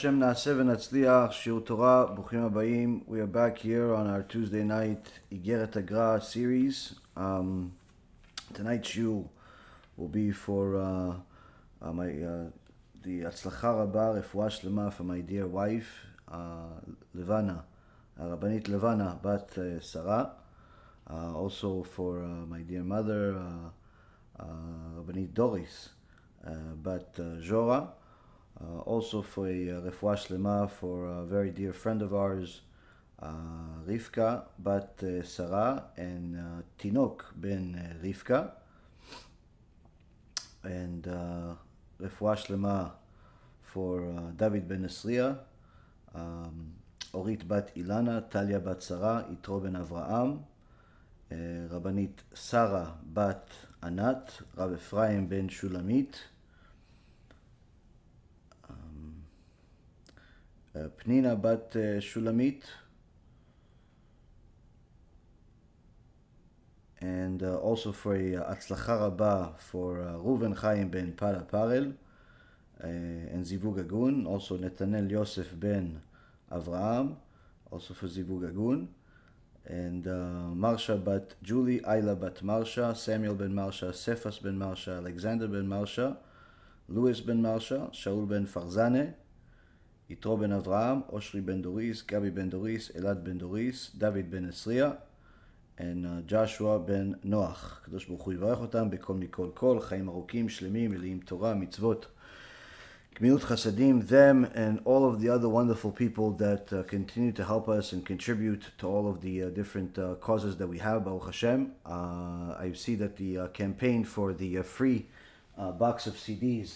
Hashem Shiur Torah, Abayim. We are back here on our Tuesday night Iggeret HaGra series. Um, tonight's Shiur will be for uh, uh, my uh, the Atzlacha Rabba Refuah Shlema for my dear wife, uh, Levana, uh, Rabbanit Levana, Bat uh, Sarah. Uh, also for uh, my dear mother, uh, uh, Rabbanit Doris, uh, Bat uh, Jorah. Uh, also for a uh, refuah shlema for a very dear friend of ours, uh, Rivka bat uh, Sarah and uh, Tinok ben uh, Rivka. And uh, refuah shlema for uh, David ben Esriya, um, Orit bat Ilana, Talia bat Sarah, Itro ben Avraham, uh, Rabbanit Sarah bat Anat, Rab Ephraim ben Shulamit, Uh, פנינה בת uh, שולמית, and uh, also for a uh, הצלחה רבה for uh, ראובן חיים בן פאלה פארל, uh, and זיווג הגון, also נתנאל יוסף בן אברהם, also for זיווג הגון, and uh, מרשה בת ג'ולי, איילה בת מרשה, סמיאל בן מרשה, ספס בן מרשה, אלכסנדר בן מרשה, לואיס בן מרשה, שאול בן פרזנה, יתרו בן אברהם, אושרי בן דוריס, גבי בן דוריס, אלעד בן דוריס, דוד בן עשריה, and ג'שוע בן נוח. הקדוש ברוך הוא יברך אותם בכל מכל כל, חיים ארוכים, שלמים, מלאים תורה, מצוות, גמילות חסדים, them and all of the other wonderful people that uh, continue to help us and contribute to all of the uh, different uh, causes that we have, Baruch Hashem. Uh, I see that the uh, campaign for the uh, free uh, box of CDs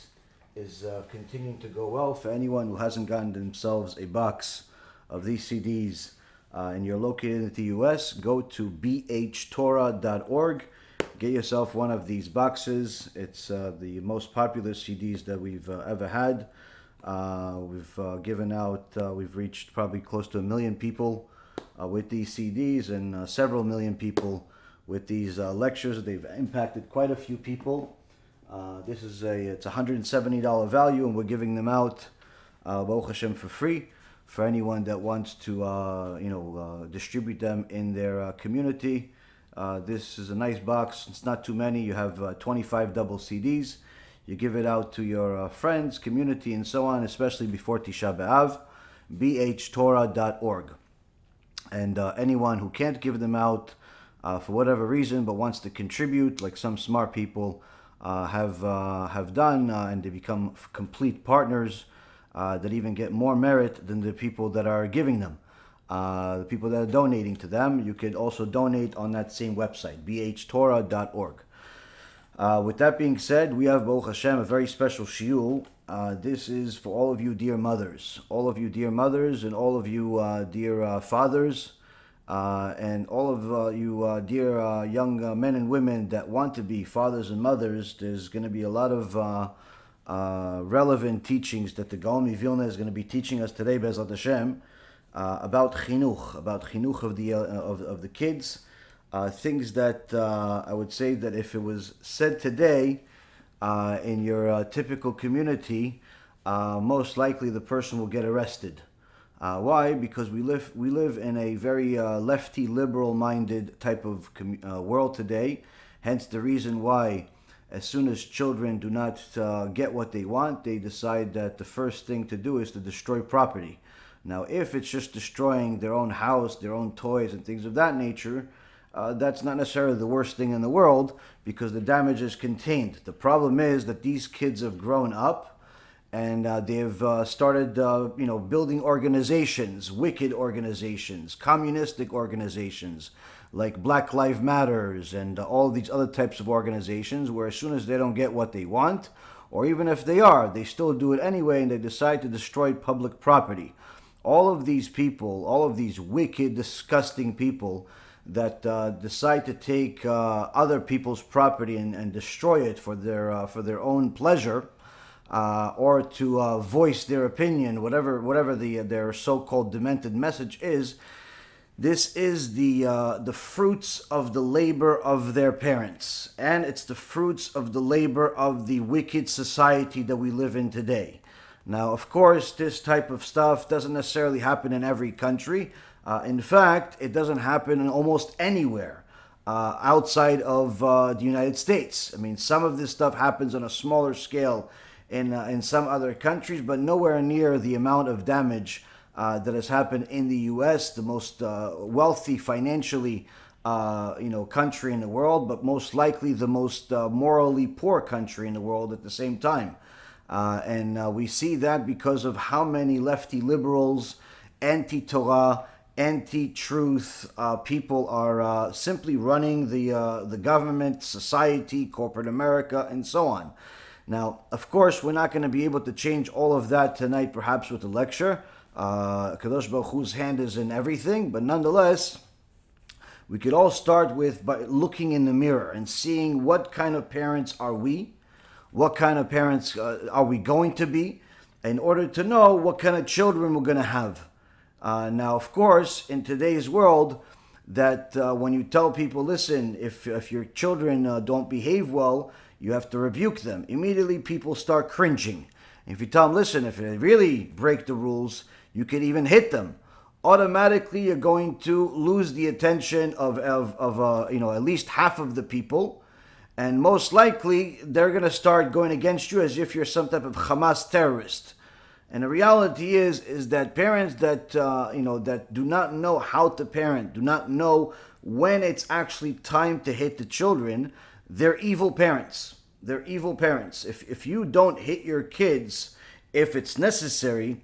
is uh, continuing to go well. For anyone who hasn't gotten themselves a box of these CDs uh, and you're located in the US, go to bhtorah.org. Get yourself one of these boxes. It's uh, the most popular CDs that we've uh, ever had. Uh, we've uh, given out, we've reached probably close to a million people with these CDs and several million people with these lectures. They've impacted quite a few people. Uh, this is a it's a hundred and seventy dollar value, and we're giving them out, uh, Baruch Hashem, for free for anyone that wants to uh, you know uh, distribute them in their uh, community. Uh, this is a nice box. It's not too many. You have uh, 25 double CDs. You give it out to your friends, community, and so on, especially before Tisha B'Av. bhtorah.org. And anyone who can't give them out for whatever reason but wants to contribute, like some smart people have uh, have done, uh, and they become complete partners uh, that even get more merit than the people that are giving them. Uh, the people that are donating to them, you could also donate on that same website, bhtorah.org. Uh, with that being said, we have Baruch Hashem, a very special shiur. Uh, this is for all of you dear mothers, all of you dear mothers, and all of you uh, dear uh, fathers, uh, and all of uh, you uh, dear uh, young uh, men and women that want to be fathers and mothers. There's going to be a lot of relevant teachings that the Gaon Vilna is going to be teaching us today, Bezat Hashem, about chinuch, about chinuch of the of, of the kids. Things that I would say that if it was said today in your typical community, most likely the person will get arrested. Uh, why? Because we live we live in a very uh, lefty, liberal-minded type of uh, world today. Hence the reason why, as soon as children do not uh, get what they want, they decide that the first thing to do is to destroy property. Now, if it's just destroying their own house, their own toys, and things of that nature, uh, that's not necessarily the worst thing in the world because the damage is contained. The problem is that these kids have grown up and uh, they've uh, started, uh, you know, building organizations, wicked organizations, communistic organizations, like Black Lives Matters and all these other types of organizations, where as soon as they don't get what they want, or even if they are, they still do it anyway, and they decide to destroy public property. All of these people, all of these wicked, disgusting people that uh, decide to take uh, other people's property and, and destroy it for their uh, for their own pleasure, uh, or to uh, voice their opinion, whatever whatever the their so-called demented message is. This is the uh, the fruits of the labor of their parents, and it's the fruits of the labor of the wicked society that we live in today. Now, of course, this type of stuff doesn't necessarily happen in every country. Uh, in fact, it doesn't happen in almost anywhere uh, outside of uh, the United States. I mean, some of this stuff happens on a smaller scale in, uh, in some other countries, but nowhere near the amount of damage uh, that has happened in the U.S., the most uh, wealthy financially. you know, country in the world, but most likely the most morally poor country in the world at the same time. Uh, and uh, we see that because of how many lefty liberals, anti Torah, anti truth uh, people are uh, simply running the, uh, the government, society, corporate America, and so on. Now, of course, we're not going to be able to change all of that tonight, perhaps with the lecture. Uh, Kadosh Baruch Hu's hand is in everything, but nonetheless, we could all start with by looking in the mirror and seeing what kind of parents are we what kind of parents uh, are we going to be in order to know what kind of children we're going to have. Uh, now, of course, in today's world, that uh, when you tell people, listen, if, if your children uh, don't behave well, you have to rebuke them. Immediately, people start cringing. If you tell them, listen, if they really break the rules, you can even hit them. Automatically, you're going to lose the attention of, of, of uh, you know, at least half of the people and most likely they're going to start going against you as if you're some type of Hamas terrorist. And the reality is, is that parents that uh, you know that do not know how to parent, do not know when it's actually time to hit the children, they're evil parents. They're evil parents. If if you don't hit your kids, if it's necessary,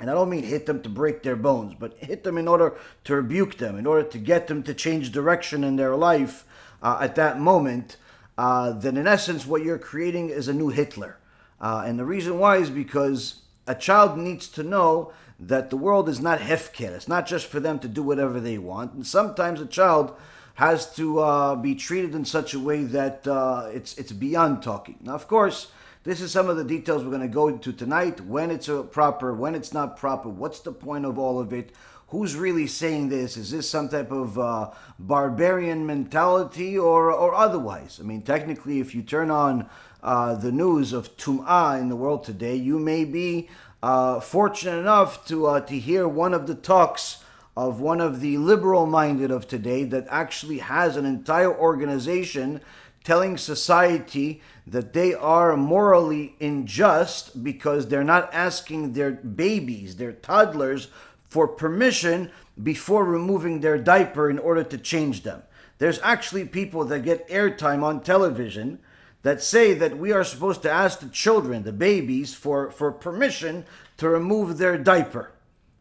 and I don't mean hit them to break their bones, but hit them in order to rebuke them, in order to get them to change direction in their life uh, at that moment uh, then in essence, what you're creating is a new Hitler. Uh, and the reason why is because a child needs to know that the world is not hefker. It's not just for them to do whatever they want. And sometimes a child has to uh, be treated in such a way that uh, it's it's beyond talking. Now, of course, this is some of the details we're going to go into tonight. When it's proper, when it's not proper, what's the point of all of it? who's really saying this? Is this some type of uh, barbarian mentality or, or otherwise? I mean, technically, if you turn on uh, the news of Tum'ah in the world today, you may be uh, fortunate enough to, uh, to hear one of the talks of one of the liberal minded of today that actually has an entire organization telling society that they are morally unjust because they're not asking their babies, their toddlers, for permission before removing their diaper in order to change them. There's actually people that get airtime on television that say that we are supposed to ask the children, the babies, for, for permission to remove their diaper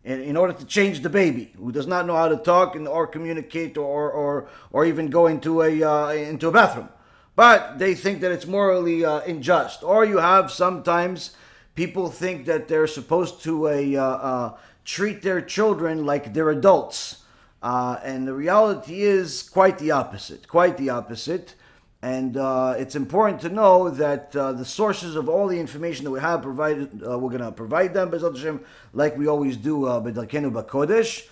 in, in order to change the baby who does not know how to talk and, or communicate or, or, or even go into a, uh, into a bathroom. But they think that it's morally uh, unjust. Or you have sometimes people think that they're supposed to uh, uh treat their children like they're adults. Uh, and the reality is quite the opposite, quite the opposite. And uh, it's important to know that uh, the sources of all the information that we have provided, uh, we're going to provide them, Hashem, like we always do, uh, B'dalkenu B'Kodesh.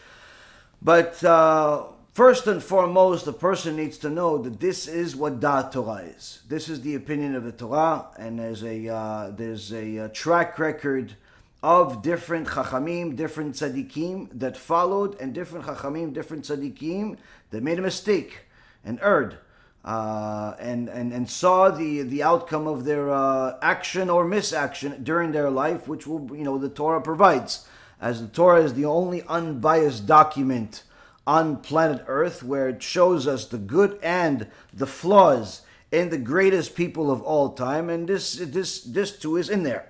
But uh, first and foremost, the person needs to know that this is what Da'at Torah is. This is the opinion of the Torah, and there's a, uh, there's a track record of different chachamim, different tzaddikim that followed, and different chachamim, different tzaddikim that made a mistake and erred, uh, and, and and saw the the outcome of their uh, action or misaction during their life, which will you know the Torah provides, as the Torah is the only unbiased document on planet Earth where it shows us the good and the flaws in the greatest people of all time, and this this this too is in there.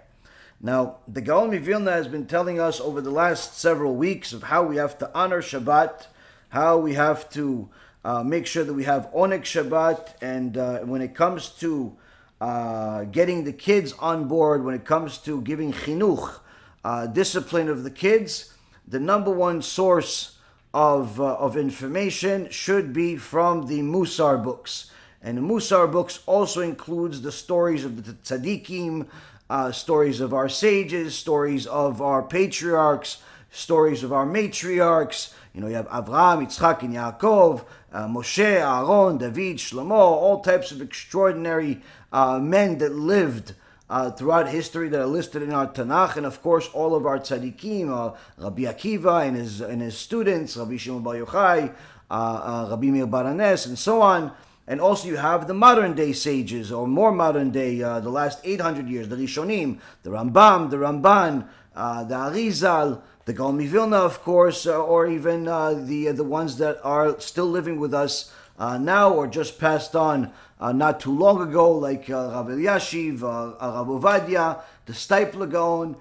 Now, the Gaon Vilna has been telling us over the last several weeks of how we have to honor Shabbat, how we have to uh, make sure that we have Oneg Shabbat, and uh, when it comes to uh, getting the kids on board, when it comes to giving chinuch, uh, discipline of the kids, the number one source of, uh, of information should be from the Musar books. And the Musar books also includes the stories of the tzaddikim, stories of our sages, stories of our patriarchs, stories of our matriarchs. You know, you have Avraham, Yitzchak, and Yaakov, uh, Moshe, Aaron, David, Shlomo, all types of extraordinary uh, men that lived uh, throughout history that are listed in our Tanakh, and of course all of our tzaddikim, uh, Rabbi Akiva and his and his students, Rabbi Shimon Bar Yochai, uh, uh, Rabbi Meir Baal HaNes, and so on. And also you have the modern day sages, or more modern day, the last 800 years, the Rishonim, the Rambam, the Ramban, the Arizal, the Gaon Vilna, of course, uh, or even uh, the the ones that are still living with us uh, now or just passed on uh, not too long ago, like uh, Rav Elyashiv, uh, Rav Ovadia, the Steipler Gaon.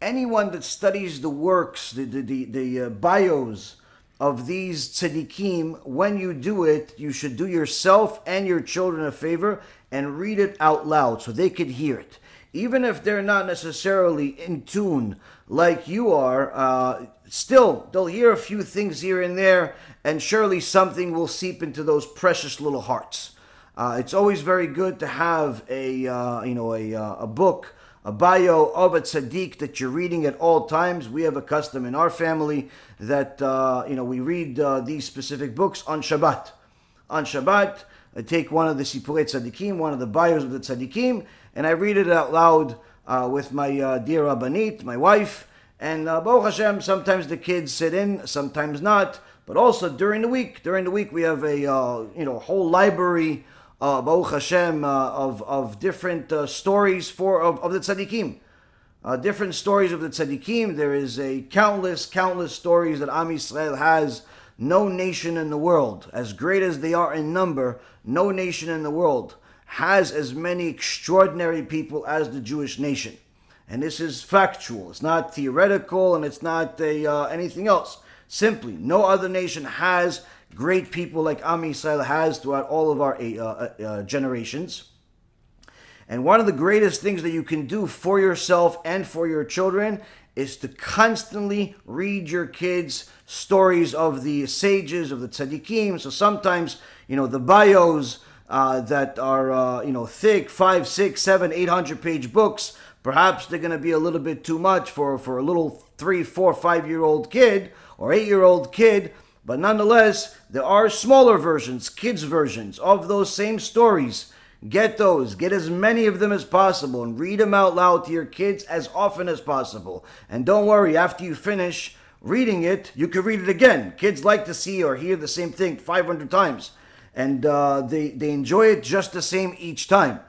Anyone that studies the works, the the the, the uh, bios of these tzaddikim, when you do it, you should do yourself and your children a favor and read it out loud so they could hear it. Even if they're not necessarily in tune like you are, uh, still they'll hear a few things here and there, and surely something will seep into those precious little hearts. Uh, it's always very good to have a uh, you know a, uh, a book, a bio of a tzaddik that you're reading at all times. We have a custom in our family that uh, you know we read uh, these specific books on Shabbat. On Shabbat, I take one of the Sipurei Tzaddikim, one of the bios of the Tzaddikim, and I read it out loud uh, with my uh, dear Rabbanit, my wife. And uh, Baruch Hashem, sometimes the kids sit in, sometimes not. But also during the week, during the week we have a uh, you know whole library, uh, Baruch Hashem, uh, of of different uh, stories for of, of the tzaddikim. Uh, different stories of the tzaddikim. There is a countless, countless stories that Am Yisrael has. No nation in the world, as great as they are in number, no nation in the world has as many extraordinary people as the Jewish nation. And this is factual. It's not theoretical and it's not a, uh, anything else. Simply, no other nation has great people like Am Yisrael has throughout all of our uh, uh, uh, generations. And one of the greatest things that you can do for yourself and for your children is to constantly read your kids stories of the sages, of the tzaddikim. So sometimes, you know, the bios uh, that are, uh, you know, thick, five, six, seven, eight hundred page books, perhaps they're going to be a little bit too much for, for a little three, four, five year old kid or eight year old kid. But nonetheless, there are smaller versions, kids' versions of those same stories Get those, get as many of them as possible, and read them out loud to your kids as often as possible. And don't worry, after you finish reading it, you can read it again. Kids like to see or hear the same thing 500 times, and uh, they, they enjoy it just the same each time.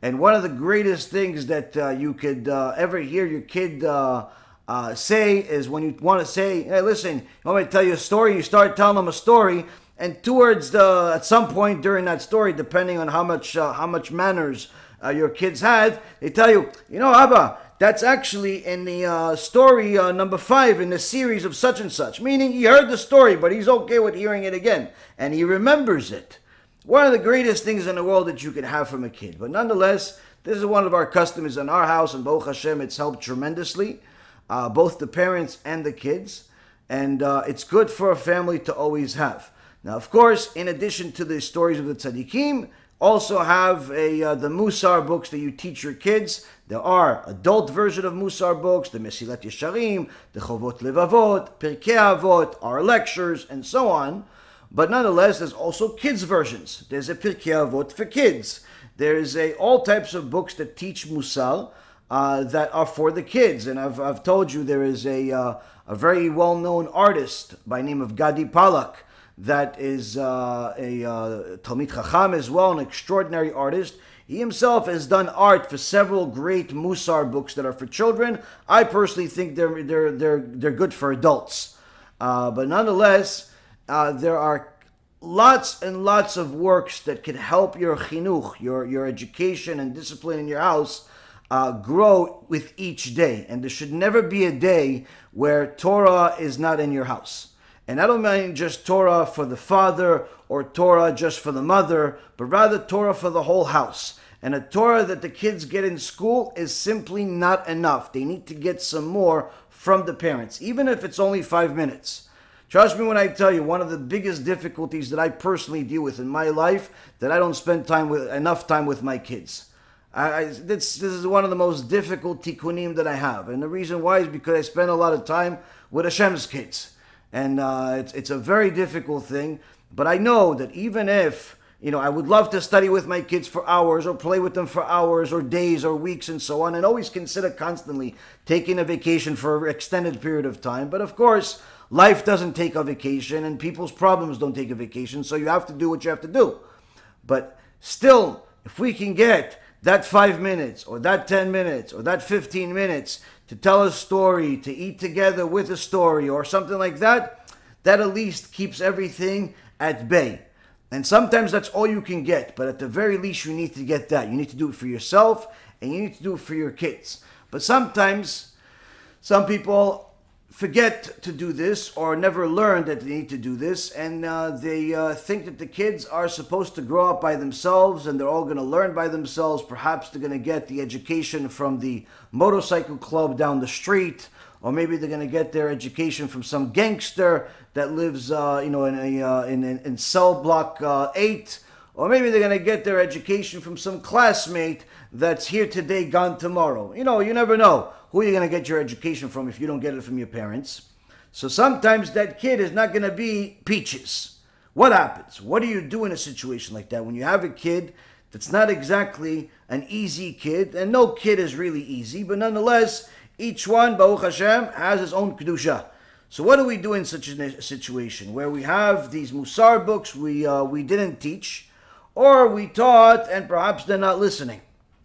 And one of the greatest things that uh, you could uh, ever hear your kid uh, uh, say is when you want to say, hey, listen, you want me to tell you a story? You start telling them a story and towards the at some point during that story, depending on how much uh, how much manners your kids had, they tell you, you know, Abba, that's actually in the uh, story uh, number five in the series of such and such. Meaning he heard the story, but he's okay with hearing it again, and he remembers it. One of the greatest things in the world that you can have from a kid. But nonetheless, this is one of our customers in our house, and Baruch Hashem, it's helped tremendously, uh, both the parents and the kids, and uh, it's good for a family to always have. Now, of course, in addition to the stories of the tzaddikim, also have a uh, the Musar books that you teach your kids. There are adult version of Musar books, the Mesilat Yesharim, the Chovot Levavot, Pirkei Avot, our lectures, and so on. But nonetheless, there's also kids versions. There's a Pirkei Avot for kids. There's a all types of books that teach Musar uh, that are for the kids. And I've, I've told you there is a, uh, a very well-known artist by name of Gadi Pollack that is uh, a uh, Talmid Chacham as well, an extraordinary artist. He himself has done art for several great Musar books that are for children. I personally think they're they're they're they're good for adults, uh, but nonetheless, uh, there are lots and lots of works that can help your chinuch, your your education and discipline in your house. Uh, grow with each day, and there should never be a day where Torah is not in your house. And I don't mean just Torah for the father or Torah just for the mother, but rather Torah for the whole house. And a Torah that the kids get in school is simply not enough. They need to get some more from the parents, even if it's only five minutes. Trust me when I tell you, one of the biggest difficulties that I personally deal with in my life that I don't spend time with enough time with my kids. I, I, this, this is one of the most difficult tikkunim that I have, and the reason why is because I spend a lot of time with Hashem's kids and uh, it's, it's a very difficult thing. But I know that even if you know, I would love to study with my kids for hours or play with them for hours or days or weeks and so on, and always consider constantly taking a vacation for an extended period of time. But of course, life doesn't take a vacation and people's problems don't take a vacation, so you have to do what you have to do. But still, if we can get that five minutes or that 10 minutes or that 15 minutes to tell a story, to eat together with a story or something like that, that at least keeps everything at bay. And sometimes that's all you can get, but at the very least, you need to get that. You need to do it for yourself and you need to do it for your kids. But sometimes, some people forget to do this or never learn that they need to do this, and uh, they uh, think that the kids are supposed to grow up by themselves and they're all going to learn by themselves. Perhaps they're going to get the education from the motorcycle club down the street or maybe they're going to get their education from some gangster that lives, uh, you know, in a uh, in, in, in cell block uh, eight, or maybe they're going to get their education from some classmate that's here today, gone tomorrow. You know, you never know who you're going to get your education from if you don't get it from your parents. So sometimes that kid is not going to be peaches. What happens? What do you do in a situation like that when you have a kid that's not exactly an easy kid, and no kid is really easy, but nonetheless each one, Baruch Hashem, has his own Kedusha. So what do we do in such a situation where we have these Musar books we, uh, we didn't teach, or we taught and perhaps they're not listening?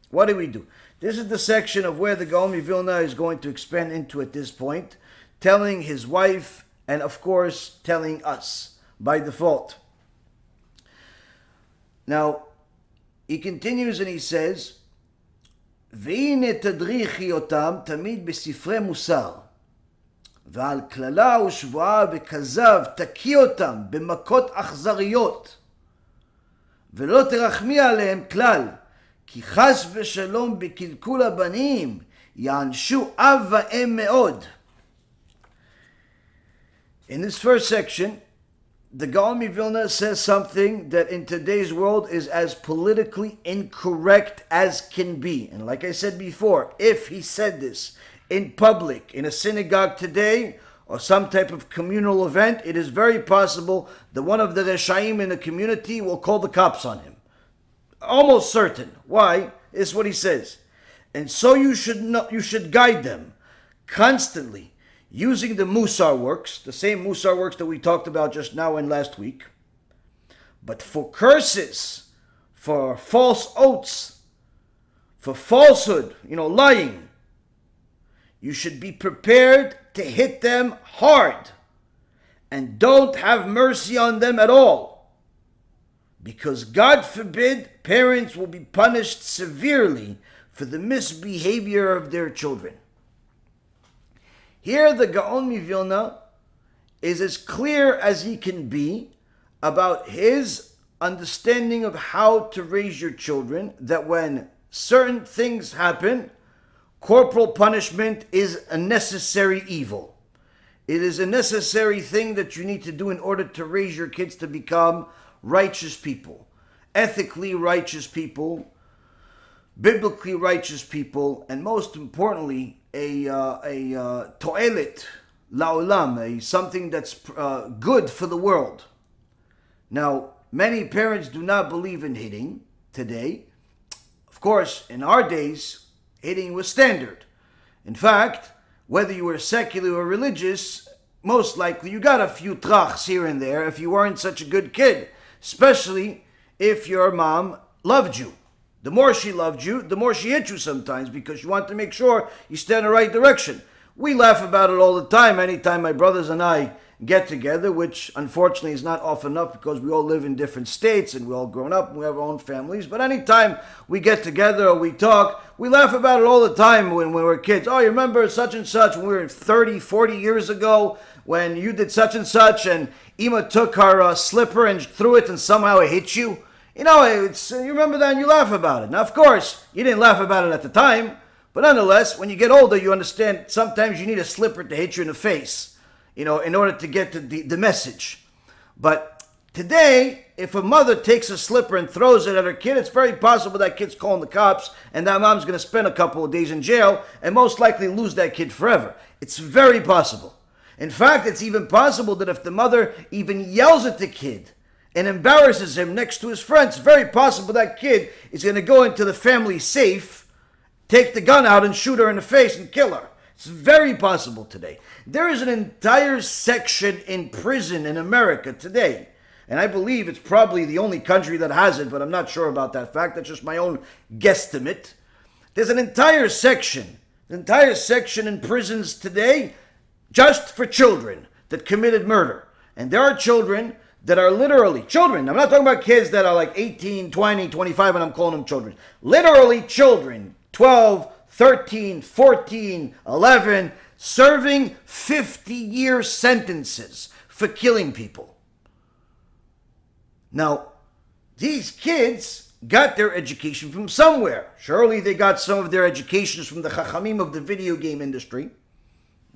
What do we do? This is the section of where the Gaon Vilna is going to expand into at this point, telling his wife and of course telling us by default. Now, he continues and he says, והנה תדריכי אותם תמיד בספרי מוסר. ועל קללה ושבועה וכזב תקיא אותם במכות אכזריות. ולא תרחמי עליהם כלל, כי חס ושלום בקלקול הבנים יענשו אב ואם מאוד. In this first section, the Gaon Vilna says something that in today's world is as politically incorrect as can be. And like I said before, if he said this in public, in a synagogue today, or some type of communal event, it is very possible that one of the Reshaim in the community will call the cops on him. Almost certain. Why? Is what he says. And so you should know, you should guide them constantly using the Musar works, the same Musar works that we talked about just now and last week, but for curses, for false oaths, for falsehood, you know, lying, you should be prepared to hit them hard and don't have mercy on them at all. Because God forbid parents will be punished severely for the misbehavior of their children. Here, the Gaon Mivilna is as clear as he can be about his understanding of how to raise your children, that when certain things happen, corporal punishment is a necessary evil. It is a necessary thing that you need to do in order to raise your kids to become righteous people, ethically righteous people, biblically righteous people, and most importantly, a uh, a uh, to'elet la'olam, a something that's uh, good for the world. Now, many parents do not believe in hitting today. Of course, in our days, hitting was standard. In fact, whether you were secular or religious, most likely you got a few trachs here and there if you weren't such a good kid, especially if your mom loved you. The more she loved you, the more she hit you sometimes because she wanted to make sure you stay in the right direction. We laugh about it all the time, anytime my brothers and I get together, which unfortunately is not often enough because we all live in different states and we're all grown up and we have our own families. But anytime we get together or we talk, we laugh about it all the time when, when we were kids. Oh, you remember such and such when we were 30, 40 years ago when you did such and such and Ima took her uh, slipper and threw it and somehow it hit you? You know, it's you remember that and you laugh about it. Now, of course, you didn't laugh about it at the time, but nonetheless, when you get older, you understand sometimes you need a slipper to hit you in the face, you know, in order to get to the, the message. But today, if a mother takes a slipper and throws it at her kid, it's very possible that kid's calling the cops and that mom's going to spend a couple of days in jail and most likely lose that kid forever. It's very possible. In fact, it's even possible that if the mother even yells at the kid, and embarrasses him next to his friends, very possible that kid is going to go into the family safe, take the gun out, and shoot her in the face and kill her. It's very possible today. There is an entire section in prison in America today. And I believe it's probably the only country that has it, but I'm not sure about that fact. That's just my own guesstimate. There's an entire section, an entire section in prisons today just for children that committed murder. And there are children that are literally children. I'm not talking about kids that are like 18, 20, 25, and I'm calling them children. Literally children, 12, 13, 14, 11, serving 50 year sentences for killing people. Now, these kids got their education from somewhere. Surely they got some of their educations from the chachamim of the video game industry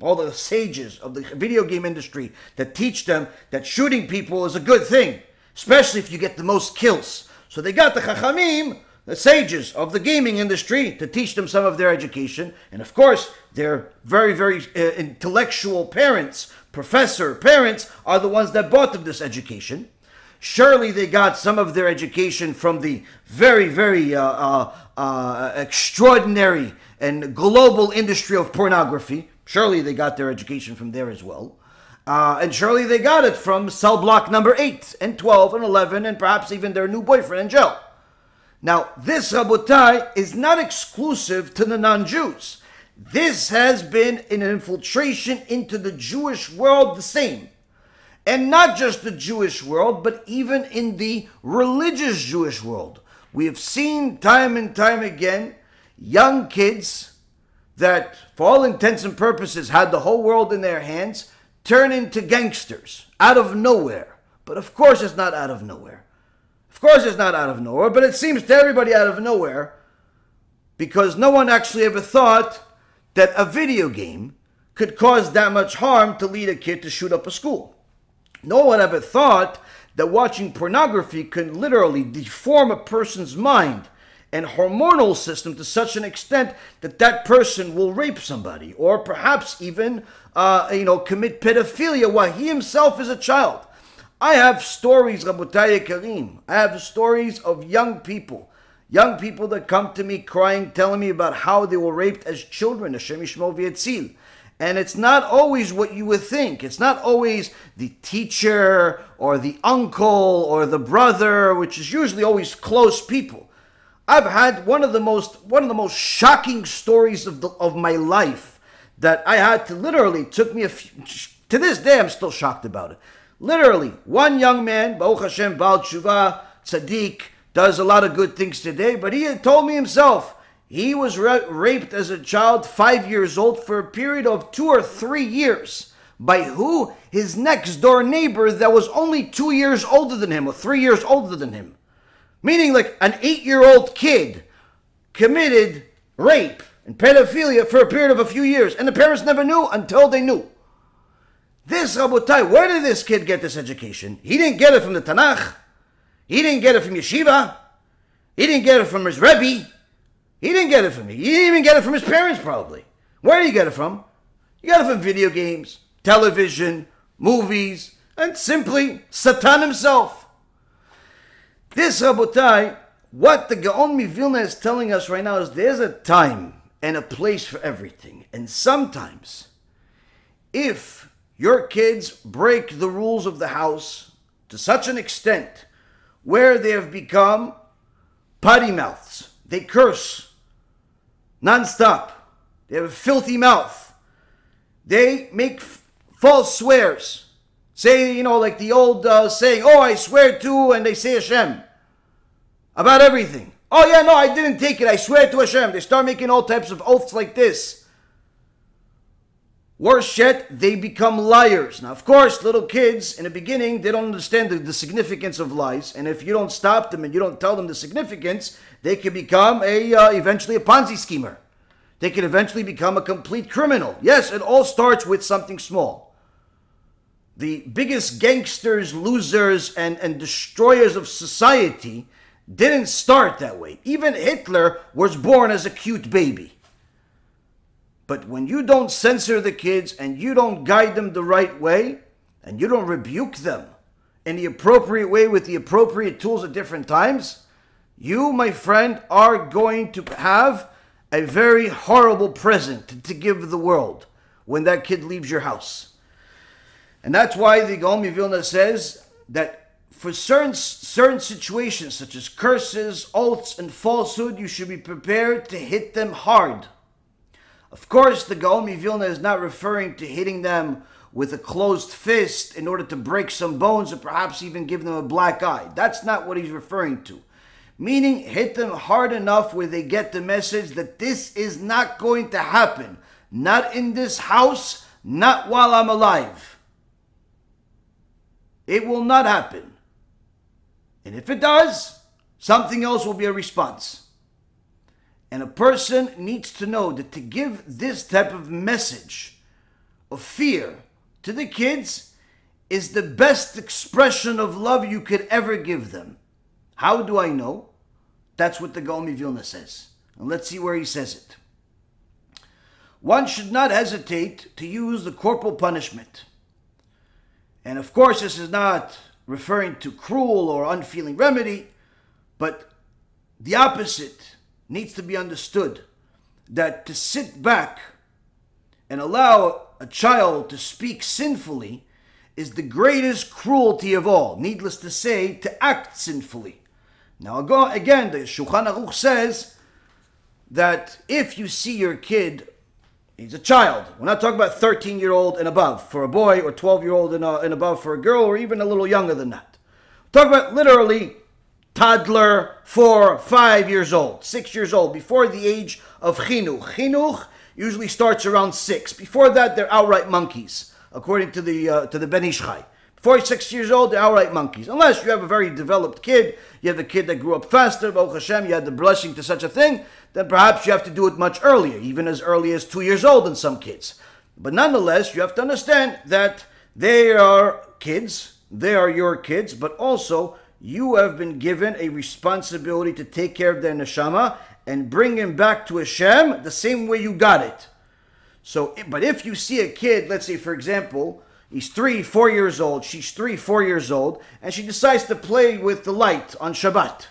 all the sages of the video game industry that teach them that shooting people is a good thing, especially if you get the most kills. So they got the chachamim, the sages of the gaming industry, to teach them some of their education. And of course, their very, very uh, intellectual parents, professor parents, are the ones that bought them this education. Surely they got some of their education from the very, very uh, uh, uh extraordinary and global industry of pornography Surely they got their education from there as well. Uh, and surely they got it from cell block number 8 and 12 and 11 and perhaps even their new boyfriend Angel. Now, this Rabotai is not exclusive to the non Jews. This has been an infiltration into the Jewish world the same. And not just the Jewish world, but even in the religious Jewish world. We have seen time and time again young kids that, for all intents and purposes, had the whole world in their hands, turn into gangsters out of nowhere. But of course, it's not out of nowhere. Of course, it's not out of nowhere, but it seems to everybody out of nowhere because no one actually ever thought that a video game could cause that much harm to lead a kid to shoot up a school. No one ever thought that watching pornography could literally deform a person's mind and hormonal system to such an extent that that person will rape somebody or perhaps even uh, you know commit pedophilia while he himself is a child i have stories rabotay karim i have stories of young people young people that come to me crying telling me about how they were raped as children Hashem Yishmol and it's not always what you would think. It's not always the teacher or the uncle or the brother, which is usually always close people. I've had one of the most one of the most shocking stories of the, of my life that I had to literally took me a few, to this day I'm still shocked about it. Literally, one young man, Baruch Hashem, Baal Tshuva, Tzaddik, does a lot of good things today, but he had told me himself he was ra- raped as a child, five years old, for a period of two or three years. By who? His next door neighbor that was only two years older than him, or three years older than him. Meaning, like an eight year old kid committed rape and pedophilia for a period of a few years, and the parents never knew until they knew. This Rabotai, where did this kid get this education? He didn't get it from the Tanakh. He didn't get it from yeshiva. He didn't get it from his Rebbe. He didn't get it from me. He didn't even get it from his parents, probably. Where did he get it from? He got it from video games, television, movies, and simply Satan himself. This, Rabotai, what the Gaon Mivilna is telling us right now is there's a time and a place for everything. And sometimes, if your kids break the rules of the house to such an extent where they have become potty mouths, they curse nonstop, they have a filthy mouth, they make false swears. Say, you know, like the old uh, saying, oh, I swear to, and they say Hashem about everything. Oh, yeah, no, I didn't take it. I swear to Hashem. They start making all types of oaths like this. Worse yet, they become liars. Now, of course, little kids in the beginning, they don't understand the, the, significance of lies. And if you don't stop them and you don't tell them the significance, they can become a uh, eventually a Ponzi schemer. They can eventually become a complete criminal. Yes, it all starts with something small. The biggest gangsters, losers, and, and destroyers of society didn't start that way. Even Hitler was born as a cute baby. But when you don't censor the kids and you don't guide them the right way and you don't rebuke them in the appropriate way with the appropriate tools at different times, you, my friend, are going to have a very horrible present to give the world when that kid leaves your house. And that's why the Gaon Vilna says that for certain, certain situations, such as curses, oaths, and falsehood, you should be prepared to hit them hard. Of course, the Gaon Vilna is not referring to hitting them with a closed fist in order to break some bones or perhaps even give them a black eye. That's not what he's referring to. Meaning, hit them hard enough where they get the message that this is not going to happen. Not in this house, not while I'm alive. It will not happen. And if it does, something else will be a response. And a person needs to know that to give this type of message of fear to the kids is the best expression of love you could ever give them. How do I know? That's what the Gaon Vilna says. And let's see where he says it. One should not hesitate to use the corporal punishment. And of course, this is not referring to cruel or unfeeling remedy, but the opposite needs to be understood that to sit back and allow a child to speak sinfully is the greatest cruelty of all. Needless to say, to act sinfully. Now, again, the Shulchan Aruch says that if you see your kid, He's a child. We're not talking about 13 year old and above for a boy, or 12 year old and, uh, and above for a girl, or even a little younger than that. We're talking about literally toddler, four, five years old, six years old, before the age of chinuch. Chinuch usually starts around six. Before that, they're outright monkeys, according to the uh, to the Ben Ish Chai. 46 years old, they're outright monkeys. Unless you have a very developed kid, you have a kid that grew up faster, Baruch Hashem, you had the blessing to such a thing, then perhaps you have to do it much earlier, even as early as two years old in some kids. But nonetheless, you have to understand that they are kids, they are your kids, but also you have been given a responsibility to take care of their neshama and bring him back to Hashem the same way you got it. So, but if you see a kid, let's say for example, he's three, four years old, she's three, four years old, and she decides to play with the light on Shabbat.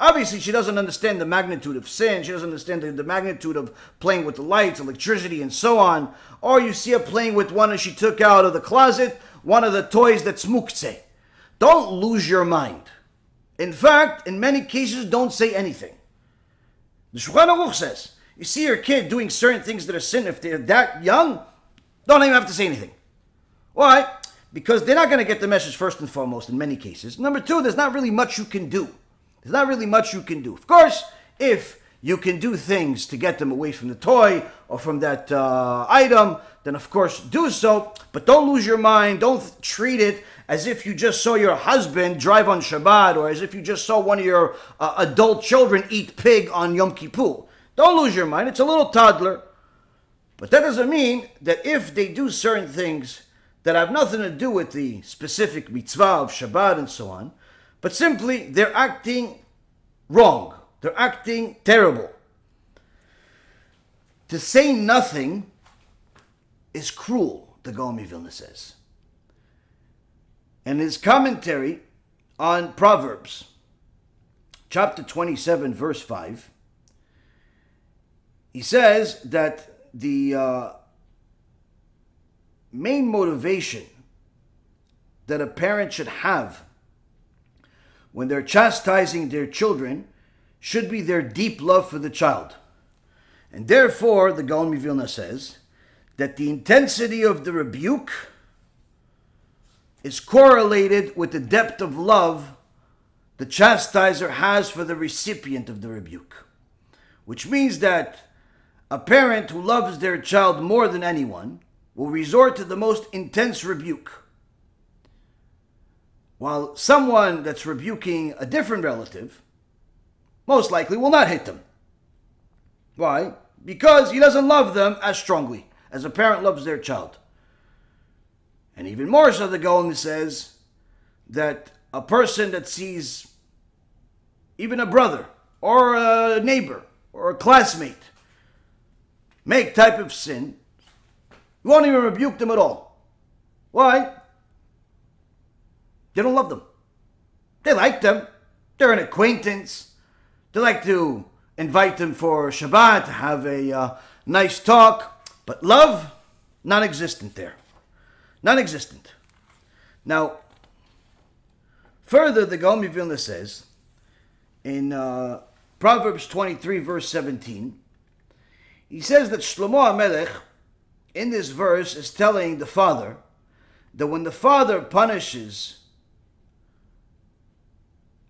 Obviously, she doesn't understand the magnitude of sin. She doesn't understand the, the, magnitude of playing with the lights, electricity, and so on. Or you see her playing with one that she took out of the closet, one of the toys that's muktzeh. Don't lose your mind. In fact, in many cases, don't say anything. The Shulchan Aruch says, you see your kid doing certain things that are sin, if they're that young, don't even have to say anything. Why? Because they're not going to get the message first and foremost in many cases. Number two, there's not really much you can do. There's not really much you can do. Of course, if you can do things to get them away from the toy or from that uh, item, then of course do so. But don't lose your mind. Don't treat it as if you just saw your husband drive on Shabbat or as if you just saw one of your uh, adult children eat pig on Yom Kippur. Don't lose your mind. It's a little toddler. But that doesn't mean that if they do certain things that have nothing to do with the specific mitzvah of Shabbat and so on, but simply they're acting wrong. They're acting terrible. To say nothing is cruel, the Gaon Vilna says. And his commentary on Proverbs, chapter 27, verse 5, he says that the uh, main motivation that a parent should have when they're chastising their children should be their deep love for the child. And therefore, the Gaon Vilna says that the intensity of the rebuke is correlated with the depth of love the chastiser has for the recipient of the rebuke. Which means that a parent who loves their child more than anyone will resort to the most intense rebuke. While someone that's rebuking a different relative most likely will not hit them. Why? Because he doesn't love them as strongly as a parent loves their child. And even more so, the Gaon says that a person that sees even a brother or a neighbor or a classmate make type of sin, you won't even rebuke them at all. Why? They don't love them. They like them. They're an acquaintance. They like to invite them for Shabbat, to have a uh, nice talk, but love, non existent there. Non existent. Now, further, the Gaon Vilna says in uh, Proverbs 23, verse 17, he says that Shlomo HaMelech, in this verse, is telling the father that when the father punishes,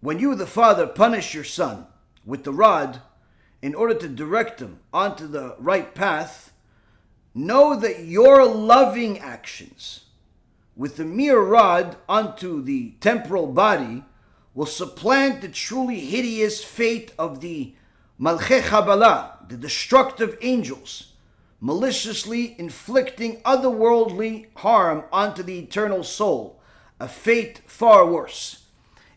when you, the father, punish your son with the rod in order to direct him onto the right path, know that your loving actions with the mere rod onto the temporal body will supplant the truly hideous fate of the Malchei Chabala, the destructive angels, maliciously inflicting otherworldly harm onto the eternal soul, a fate far worse.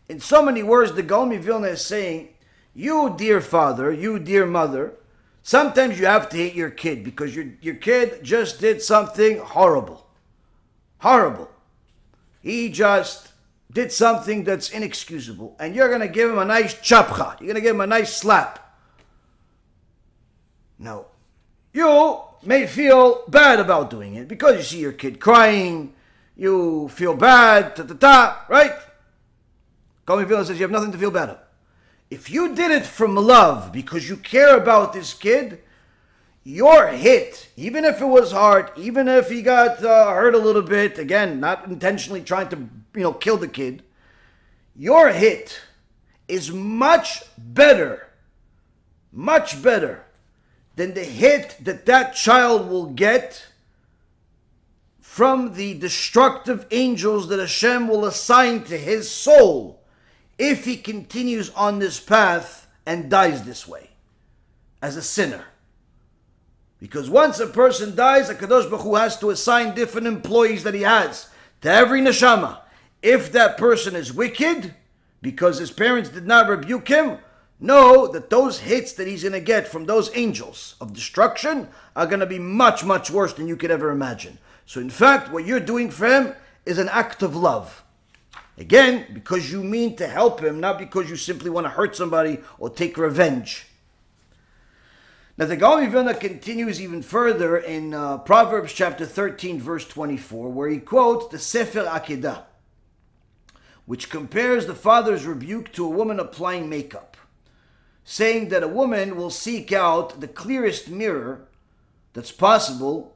In so many words, the Gaon Vilna is saying, you dear father, you dear mother, sometimes you have to hate your kid because your, your kid just did something horrible. Horrible. He just did something that's inexcusable, and you're going to give him a nice chapcha. You're going to give him a nice slap. No. You may feel bad about doing it because you see your kid crying, you feel bad, ta ta ta, right? Kami Vilna says you have nothing to feel bad about. If you did it from love because you care about this kid, your hit, even if it was hard, even if he got uh, hurt a little bit, again, not intentionally trying to, you know, kill the kid, your hit is much better, much better than the hit that that child will get from the destructive angels that Hashem will assign to his soul if he continues on this path and dies this way as a sinner. Because once a person dies, a Kadosh Baruch Hu has to assign different employees that he has to every neshama. If that person is wicked, because his parents did not rebuke him, know that those hits that he's going to get from those angels of destruction are going to be much, much worse than you could ever imagine. So, in fact, what you're doing for him is an act of love. Again, because you mean to help him, not because you simply want to hurt somebody or take revenge. Now, the Gaon Vilna continues even further in uh, Proverbs chapter 13, verse 24, where he quotes the Sefer Akedah, which compares the father's rebuke to a woman applying makeup, saying that a woman will seek out the clearest mirror that's possible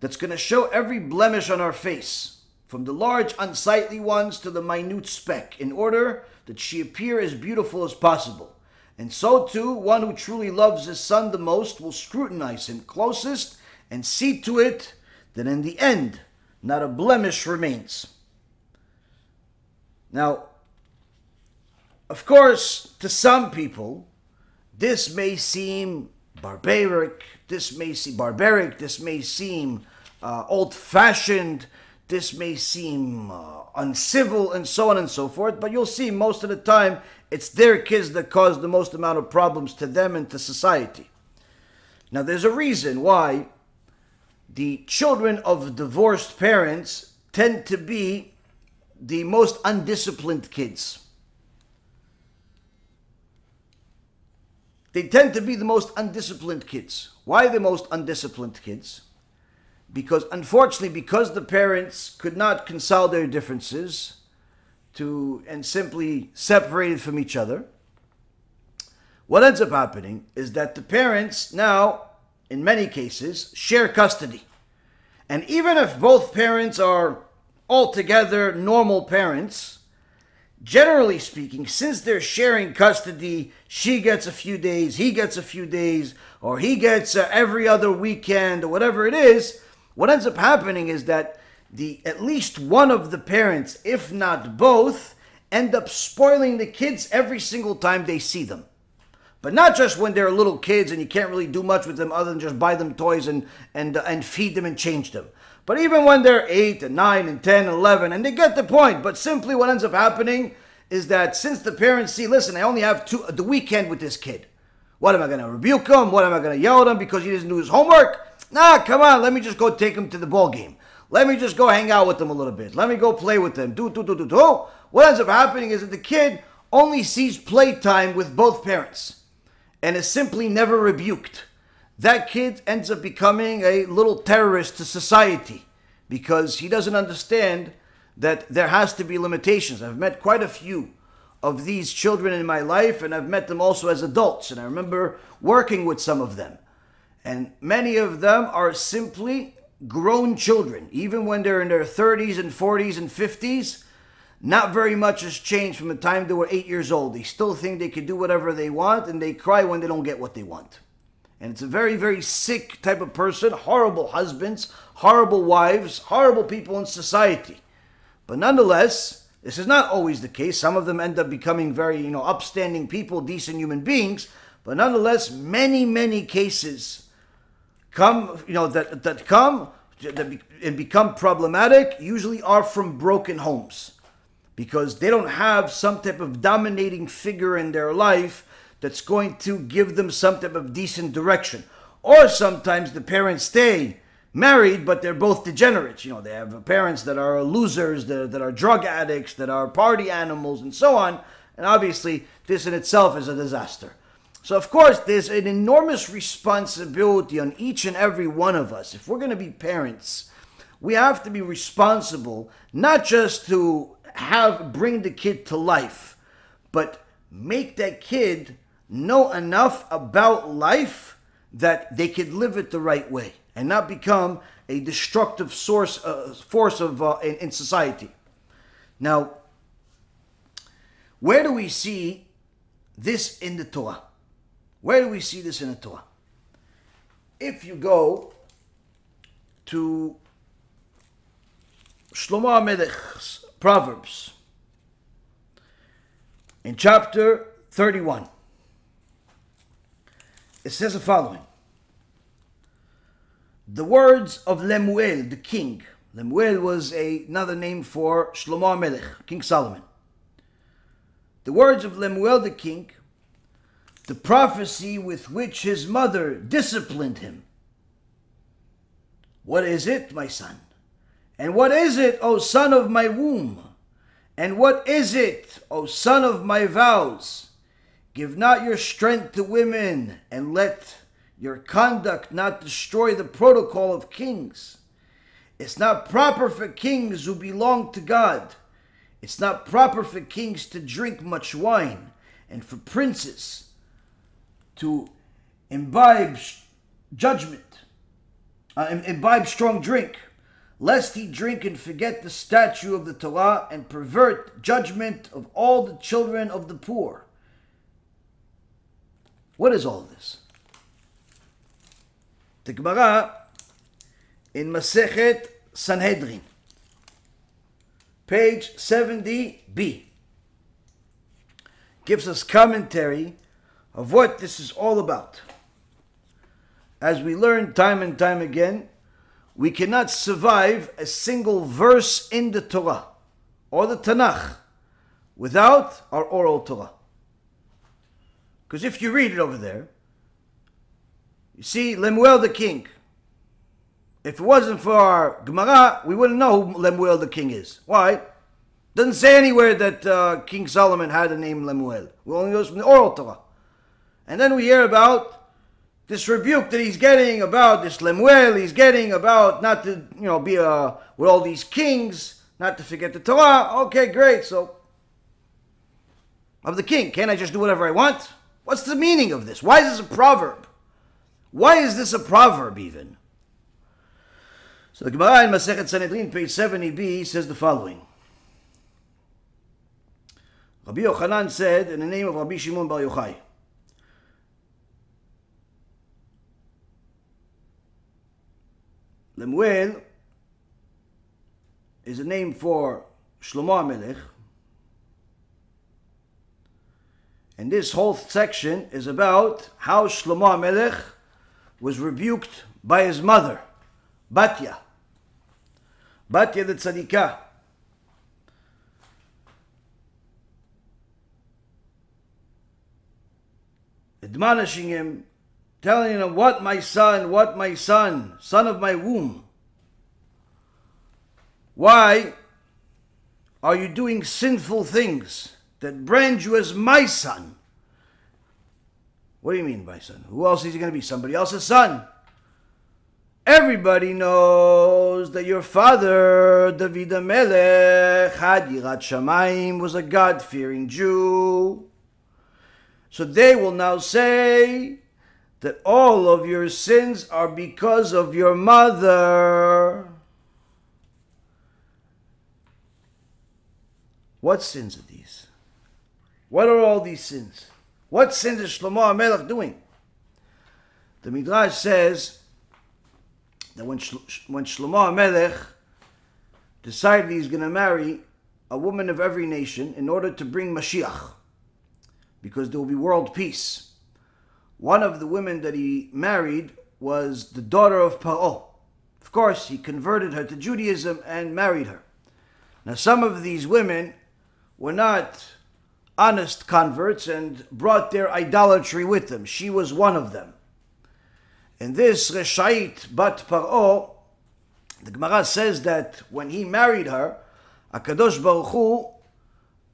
that's going to show every blemish on our face, from the large, unsightly ones to the minute speck, in order that she appear as beautiful as possible. And so too, one who truly loves his son the most will scrutinize him closest and see to it that in the end, not a blemish remains. Now, of course, to some people, this may seem barbaric, this may seem barbaric, this may seem uh, old fashioned, this may seem uh, uncivil, and so on and so forth, but you'll see most of the time it's their kids that cause the most amount of problems to them and to society. Now, there's a reason why the children of divorced parents tend to be the most undisciplined kids. They tend to be the most undisciplined kids. Why the most undisciplined kids? Because unfortunately, because the parents could not console their differences, to and simply separated from each other, what ends up happening is that the parents now, in many cases, share custody. And even if both parents are altogether normal parents, generally speaking, since they're sharing custody, she gets a few days, he gets a few days, or he gets uh, every other weekend, or whatever it is, what ends up happening is that the at least one of the parents, if not both, end up spoiling the kids every single time they see them. But not just when they're little kids and you can't really do much with them other than just buy them toys and and uh, and feed them and change them. But even when they're 8 and 9 and 10 and 11 and they get the point, but simply what ends up happening is that since the parents see, listen, I only have two the weekend with this kid. What am I going to rebuke him? What am I going to yell at him because he doesn't do his homework? Nah, come on, let me just go take him to the ball game. Let me just go hang out with them a little bit. Let me go play with them. Do, do, do, do, do. what ends up happening is that the kid only sees playtime with both parents and is simply never rebuked. That kid ends up becoming a little terrorist to society because he doesn't understand that there has to be limitations. I've met quite a few of these children in my life, and I've met them also as adults, and I remember working with some of them. And many of them are simply grown children, even when they're in their 30s and 40s and 50s. Not very much has changed from the time they were eight years old. They still think they can do whatever they want, and they cry when they don't get what they want. And it's a very, very sick type of person, horrible husbands, horrible wives, horrible people in society. But nonetheless, this is not always the case. Some of them end up becoming very, you know, upstanding people, decent human beings. But nonetheless, many, many cases come, you know, that, that come that be, and become problematic usually are from broken homes because they don't have some type of dominating figure in their life that's going to give them some type of decent direction. Or sometimes the parents stay married, but they're both degenerates. You know, they have parents that are losers, that, that are drug addicts, that are party animals, and so on. And obviously, this in itself is a disaster. So, of course, there's an enormous responsibility on each and every one of us. If we're going to be parents, we have to be responsible not just to have bring the kid to life, but make that kid know enough about life that they could live it the right way and not become a destructive source uh, force of uh, in, in society. Now, where do we see this in the Torah? Where do we see this in the Torah? If you go to Shlomo Melech's Proverbs in chapter 31, it says the following The words of Lemuel, the king. Lemuel was a, another name for Shlomo Melech, King Solomon. The words of Lemuel, the king, the prophecy with which his mother disciplined him. What is it, my son? And what is it, O son of my womb? And what is it, O son of my vows? Give not your strength to women, and let your conduct not destroy the protocol of kings. It's not proper for kings who belong to God. It's not proper for kings to drink much wine, and for princes to imbibe judgment, uh, imbibe strong drink, lest he drink and forget the statute of the Torah and pervert judgment of all the children of the poor. What is all this? The Gemara in Masechet Sanhedrin, page 70b, gives us commentary of what this is all about. As we learn time and time again, we cannot survive a single verse in the Torah or the Tanakh without our oral Torah. Because if you read it over there, you see Lemuel the king. If it wasn't for our Gemara, we wouldn't know who Lemuel the king is. Why? Doesn't say anywhere that uh, King Solomon had the name Lemuel. We only know from the oral Torah. And then we hear about this rebuke that he's getting about this Lemuel. He's getting about not to, you know, be uh, with all these kings, not to forget the Torah. Okay, great. So, I'm the king. Can't I just do whatever I want? What's the meaning of this? Why is this a proverb? Why is this a proverb even? So the Gemara in Masechet Sanhedrin, page 70b, says the following. Rabbi Yochanan said in the name of Rabbi Shimon Bar Yochai, Lemuel is a name for Shlomo HaMelech, And this whole section is about how Shlomo Melech was rebuked by his mother, Batya. Batya the Tzadikah. Admonishing him, telling him, What my son, what my son, son of my womb. Why? are you doing sinful things that brand you as my son? What do you mean, my son? Who else is he going to be? Somebody else's son. Everybody knows that your father, David Melech, had Yirat Shamayim, was a God-fearing Jew. So they will now say that all of your sins are because of your mother. What sins are these? What are all these sins? What sins is Shlomo HaMelech doing? The Midrash says that when, when Shlomo HaMelech decided he's going to marry a woman of every nation in order to bring Mashiach, because there will be world peace. One of the women that he married was the daughter of Paro. Of course, he converted her to Judaism and married her. Now, some of these women were not honest converts and brought their idolatry with them. She was one of them. In this Reshait Bat Paro, the Gemara says that when he married her, Akadosh Baruch Hu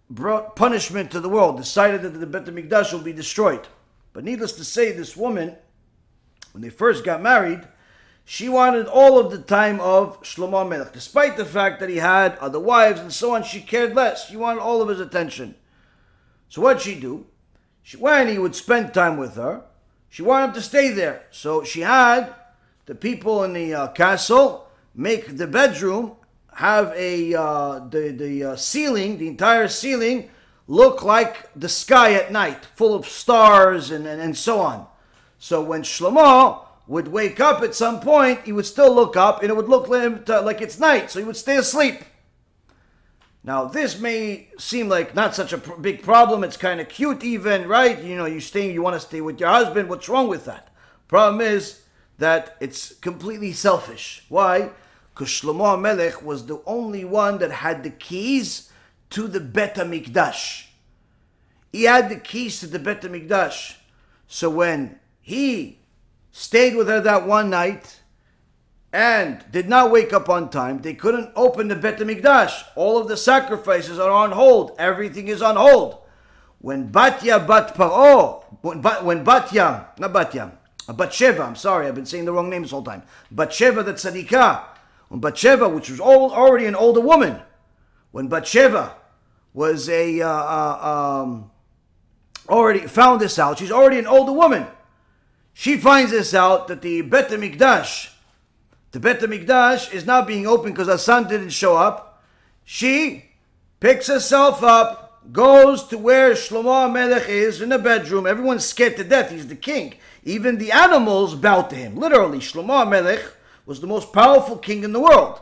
brought punishment to the world, decided that the Bet HaMikdash will be destroyed. But needless to say, this woman, when they first got married, she wanted all of the time of Shlomo Melech. Despite the fact that he had other wives and so on, she cared less. She wanted all of his attention. So what'd she do? She, when he would spend time with her, she wanted him to stay there. So she had the people in the uh, castle make the bedroom have a uh, the the uh, ceiling, the entire ceiling, look like the sky at night, full of stars and, and, and so on. So when Shlomo would wake up at some point, he would still look up and it would look like, like it's night, so he would stay asleep. Now, this may seem like not such a pr- big problem. It's kind of cute, even, right? You know, you stay, you want to stay with your husband. What's wrong with that? Problem is that it's completely selfish. Why? Because Shlomo Melech was the only one that had the keys to the Bet HaMikdash. He had the keys to the Bet HaMikdash. So when he stayed with her that one night and did not wake up on time, they couldn't open the Bet HaMikdash. All of the sacrifices are on hold. Everything is on hold. When Batya Bat Paro, when, when Batya, not Batya, Batsheva, I'm sorry, I've been saying the wrong name this whole time. Batsheva, the tzadikah, when Batsheva, which was old, already an older woman, when Batsheva was a uh, uh, um, already found this out, she's already an older woman. She finds this out that the Bet HaMikdash, the Bet HaMikdash is not being opened because her son didn't show up. She picks herself up, goes to where Shlomo Melech is in the bedroom. Everyone's scared to death. He's the king. Even the animals bow to him. Literally, Shlomo Melech was the most powerful king in the world.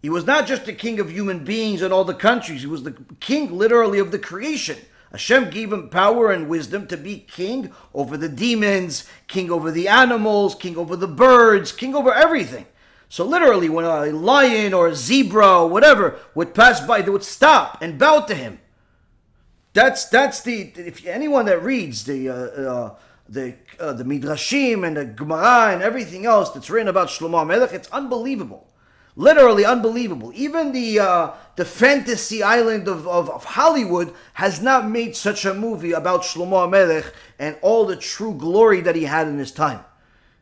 He was not just the king of human beings and all the countries. He was the king literally of the creation. Hashem gave him power and wisdom to be king over the demons, king over the animals, king over the birds, king over everything. So literally, when a lion or a zebra or whatever would pass by, they would stop and bow to him. That's that's the if anyone that reads the uh, uh, the uh, the midrashim and the Gemara and everything else that's written about Shlomo Melech, it's unbelievable literally unbelievable. Even the uh, the fantasy island of, of, of, Hollywood has not made such a movie about Shlomo Melech and all the true glory that he had in his time.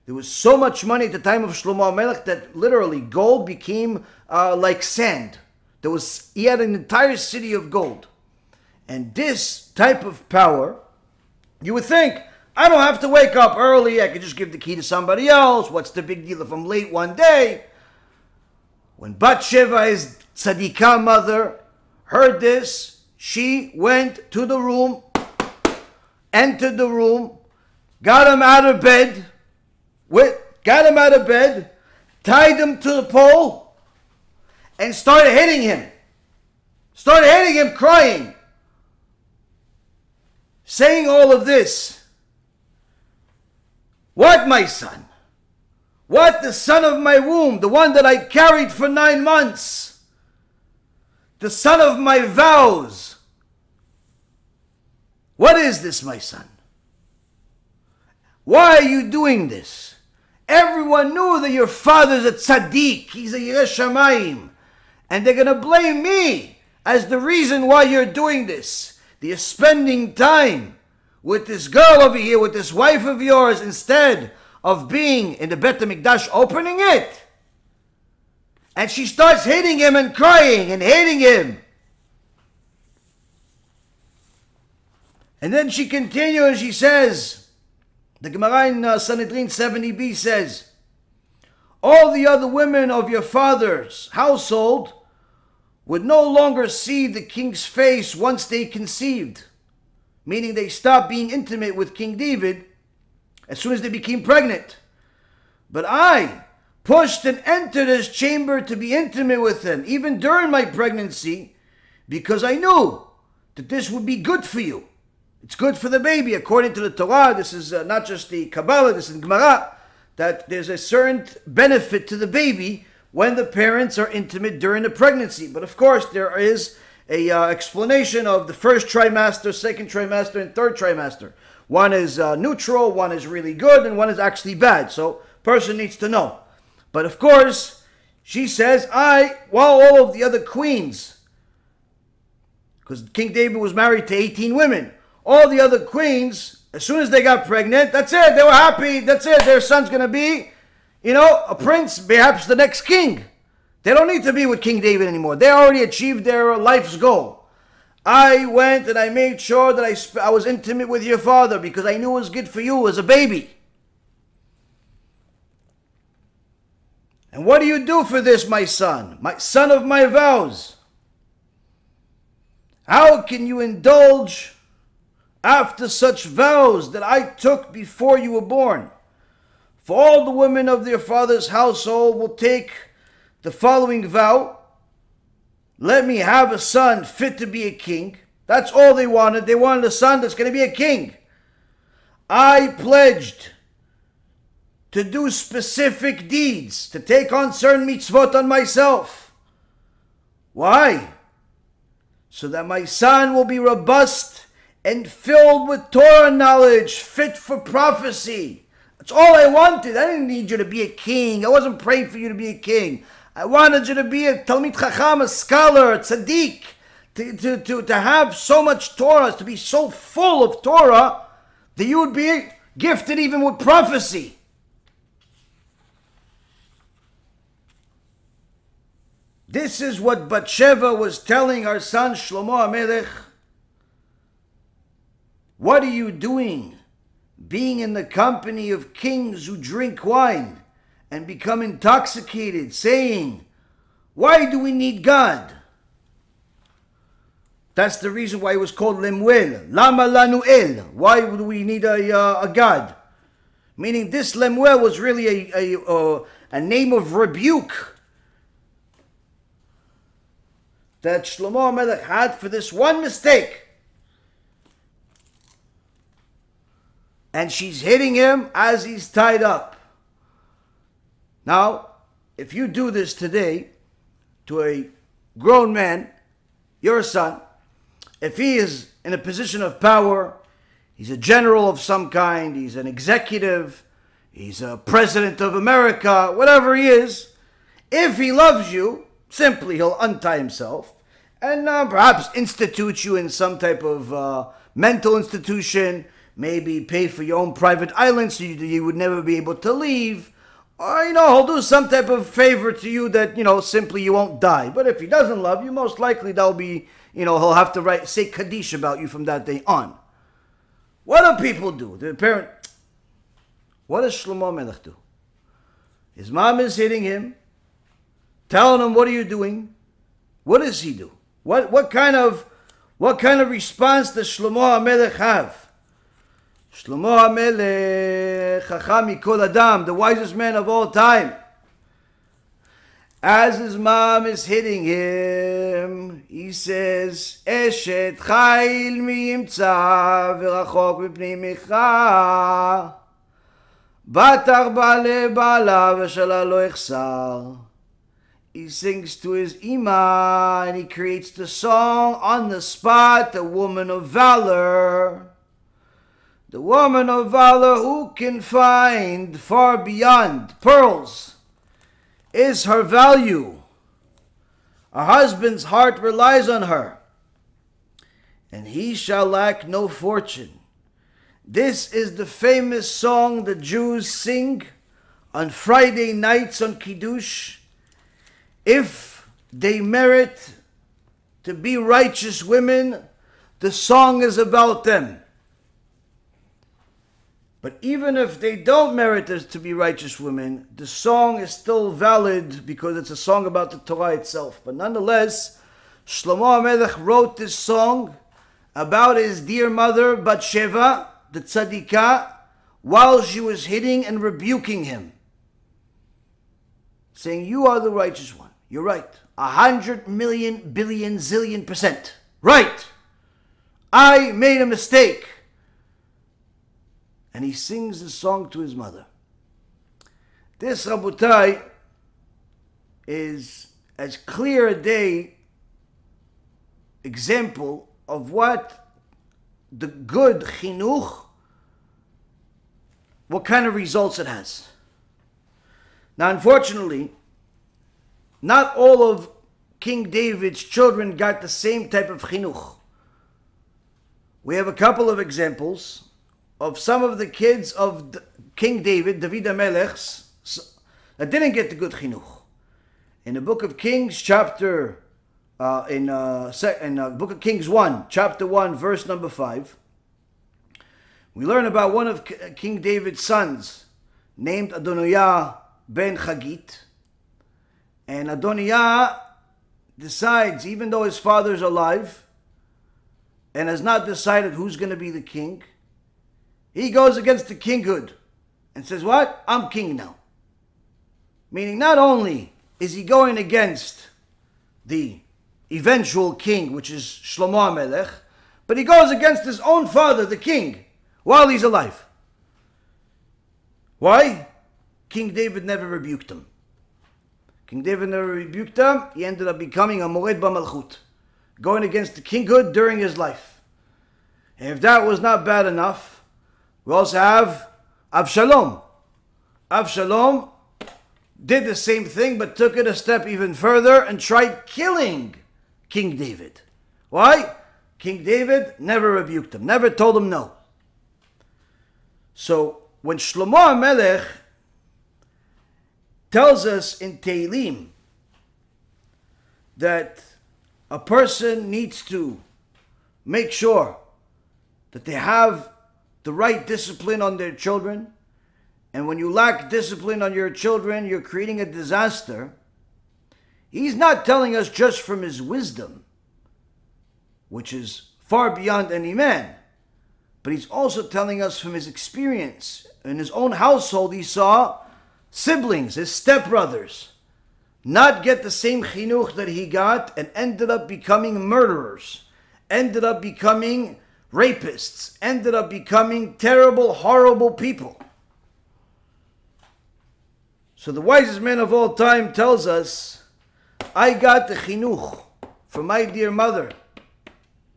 There was so much money at the time of Shlomo Melech that literally gold became uh, like sand. There was he had an entire city of gold, and this type of power, you would think. I don't have to wake up early. I could just give the key to somebody else. What's the big deal if I'm late one day? When Batsheva, his tzadikah mother, heard this, she went to the room, entered the room, got him out of bed, with, got him out of bed, tied him to the pole, and started hitting him. Started hitting him, crying, saying all of this. What, my son? What? The son of my womb, the one that I carried for nine months, the son of my vows. What is this, my son? Why are you doing this? Everyone knew that your father's a tzaddik, he's a Yerei Shamayim, and they're going to blame me. as the reason why you're doing this. You're spending time with this girl over here, with this wife of yours, instead of being in the Bet HaMikdash opening it. And she starts hitting him and crying and hating him. And then she continues, she says, the Gemara in uh, Sanhedrin 70b says, All the other women of your father's household would no longer see the king's face once they conceived, meaning they stopped being intimate with King David as soon as they became pregnant. But I pushed and entered his chamber to be intimate with him, even during my pregnancy, because I knew that this would be good for you. It's good for the baby, according to the Torah. This is uh, not just the Kabbalah, this is Gemara, that there's a certain benefit to the baby when the parents are intimate during the pregnancy. But of course, there is a uh, explanation of the first trimester, second trimester, and third trimester. One is uh, neutral, one is really good, and one is actually bad. So, person needs to know. But of course, she says, I, while all of the other queens, because King David was married to 18 women, all the other queens, as soon as they got pregnant, that's it, they were happy, that's it, their son's gonna be you know, a prince, perhaps the next king. They don't need to be with King David anymore. They already achieved their life's goal. I went and I made sure that I, sp- I was intimate with your father because I knew it was good for you as a baby. And what do you do for this, my son? My son of my vows. How can you indulge after such vows that I took before you were born? For all the women of their father's household will take the following vow Let me have a son fit to be a king. That's all they wanted. They wanted a son that's going to be a king. I pledged to do specific deeds, to take on certain mitzvot on myself. Why? So that my son will be robust and filled with Torah knowledge, fit for prophecy. That's all I wanted. I didn't need you to be a king. I wasn't praying for you to be a king. I wanted you to be a Talmid Chacham, a scholar, a tzaddik, to, to, to, to have so much Torah, to be so full of Torah that you would be gifted even with prophecy. This is what Bathsheba was telling our son Shlomo HaMelech. What are you doing? being in the company of kings who drink wine and become intoxicated, saying, Why do we need God? That's the reason why it was called Lemuel. Lama Lanuel. Why do we need a, uh, a God? Meaning this Lemuel was really a, a, a name of rebuke that Shlomo Melech had for this one mistake. and she's hitting him as he's tied up. Now, if you do this today to a grown man, your son, if he is in a position of power, he's a general of some kind, he's an executive, he's a president of America, whatever he is, if he loves you, simply he'll untie himself and uh, perhaps institute you in some type of uh, mental institution maybe pay for your own private island so you, you would never be able to leave. Or, you know, he'll do some type of favor to you that, you know, simply you won't die. But if he doesn't love you, most likely that'll be, you know, he'll have to write, say Kaddish about you from that day on. What do people do? The parent, what does Shlomo Melech do? His mom is hitting him, telling him, what are you doing? What does he do? What, what kind of, what kind of response does Shlomo Melech have? Shlomo HaMelech, Chacham Yikol Adam, the wisest man of all time. As his mom is hitting him, he says, Eshet chayil miyimtza v'rachok mipnei micha. Bat arba lebala v'shala lo ichsar. He sings to his ima and he creates the song on the spot, the woman of valor. The woman of valor who can find far beyond pearls is her value. A husband's heart relies on her, and he shall lack no fortune. This is the famous song the Jews sing on Friday nights on Kiddush. If they merit to be righteous women, the song is about them. But even if they don't merit to be righteous women, the song is still valid because it's a song about the Torah itself. But nonetheless, Shlomo HaMelech wrote this song about his dear mother Bathsheba, the tzadikah, while she was hitting and rebuking him, saying, "You are the righteous one. You're right. A hundred million billion zillion percent right. I made a mistake." And he sings the song to his mother. This Rabotai is as clear a day example of what the good chinuch, what kind of results it has. Now, unfortunately, not all of King David's children got the same type of chinuch. We have a couple of examples of some of the kids of King David, David HaMelech, that didn't get the good chinuch. In the book of Kings, chapter, uh, in, uh, in uh, book of Kings 1, chapter 1, verse number 5, we learn about one of King David's sons named Adoniah ben Chagit. And Adoniah decides, even though his father's alive and has not decided who's going to be the king, he goes against the kinghood and says, What? I'm king now. Meaning, not only is he going against the eventual king, which is Shlomo Melech, but he goes against his own father, the king, while he's alive. Why? King David never rebuked him. King David never rebuked him. He ended up becoming a Mored B'Malchut, going against the kinghood during his life. And if that was not bad enough, we also have Avshalom. Avshalom did the same thing but took it a step even further and tried killing King David. Why? King David never rebuked him, never told him no. So when Shlomo Melech tells us in Tehillim that a person needs to make sure that they have the right discipline on their children. And when you lack discipline on your children, you're creating a disaster. He's not telling us just from his wisdom, which is far beyond any man, but he's also telling us from his experience. In his own household, he saw siblings, his stepbrothers, not get the same chinuch that he got and ended up becoming murderers, ended up becoming rapists ended up becoming terrible, horrible people. So the wisest man of all time tells us, I got the chinuch from my dear mother,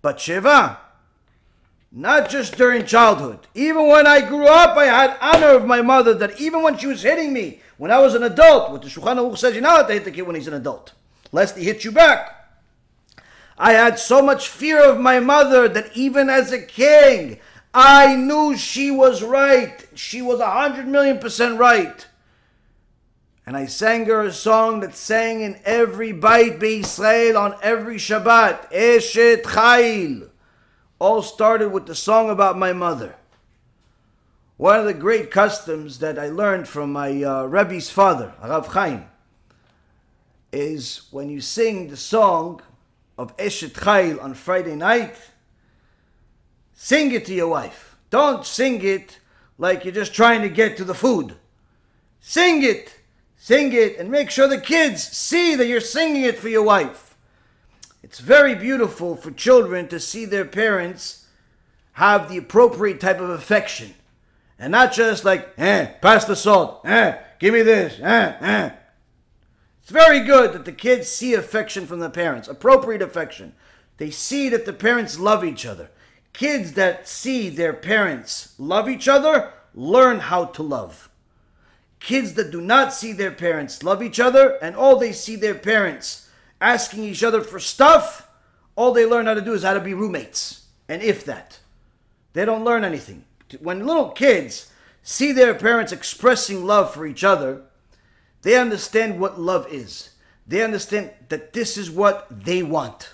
but Bathsheba, not just during childhood. Even when I grew up, I had honor of my mother that even when she was hitting me, when I was an adult, what the Shulchan Aruch says, you're not allowed to hit the kid when he's an adult, lest he hit you back. I had so much fear of my mother that even as a king, I knew she was right. She was a hundred million percent right. And I sang her a song that sang in every Beit Israel on every Shabbat, Eshet Chayil. All started with the song about my mother. One of the great customs that I learned from my uh, Rebbe's father, Rav Chaim, is when you sing the song of Eshet Chayil on Friday night, sing it to your wife. Don't sing it like you're just trying to get to the food. Sing it, sing it, and make sure the kids see that you're singing it for your wife. It's very beautiful for children to see their parents have the appropriate type of affection. And not just like, eh, pass the salt, eh, give me this, eh, eh. It's very good that the kids see affection from the parents, appropriate affection. They see that the parents love each other. Kids that see their parents love each other learn how to love. Kids that do not see their parents love each other and all they see their parents asking each other for stuff, all they learn how to do is how to be roommates. And if that, they don't learn anything. When little kids see their parents expressing love for each other, they understand what love is. They understand that this is what they want.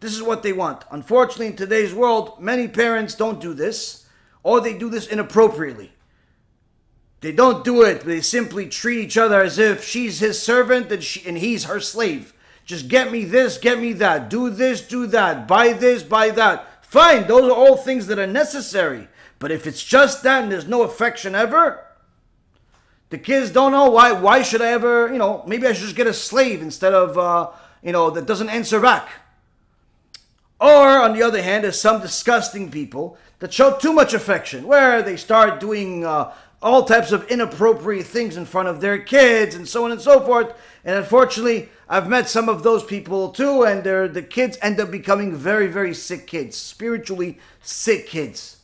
This is what they want. Unfortunately, in today's world, many parents don't do this, or they do this inappropriately. They don't do it. They simply treat each other as if she's his servant and, she, and he's her slave. Just get me this, get me that. Do this, do that. Buy this, buy that. Fine, those are all things that are necessary. But if it's just that and there's no affection ever, the kids don't know why. Why should I ever? You know, maybe I should just get a slave instead of, uh, you know, that doesn't answer back. Or on the other hand, there's some disgusting people that show too much affection, where they start doing uh, all types of inappropriate things in front of their kids and so on and so forth. And unfortunately, I've met some of those people too, and the kids end up becoming very, very sick kids, spiritually sick kids.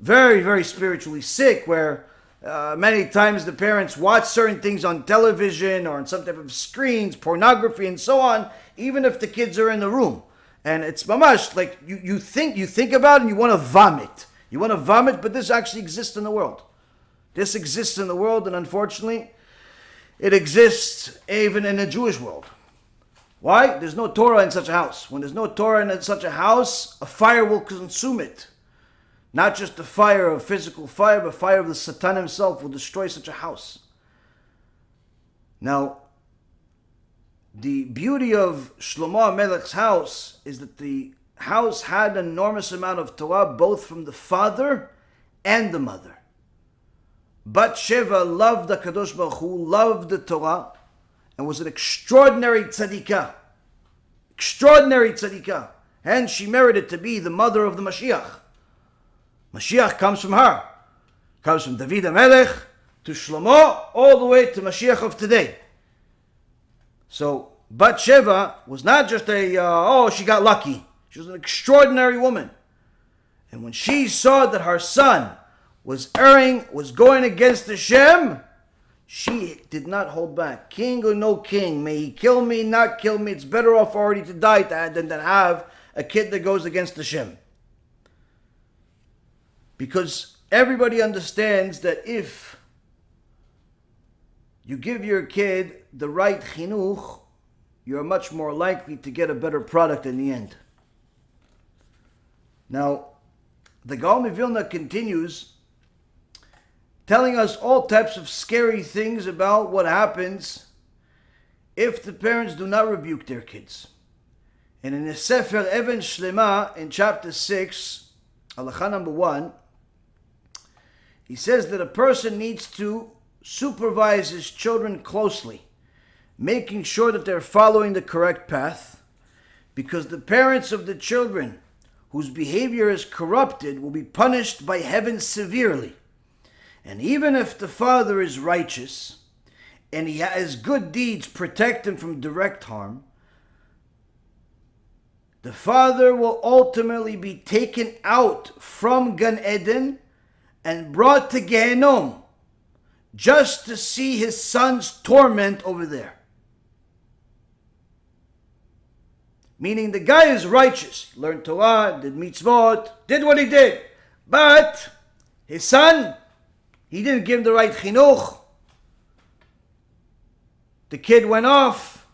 Very, very spiritually sick, where uh, many times the parents watch certain things on television or on some type of screens, pornography, and so on, even if the kids are in the room. And it's mamash like you, you think you think about and you want to vomit. You want to vomit, but this actually exists in the world. This exists in the world, and unfortunately, it exists even in the Jewish world. Why? There's no Torah in such a house. When there's no Torah in such a house, a fire will consume it. Not just the fire of physical fire, but fire of the Satan himself will destroy such a house. Now, the beauty of Shlomo Melech's house is that the house had an enormous amount of Torah, both from the father and the mother. Bat Sheva loved the Kadosh Baruch Hu, loved the Torah, and was an extraordinary tzadikah. Extraordinary tzadikah. And she merited to be the mother of the Mashiach. Mashiach comes from her. Comes from David Melech to Shlomo, all the way to Mashiach of today. So Bat Sheva was not just a, uh, oh, she got lucky. She was an extraordinary woman. And when she saw that her son was erring, was going against Hashem, she did not hold back. King or no king, may he kill me, not kill me. It's better off already to die than to have a kid that goes against Hashem. Because everybody understands that if you give your kid the right chinuch, you're much more likely to get a better product in the end. Now, the Gaon Vilna continues telling us all types of scary things about what happens if the parents do not rebuke their kids. And in the Sefer Even Shlema, in chapter 6, halacha number 1, he says that a person needs to supervise his children closely, making sure that they're following the correct path, because the parents of the children whose behavior is corrupted will be punished by heaven severely. And even if the father is righteous and he has good deeds protect him from direct harm, the father will ultimately be taken out from Gan Eden and brought to Gehenom just to see his son's torment over there. Meaning the guy is righteous, learned Torah, did mitzvot, did what he did. But his son, he didn't give him the right chinuch. The kid went off.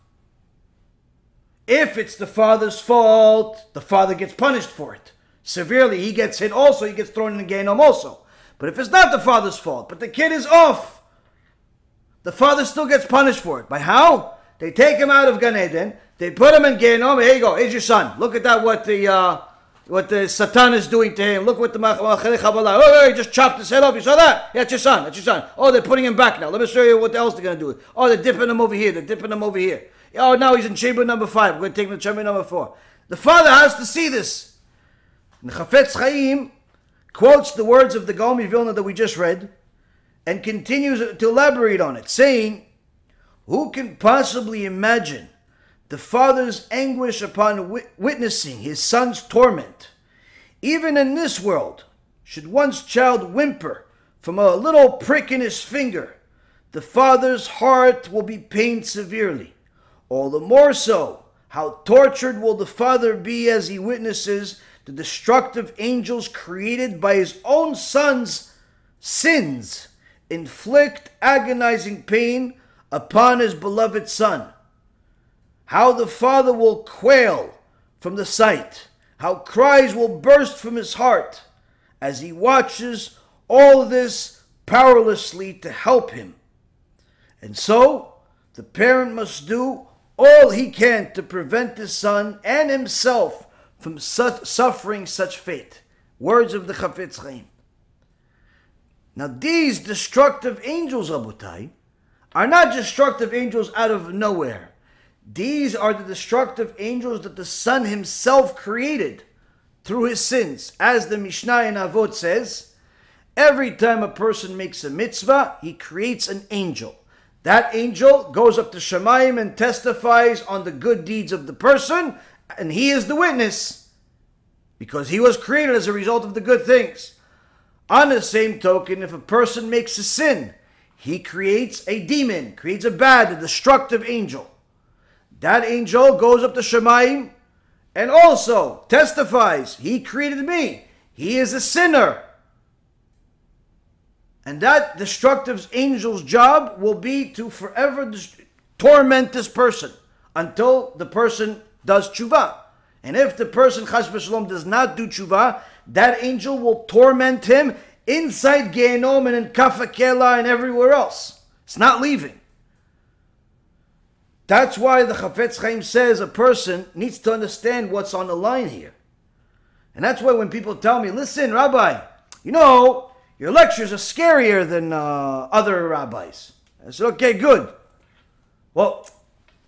If it's the father's fault, the father gets punished for it. Severely, he gets hit also, he gets thrown in the Gehenom also. But if it's not the father's fault, but the kid is off, the father still gets punished for it. By how? They take him out of Gan Eden, they put him in Gehenom. Here you go. Here's your son. Look at that. What the uh, what the Satan is doing to him. Look what the. Oh, he just chopped his head off. You saw that? Yeah, that's your son. That's your son. Oh, they're putting him back now. Let me show you what else they're gonna do. Oh, they're dipping him over here. They're dipping him over here. Oh, now he's in chamber number five. We're gonna take him to chamber number four. The father has to see this. And Chafetz Chaim quotes the words of the Gaon Vilna that we just read and continues to elaborate on it, saying, Who can possibly imagine the father's anguish upon witnessing his son's torment? Even in this world, should one's child whimper from a little prick in his finger, the father's heart will be pained severely. all the more so, how tortured will the Father be as he witnesses the destructive angels created by his own Son's sins inflict agonizing pain upon his beloved Son. How the Father will quail from the sight, how cries will burst from his heart as he watches all this powerlessly to help him. And so, the parent must do all he can to prevent his son and himself from su- suffering such fate. Words of the Chafetz Chaim. Now, these destructive angels, Rabotai, are not destructive angels out of nowhere. These are the destructive angels that the Son himself created through his sins. As the Mishnah in Avot says, every time a person makes a mitzvah, he creates an angel. That angel goes up to Shemayim and testifies on the good deeds of the person, and he is the witness because he was created as a result of the good things. On the same token, if a person makes a sin, he creates a demon, creates a bad, a destructive angel. That angel goes up to Shemaim and also testifies, He created me. He is a sinner. And that destructive angel's job will be to forever torment this person until the person does tshuva. And if the person, chas v'shalom, does not do tshuva, that angel will torment him inside Gehenom and in Kaf HaKela and everywhere else. It's not leaving. That's why the Chafetz Chaim says a person needs to understand what's on the line here. And that's why when people tell me, listen, Rabbi, you know, your lectures are scarier than uh, other rabbis. I said, okay, good. Well,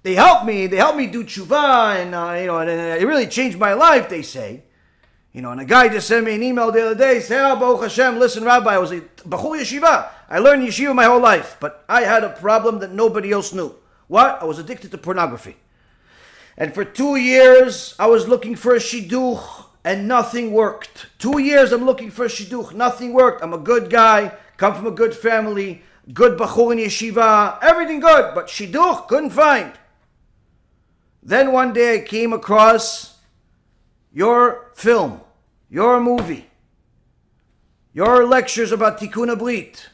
they helped me. They helped me do tshuva, and uh, you know, and, and it really changed my life. They say, you know, and a guy just sent me an email the other day. Say, oh, Baruch Hashem, listen, Rabbi, I was a bachur yeshiva. I learned yeshiva my whole life, but I had a problem that nobody else knew. What? I was addicted to pornography. And for two years, I was looking for a shidduch and nothing worked. Two years I'm looking for a shidduch, nothing worked. I'm a good guy, come from a good family, good bachur in yeshiva, everything good, but shidduch couldn't find. Then one day I came across your film, your movie, your lectures about tikkun HaBrit,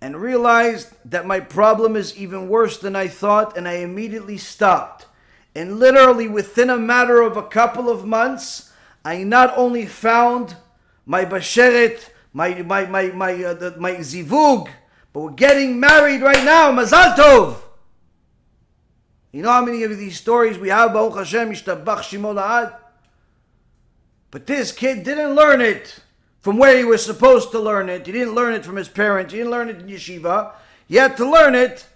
and realized that my problem is even worse than I thought, and I immediately stopped. And literally within a matter of a couple of months, I not only found my basheret, my my my my uh, the, my zivug, but we're getting married right now. Mazal tov. You know how many of these stories we have? Baruch Hashem, Yishtabach Shemo But this kid didn't learn it from where he was supposed to learn it. He didn't learn it from his parents. He didn't learn it in yeshiva. He had to learn it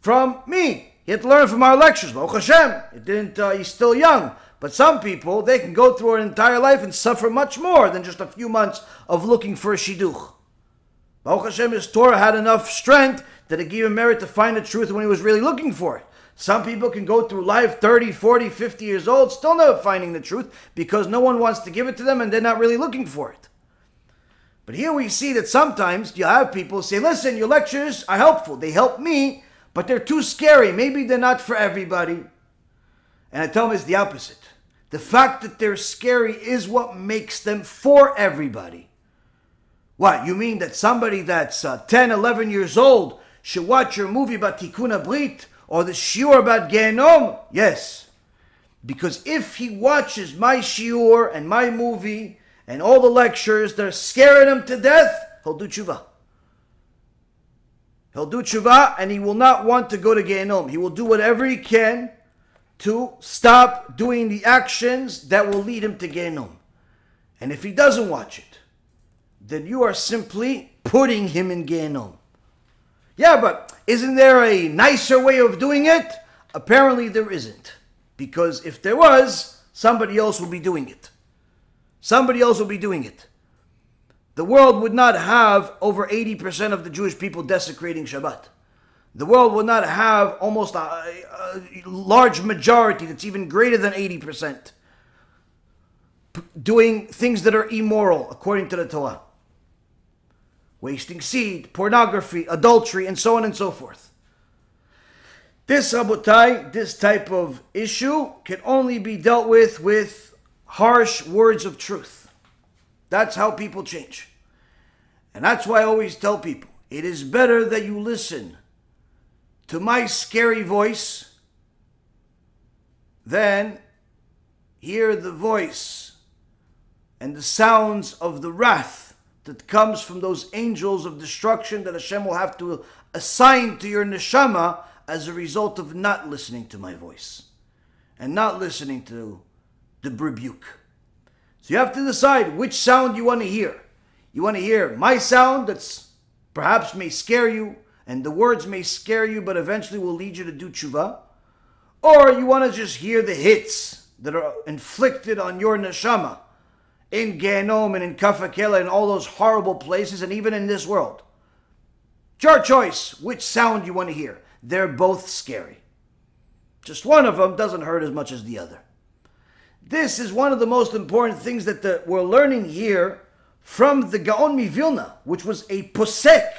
from me. He had to learn from our lectures. Baruch Hashem. It didn't, uh, he's still young. But some people, they can go through an entire life and suffer much more than just a few months of looking for a shidduch. Baruch Hashem, his Torah had enough strength that it gave him merit to find the truth when he was really looking for it. Some people can go through life 30, 40, 50 years old, still not finding the truth because no one wants to give it to them and they're not really looking for it. But here we see that sometimes you have people say, listen, your lectures are helpful. They help me, but they're too scary. Maybe they're not for everybody. And I tell them it's the opposite. The fact that they're scary is what makes them for everybody. What, you mean that somebody that's uh, 10, 11 years old should watch your movie about Tikkun HaBrit or the shiur about Gehenom? Yes. Because if he watches my shiur and my movie and all the lectures that are scaring him to death, he'll do tshuva. He'll do tshuva and he will not want to go to Gehenom. He will do whatever he can to stop doing the actions that will lead him to Gehenom. And if he doesn't watch it, then you are simply putting him in Gehenom. Yeah, but isn't there a nicer way of doing it? Apparently there isn't. Because if there was, somebody else would be doing it. Somebody else will be doing it the world would not have over 80% of the Jewish people desecrating Shabbat. The world would not have almost a, a large majority that's even greater than 80% doing things that are immoral according to the Torah. Wasting seed, pornography, adultery, and so on and so forth. This, Rabotai, this type of issue can only be dealt with with harsh words of truth. That's how people change. And that's why I always tell people it is better that you listen to my scary voice than hear the voice and the sounds of the wrath that comes from those angels of destruction that Hashem will have to assign to your neshama as a result of not listening to my voice and not listening to the rebuke. So you have to decide which sound you want to hear. You want to hear my sound that's perhaps may scare you and the words may scare you but eventually will lead you to do tshuva. Or you want to just hear the hits that are inflicted on your neshama in Gehenom and in Kaf HaKela and all those horrible places and even in this world. It's your choice which sound you want to hear. They're both scary. Just one of them doesn't hurt as much as the other. This is one of the most important things that the, we're learning here from the Gaon Mivilna, which was a posek.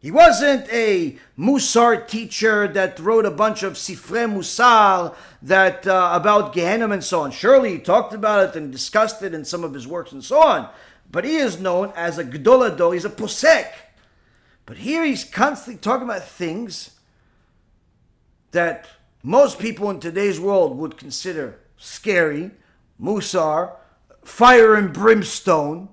He wasn't a Musar teacher that wrote a bunch of Sifre Musar that uh, about Gehenna and so on. Surely he talked about it and discussed it in some of his works and so on. But he is known as a Gadol HaDor, he's a posek. But here he's constantly talking about things that most people in today's world would consider scary, Musar, fire and brimstone.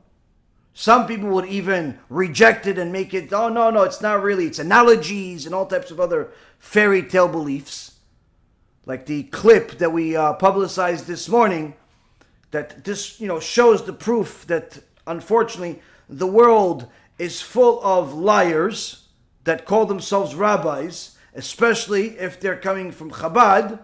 Some people would even reject it and make it, oh, no, no, it's not really. It's analogies and all types of other fairy tale beliefs. Like the clip that we uh, publicized this morning, that this, you know, shows the proof that unfortunately the world is full of liars that call themselves rabbis especially if they're coming from Chabad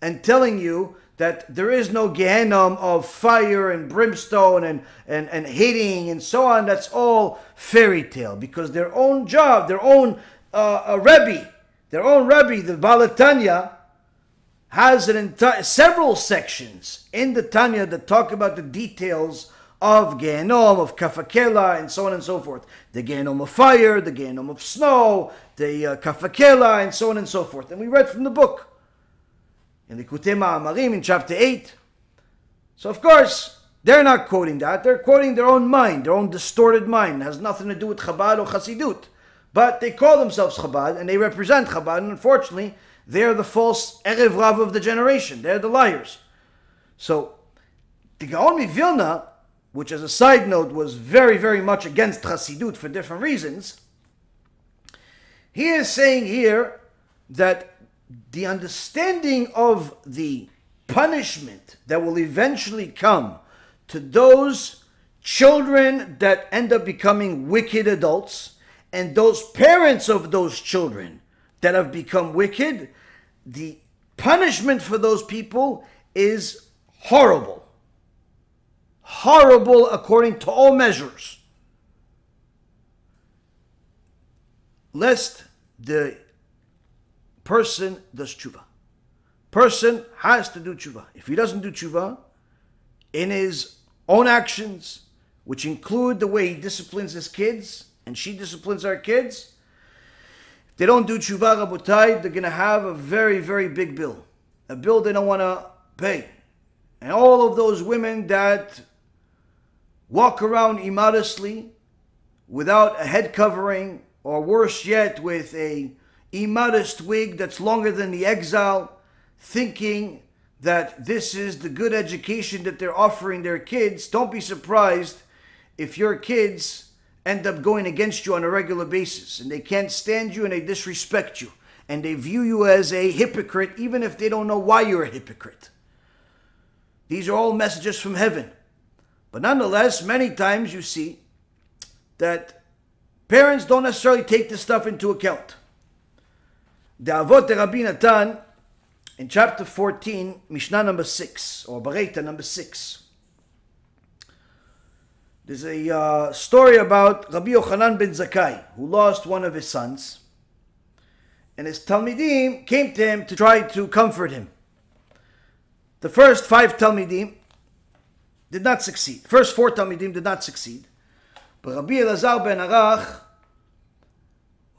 and telling you that there is no Gehenna of fire and brimstone and, and, and hitting and so on. That's all fairy tale because their own job, their own uh, uh, Rebbe, their own Rebbe, the Baal HaTanya, has an entire several sections in the Tanya that talk about the details of Gehenom, of Kaf HaKela, and so on and so forth. The Gehenom of fire, the Gehenom of snow, the uh, Kaf HaKela, and so on and so forth. And we read from the book in the Kutema Amarim in chapter 8. So, of course, they're not quoting that. They're quoting their own mind, their own distorted mind. It has nothing to do with Chabad or Hasidut. But they call themselves Chabad and they represent Chabad. And unfortunately, they're the false Erev Rav of the generation. They're the liars. So, the Gaon Vilna which as a side note was very, very much against Hasidut for different reasons, he is saying here that the understanding of the punishment that will eventually come to those children that end up becoming wicked adults and those parents of those children that have become wicked, the punishment for those people is horrible horrible according to all measures. Lest the person does tshuva. Person has to do tshuva. If he doesn't do tshuva in his own actions, which include the way he disciplines his kids and she disciplines our kids, if they don't do tshuva rabotai, they're going to have a very, very big bill. A bill they don't want to pay. And all of those women that walk around immodestly without a head covering, or worse yet, with a immodest wig that's longer than the exile, thinking that this is the good education that they're offering their kids, don't be surprised if your kids end up going against you on a regular basis and they can't stand you and they disrespect you and they view you as a hypocrite even if they don't know why you're a hypocrite. These are all messages from heaven. But nonetheless, many times you see that parents don't necessarily take this stuff into account. The Avot Rabbi Natan in chapter 14, Mishnah number 6, or Baraita number 6. There's a uh, story about Rabbi Yochanan ben Zakkai, who lost one of his sons. And his Talmidim came to him to try to comfort him. The first five Talmidim did not succeed. First four Talmidim did not succeed. But Rabbi Elazar ben Arach,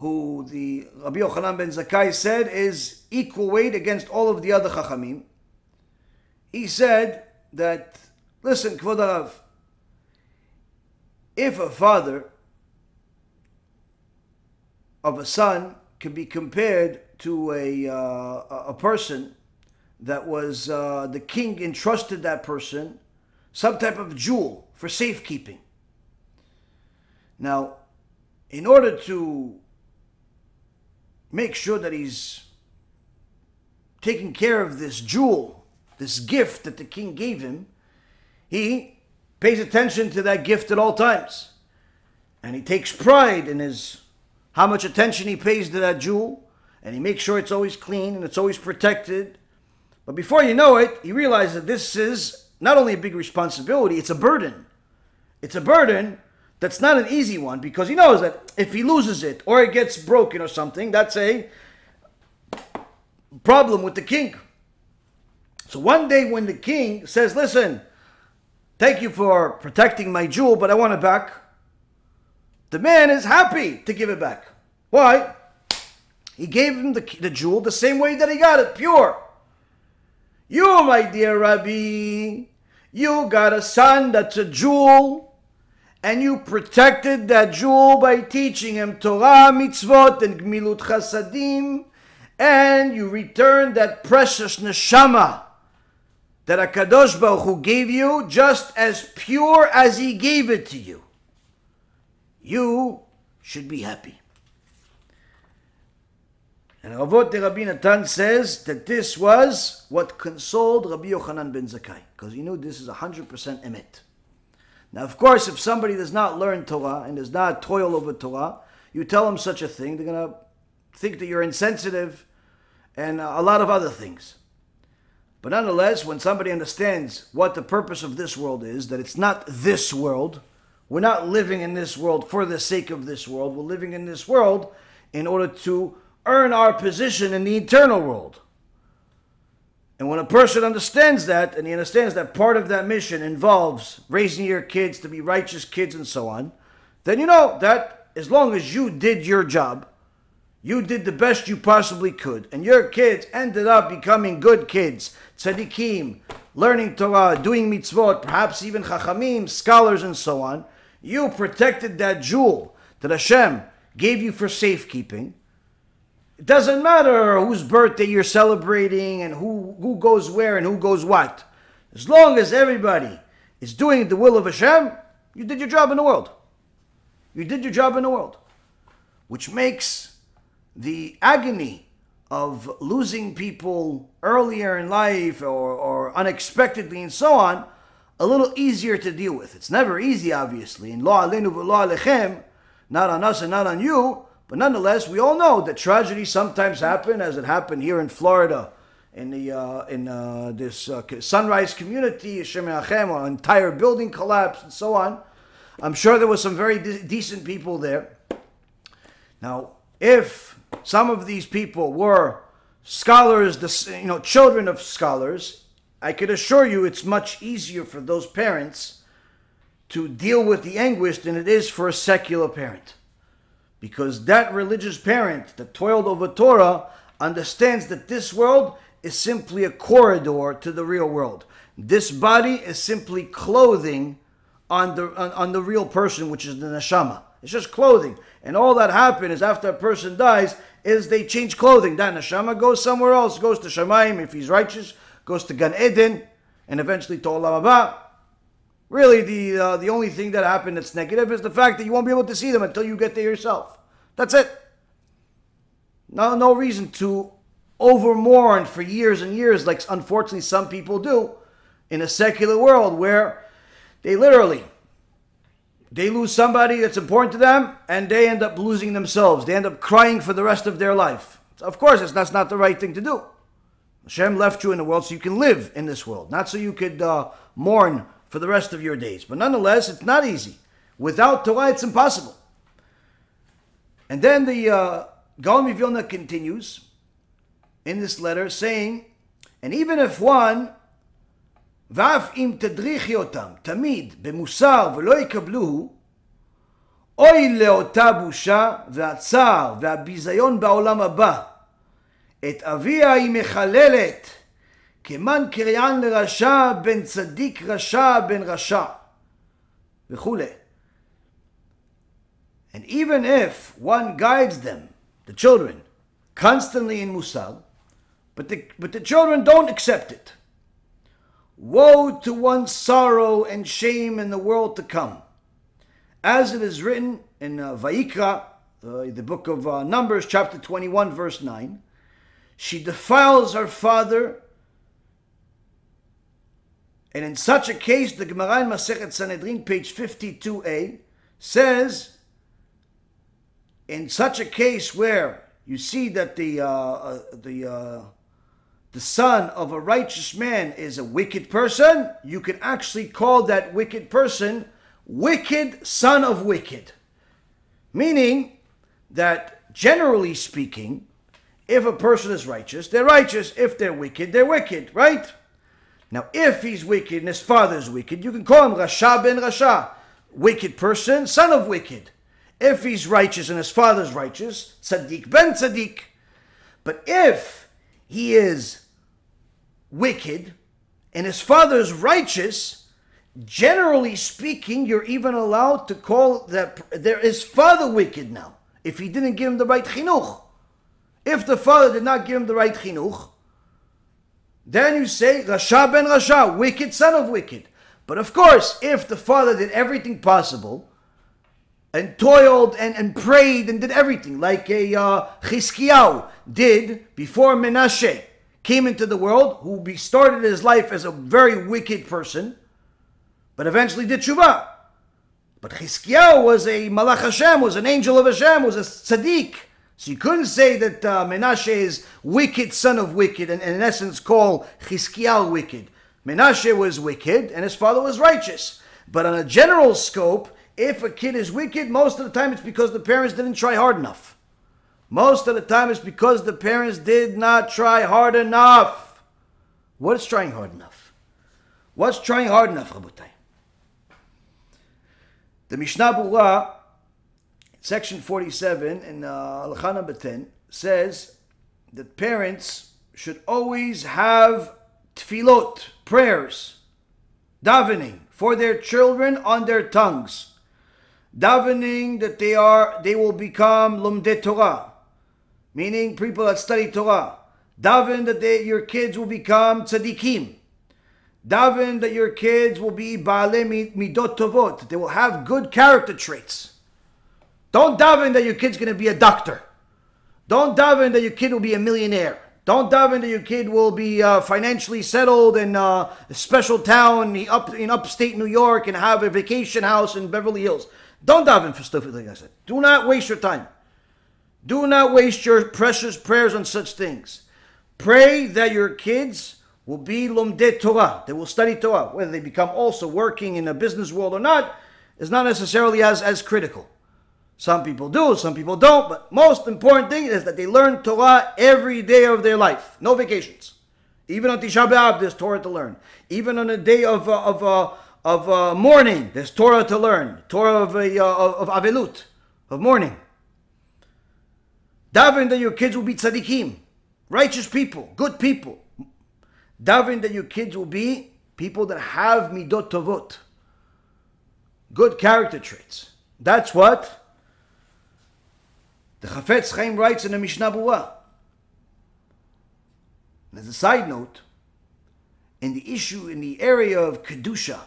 who the Rabbi Yochanan ben Zakkai said is equal weight against all of the other Chachamim. He said that, listen, Kvod HaRav, if a father of a son can be compared to a, uh, a person that was uh, the king entrusted that person some type of jewel for safekeeping. Now, in order to make sure that he's taking care of this jewel, this gift that the king gave him, he pays attention to that gift at all times. And he takes pride in his how much attention he pays to that jewel, and he makes sure it's always clean and it's always protected. But before you know it, he realizes that this is not only a big responsibility, it's a burden. It's a burden that's not an easy one because he knows that if he loses it or it gets broken or something, that's a problem with the king. So one day when the king says, Listen, thank you for protecting my jewel, but I want it back, the man is happy to give it back. Why? He gave him the, the jewel the same way that he got it, pure. You, my dear Rabbi, you got a son that's a jewel, and you protected that jewel by teaching him Torah, mitzvot, and gmilut chasadim, and you returned that precious neshama that Akadosh Baruch Hu gave you just as pure as He gave it to you. You should be happy. And Ravot de Rabbi Natan says that this was what consoled Rabbi Yochanan ben Zakkai, because he knew this is 100% emet. Now, of course, if somebody does not learn Torah and does not toil over Torah, you tell them such a thing, they're going to think that you're insensitive and uh, a lot of other things. But nonetheless, when somebody understands what the purpose of this world is, that it's not this world, we're not living in this world for the sake of this world, we're living in this world in order to earn our position in the eternal world. And when a person understands that, and he understands that part of that mission involves raising your kids to be righteous kids and so on, then you know that as long as you did your job, you did the best you possibly could, and your kids ended up becoming good kids, tzaddikim, learning Torah, doing mitzvot, perhaps even chachamim, scholars, and so on. You protected that jewel that Hashem gave you for safekeeping it doesn't matter whose birthday you're celebrating and who, who goes where and who goes what. As long as everybody is doing the will of Hashem, you did your job in the world. You did your job in the world. Which makes the agony of losing people earlier in life or, or unexpectedly and so on a little easier to deal with. It's never easy, obviously. In law alechem, not on us and not on you, but nonetheless, we all know that tragedies sometimes happen, as it happened here in Florida, in the uh, in uh, this uh, sunrise community, Shemachem, an entire building collapsed, and so on. I'm sure there was some very de- decent people there. Now, if some of these people were scholars, the, you know, children of scholars, I could assure you it's much easier for those parents to deal with the anguish than it is for a secular parent. Because that religious parent that toiled over Torah understands that this world is simply a corridor to the real world. This body is simply clothing on the on, on the real person, which is the neshama. It's just clothing. And all that happens is after a person dies, is they change clothing. That neshama goes somewhere else, goes to Shemaim if he's righteous, goes to Gan Eden, and eventually to Olam Haba. Really, the, uh, the only thing that happened that's negative is the fact that you won't be able to see them until you get there yourself. That's it. No, no reason to over mourn for years and years, like unfortunately some people do in a secular world where they literally they lose somebody that's important to them and they end up losing themselves. They end up crying for the rest of their life. Of course, that's not the right thing to do. Hashem left you in the world so you can live in this world, not so you could uh, mourn for the rest of your days. But nonetheless, it's not easy. Without Torah, it's impossible. And then the uh, Gaon Vilna continues in this letter saying, and even if one, ואף אם תדריכי אותם תמיד במוסר ולא יקבלוהו, אוי לאותה בושה והצער והביזיון בעולם הבא. את אביה היא מחללת, כמן קריין לרשע, בן צדיק רשע, בן רשע, וכולי. And even if one guides them, the children, constantly in Musar, but the, but the children don't accept it. Woe to one's sorrow and shame in the world to come. As it is written in uh, Vaikra, uh, the book of uh, Numbers, chapter 21, verse 9, she defiles her father and in such a case, the Gemara in Masechet Sanhedrin, page 52a, says, in such a case where you see that the uh, uh, the uh, the son of a righteous man is a wicked person, you can actually call that wicked person wicked son of wicked. Meaning that generally speaking, if a person is righteous, they're righteous. If they're wicked, they're wicked, right? Now, if he's wicked and his father's wicked, you can call him Rasha ben Rasha, wicked person, son of wicked. If he's righteous and his father's righteous, Tzaddik ben Tzaddik. But if he is wicked and his father's righteous, generally speaking, you're even allowed to call that there is father wicked now if he didn't give him the right chinuch. If the father did not give him the right chinuch, then you say Rasha ben Rasha, wicked son of wicked. But of course, if the father did everything possible and toiled and, and prayed and did everything like a uh, Chizkiyahu did before Menashe came into the world, who started his life as a very wicked person, but eventually did tshuva. But Chizkiyahu was a Malach Hashem, was an angel of Hashem, was a tzaddik. So you couldn't say that uh, Menashe is wicked son of wicked, and, and in essence call Chizkiyahu wicked. Menashe was wicked, and his father was righteous. But on a general scope, if a kid is wicked, most of the time it's because the parents didn't try hard enough. Most of the time it's because the parents did not try hard enough. What's trying hard enough? What's trying hard enough, Rabotai? The Mishnah Berurah, section 47 in uh, Al 10, says that parents should always have tefillot, prayers, davening for their children on their tongues davening that they are they will become lumde Torah, meaning people that study Torah. Daven that they, your kids will become tzaddikim. Daven that your kids will be baale midot tovot. They will have good character traits. Don't daven that your kid's going to be a doctor. Don't daven that your kid will be a millionaire. Don't daven that your kid will be uh, financially settled in uh, a special town up in upstate New York and have a vacation house in Beverly Hills. Don't daven for stuff like I said. Do not waste your time. Do not waste your precious prayers on such things. Pray that your kids will be lomde Torah. They will study Torah. Whether they become also working in the business world or not is not necessarily as, as critical. Some people do, some people don't, but most important thing is that they learn Torah every day of their life. No vacations. Even on Tisha B'Av, there's Torah to learn. Even on a day of, uh, of, uh, of uh, mourning. There's Torah to learn. Torah of, uh, of, of Avelut, of mourning. Daven that your kids will be tzaddikim, righteous people, good people. Daven that your kids will be people that have midot tovot, good character traits. That's what the Chafetz Chaim writes in the Mishnah Berurah. As a side note, in the issue in the area of kedusha,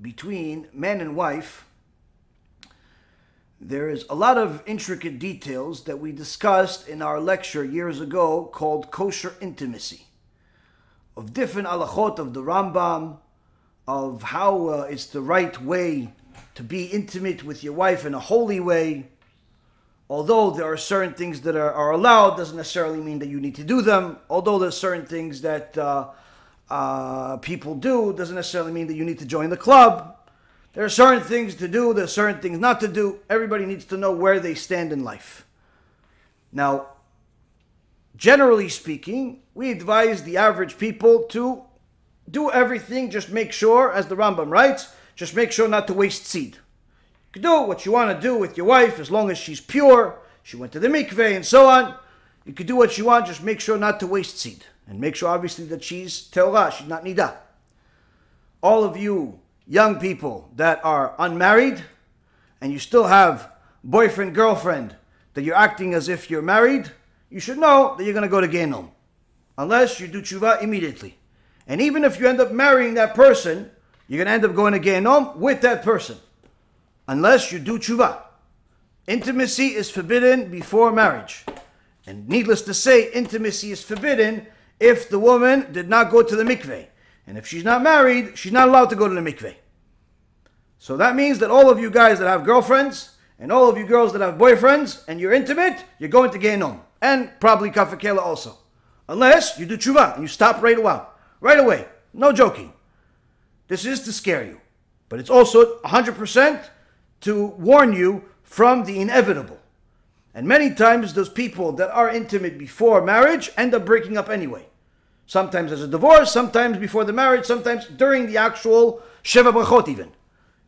between man and wife, there is a lot of intricate details that we discussed in our lecture years ago called kosher intimacy, of different alachot of the Rambam, of how uh, it's the right way to be intimate with your wife in a holy way. Although there are certain things that are, are allowed, doesn't necessarily mean that you need to do them. Although there's certain things that uh, uh, people do doesn't necessarily mean that you need to join the club. There are certain things to do, there are certain things not to do. Everybody needs to know where they stand in life. Now, generally speaking, we advise the average people to do everything, just make sure, as the Rambam writes, just make sure not to waste seed. You can do what you want to do with your wife as long as she's pure. She went to the mikveh and so on. You can do what you want, just make sure not to waste seed. And make sure, obviously, that she's tehorah, she's not nida. All of you young people that are unmarried and you still have boyfriend, girlfriend, that you're acting as if you're married, you should know that you're going to go to Genom. Unless you do tshuva immediately. And even if you end up marrying that person, you're going to end up going to Genom with that person. Unless you do tshuva. Intimacy is forbidden before marriage. And needless to say, intimacy is forbidden if the woman did not go to the mikveh. And if she's not married, she's not allowed to go to the mikveh. So that means that all of you guys that have girlfriends, and all of you girls that have boyfriends, and you're intimate, you're going to Genom. And probably Kaf HaKela also. Unless you do tshuva and you stop right away. Right away. No joking. This is to scare you. But it's also 100% to warn you from the inevitable. And many times those people that are intimate before marriage end up breaking up anyway. Sometimes as a divorce, sometimes before the marriage, sometimes during the actual Sheva Brachot even.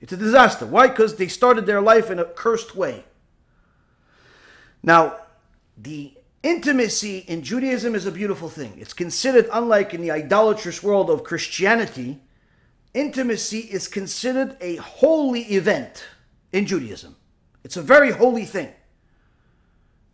It's a disaster. Why? Because they started their life in a cursed way. Now, the intimacy in Judaism is a beautiful thing. It's considered, unlike in the idolatrous world of Christianity, intimacy is considered a holy event in Judaism. It's a very holy thing.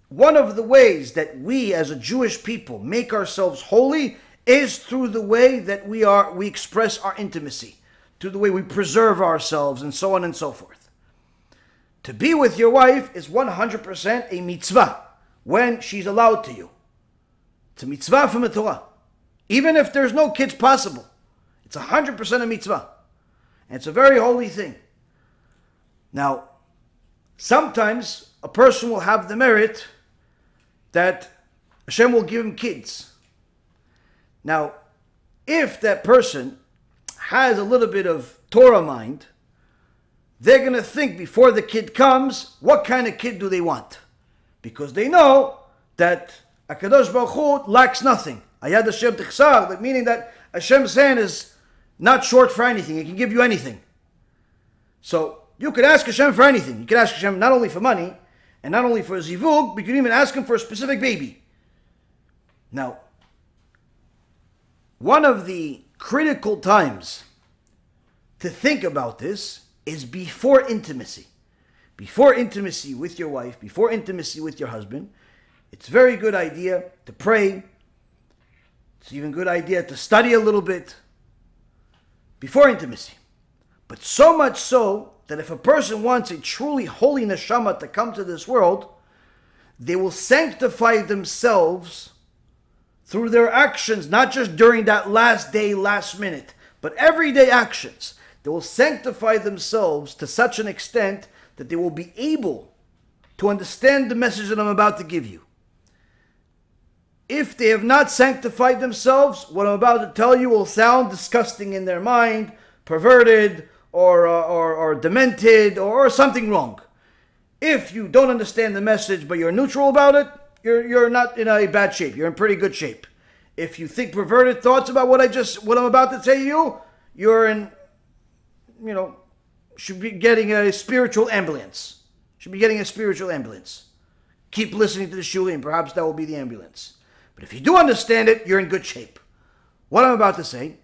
One of the ways that we as a Jewish people make ourselves holy is through the way that we are we express our intimacy, through the way we preserve ourselves and so on and so forth. To be with your wife is 100% a mitzvah when she's allowed to you. It's a mitzvah from the Torah. Even if there's no kids possible, it's 100% a mitzvah. And it's a very holy thing. Now, sometimes a person will have the merit that Hashem will give him kids. Now, if that person has a little bit of Torah mind, they're going to think before the kid comes, what kind of kid do they want? because they know that Akadosh Baruch Hu lacks nothing. Ayad Hashem Tichsar, meaning that Hashem's hand is not short for anything; He can give you anything. So you could ask Hashem for anything. You could ask Hashem not only for money and not only for a zivug, but you can even ask Him for a specific baby. Now, one of the critical times to think about this is before intimacy before intimacy with your wife, before intimacy with your husband, it's a very good idea to pray. It's even a good idea to study a little bit before intimacy. But so much so that if a person wants a truly holy neshama to come to this world, they will sanctify themselves through their actions, not just during that last day, last minute, but everyday actions. They will sanctify themselves to such an extent that they will be able to understand the message that I'm about to give you. If they have not sanctified themselves, what I'm about to tell you will sound disgusting in their mind, perverted, or, uh, or, or demented, or, or something wrong. If you don't understand the message but you're neutral about it, you're, you're not in a bad shape. You're in pretty good shape. If you think perverted thoughts about what I just what I'm about to tell you, you're in you know should be getting a spiritual ambulance. Should be getting a spiritual ambulance. Keep listening to the shiur, and perhaps that will be the ambulance. But if you do understand it, you're in good shape. What I'm about to say,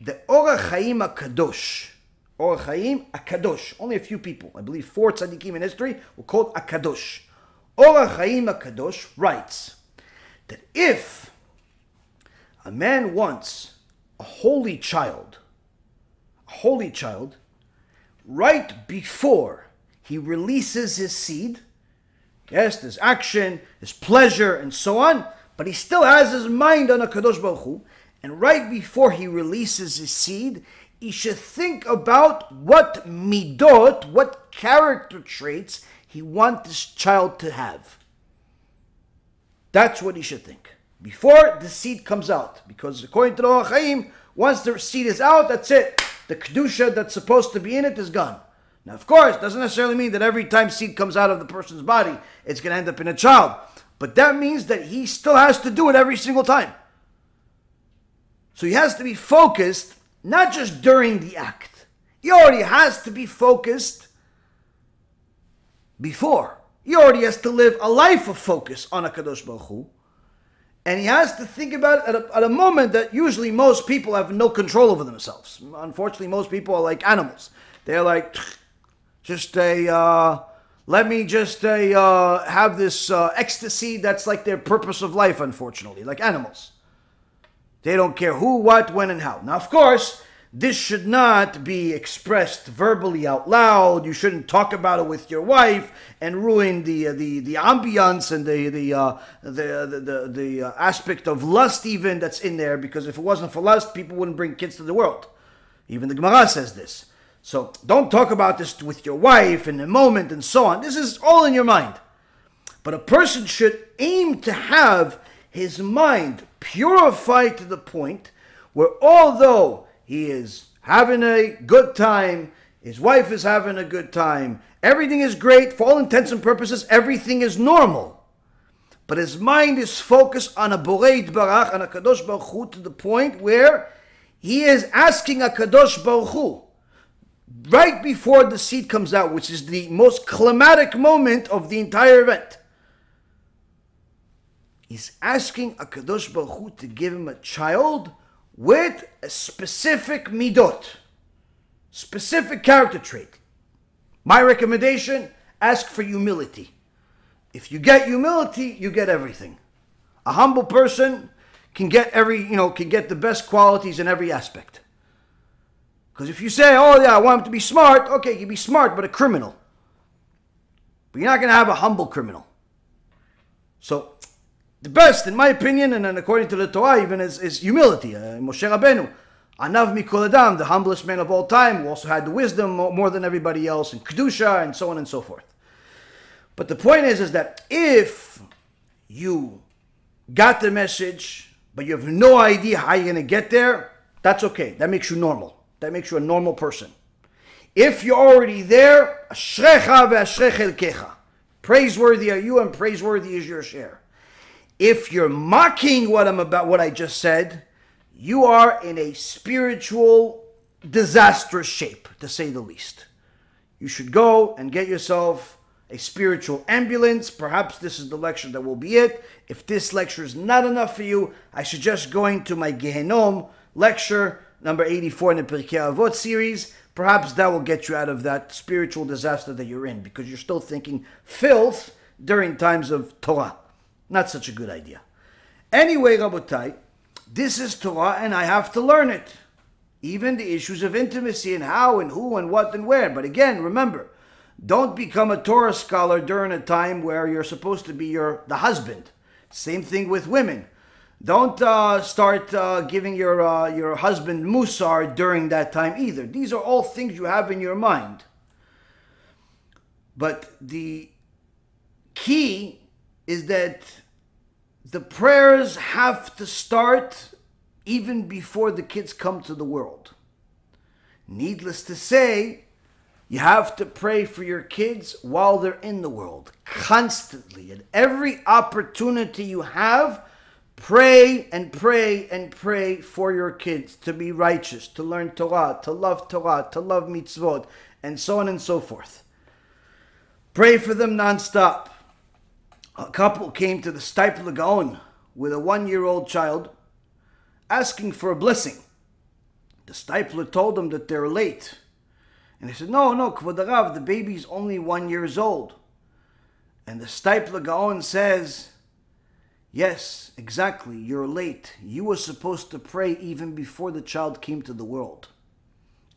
the Or HaChaim Akadosh, Or HaChaim Akadosh, only a few people, I believe four tzaddikim in history, were called Akadosh. Or HaChaim Akadosh writes that if a man wants a holy child, a holy child, right before he releases his seed, yes, there's action, there's pleasure, and so on, but he still has his mind on a Kadosh Baruch Hu, and right before he releases his seed, he should think about what midot, what character traits he wants this child to have. That's what he should think. Before the seed comes out. Because according to the Chaim, once the seed is out, that's it the kedusha that's supposed to be in it is gone. Now, of course, doesn't necessarily mean that every time seed comes out of the person's body, it's going to end up in a child. But that means that he still has to do it every single time. So he has to be focused, not just during the act. He already has to be focused before. He already has to live a life of focus on a Kadosh Baruch Hu. And he has to think about it at a, at a moment that usually most people have no control over themselves. Unfortunately, most people are like animals. They're like, just a, uh, let me just a, uh, have this uh, ecstasy that's like their purpose of life, unfortunately, like animals. They don't care who, what, when, and how. Now, of course, this should not be expressed verbally out loud. You shouldn't talk about it with your wife and ruin the uh, the the ambiance and the the uh, the the the, the uh, aspect of lust even that's in there. Because if it wasn't for lust, people wouldn't bring kids to the world. Even the Gemara says this. So don't talk about this with your wife in a moment and so on. This is all in your mind. But a person should aim to have his mind purified to the point where although he is having a good time. His wife is having a good time. Everything is great. For all intents and purposes, everything is normal. But his mind is focused on a Borei Yitbarach, on a Kadosh Baruch Hu, to the point where he is asking a Kadosh Baruch Hu, right before the seed comes out, which is the most climatic moment of the entire event. He's asking a Kadosh Baruch Hu to give him a child with a specific midot, specific character trait. My recommendation ask for humility. If you get humility, you get everything. A humble person can get every, you know, can get the best qualities in every aspect. Because if you say, oh yeah, I want him to be smart, okay, you be smart, but a criminal. But you're not going to have a humble criminal. So the best, in my opinion, and, according to the Torah, even is, is humility. Uh, Moshe Rabbeinu, Anav Mikol Adam, the humblest man of all time, who also had the wisdom more than everybody else, and Kedusha, and so on and so forth. But the point is, is that if you got the message, but you have no idea how you're going to get there, that's okay. That makes you normal. That makes you a normal person. If you're already there, praiseworthy are you and praiseworthy is your share if you're mocking what I'm about, what I just said, you are in a spiritual disastrous shape, to say the least. You should go and get yourself a spiritual ambulance. Perhaps this is the lecture that will be it. If this lecture is not enough for you, I suggest going to my Gehenom lecture, number 84 in the Pirkei Avot series. Perhaps that will get you out of that spiritual disaster that you're in because you're still thinking filth during times of Torah. Not such a good idea. Anyway, Rabotai, this is Torah and I have to learn it. Even the issues of intimacy and how and who and what and where. But again, remember, don't become a Torah scholar during a time where you're supposed to be your the husband. Same thing with women. Don't uh, start uh, giving your uh, your husband musar during that time either. These are all things you have in your mind. But the key is that the prayers have to start even before the kids come to the world. Needless to say, you have to pray for your kids while they're in the world, constantly. At every opportunity you have, pray and pray and pray for your kids to be righteous, to learn Torah, to love Torah, to love mitzvot, and so on and so forth. Pray for them nonstop a couple came to the Steipler Gaon with a one year old child asking for a blessing. The Steipler told them that they're late. And they said, No, no, Kvod the baby's only one years old. And the Steipler Gaon says, Yes, exactly, you're late. You were supposed to pray even before the child came to the world.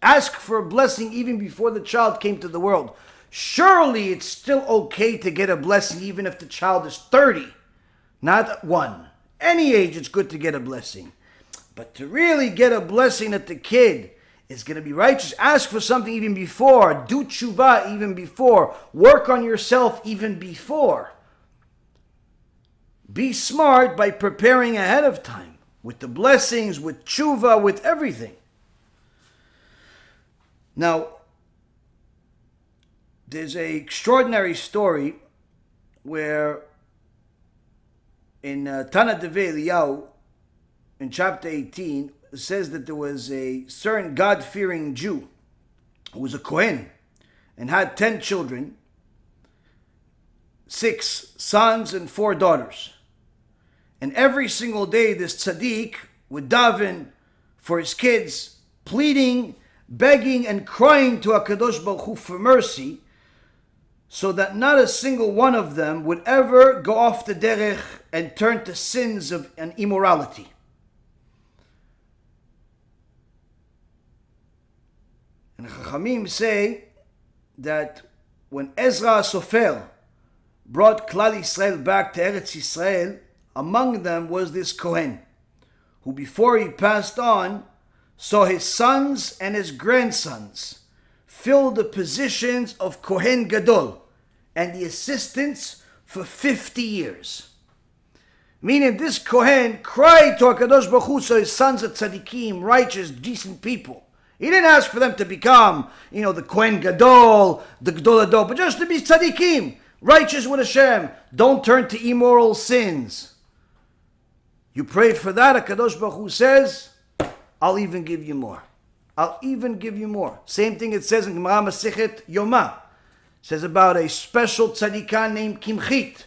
Ask for a blessing even before the child came to the world. Surely it's still okay to get a blessing even if the child is 30, not one. Any age it's good to get a blessing. But to really get a blessing that the kid is going to be righteous, ask for something even before, do tshuva even before, work on yourself even before. Be smart by preparing ahead of time with the blessings, with tshuva, with everything. Now, there's a extraordinary story where in uh, Tana Devei Eliyahu, in chapter 18, it says that there was a certain God-fearing Jew who was a Kohen and had 10 children. six sons and four daughters. And every single day, this tzaddik would daven for his kids, pleading, begging, and crying to HaKadosh Baruch Hu for mercy, so that not a single one of them would ever go off the derech and turn to sins of an immorality. And Chachamim say that when Ezra Sofer brought Klal Israel back to Eretz Yisrael, among them was this Kohen, who before he passed on saw his sons and his grandsons fill the positions of Kohen Gadol and the assistants for 50 years. Meaning this Kohen cried to HaKadosh Baruch Hu so his sons are tzaddikim, righteous, decent people. He didn't ask for them to become, you know, the Kohen Gadol, the Gadol HaDor, but just to be tzaddikim, righteous with Hashem. Don't turn to immoral sins. You prayed for that, HaKadosh Baruch Hu says, I'll even give you more. I'll even give you more. Same thing it says in Gemara Masechet Yoma. It says about a special tzaddikan named Kimchit.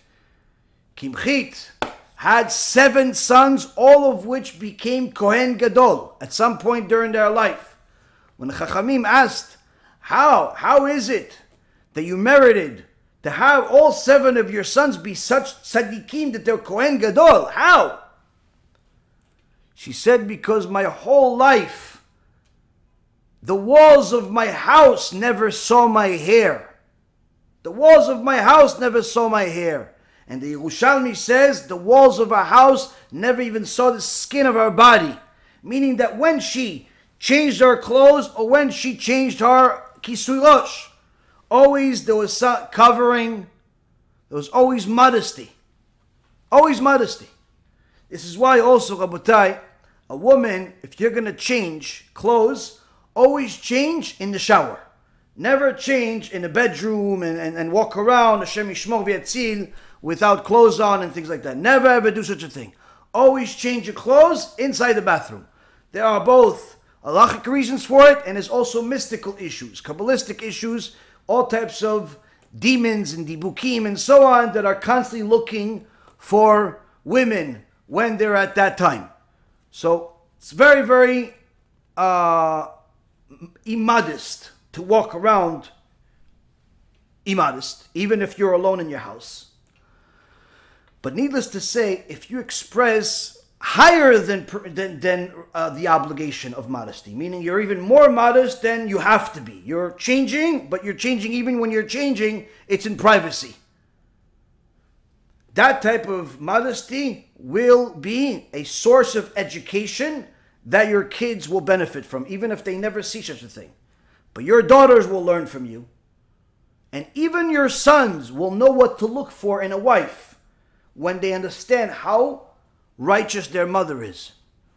Kimchit had seven sons, all of which became Kohen Gadol at some point during their life. When Chachamim asked, How? How is it that you merited to have all seven of your sons be such tzaddikim that they're Kohen Gadol? How? She said, Because my whole life, the walls of my house never saw my hair. The walls of my house never saw my hair. And the Yerushalmi says the walls of our house never even saw the skin of our body. Meaning that when she changed her clothes or when she changed her kisui rosh, always there was covering, there was always modesty. Always modesty. This is why also, Rabotai, a woman, if you're going to change clothes, always change in the shower. Never change in the bedroom and, and, and walk around, Hashem Yishmor without clothes on and things like that. Never ever do such a thing. Always change your clothes inside the bathroom. There are both halachic reasons for it, and there's also mystical issues, kabbalistic issues, all types of demons and dibukim and so on that are constantly looking for women when they're at that time. So it's very, very uh, immodest to walk around immodest, even if you're alone in your house. But needless to say, if you express higher than than, than uh, the obligation of modesty, meaning you're even more modest than you have to be. You're changing, but you're changing even when you're changing, it's in privacy. That type of modesty will be a source of education that your kids will benefit from, even if they never see such a thing. But your daughters will learn from you. And even your sons will know what to look for in a wife when they understand how righteous their mother is.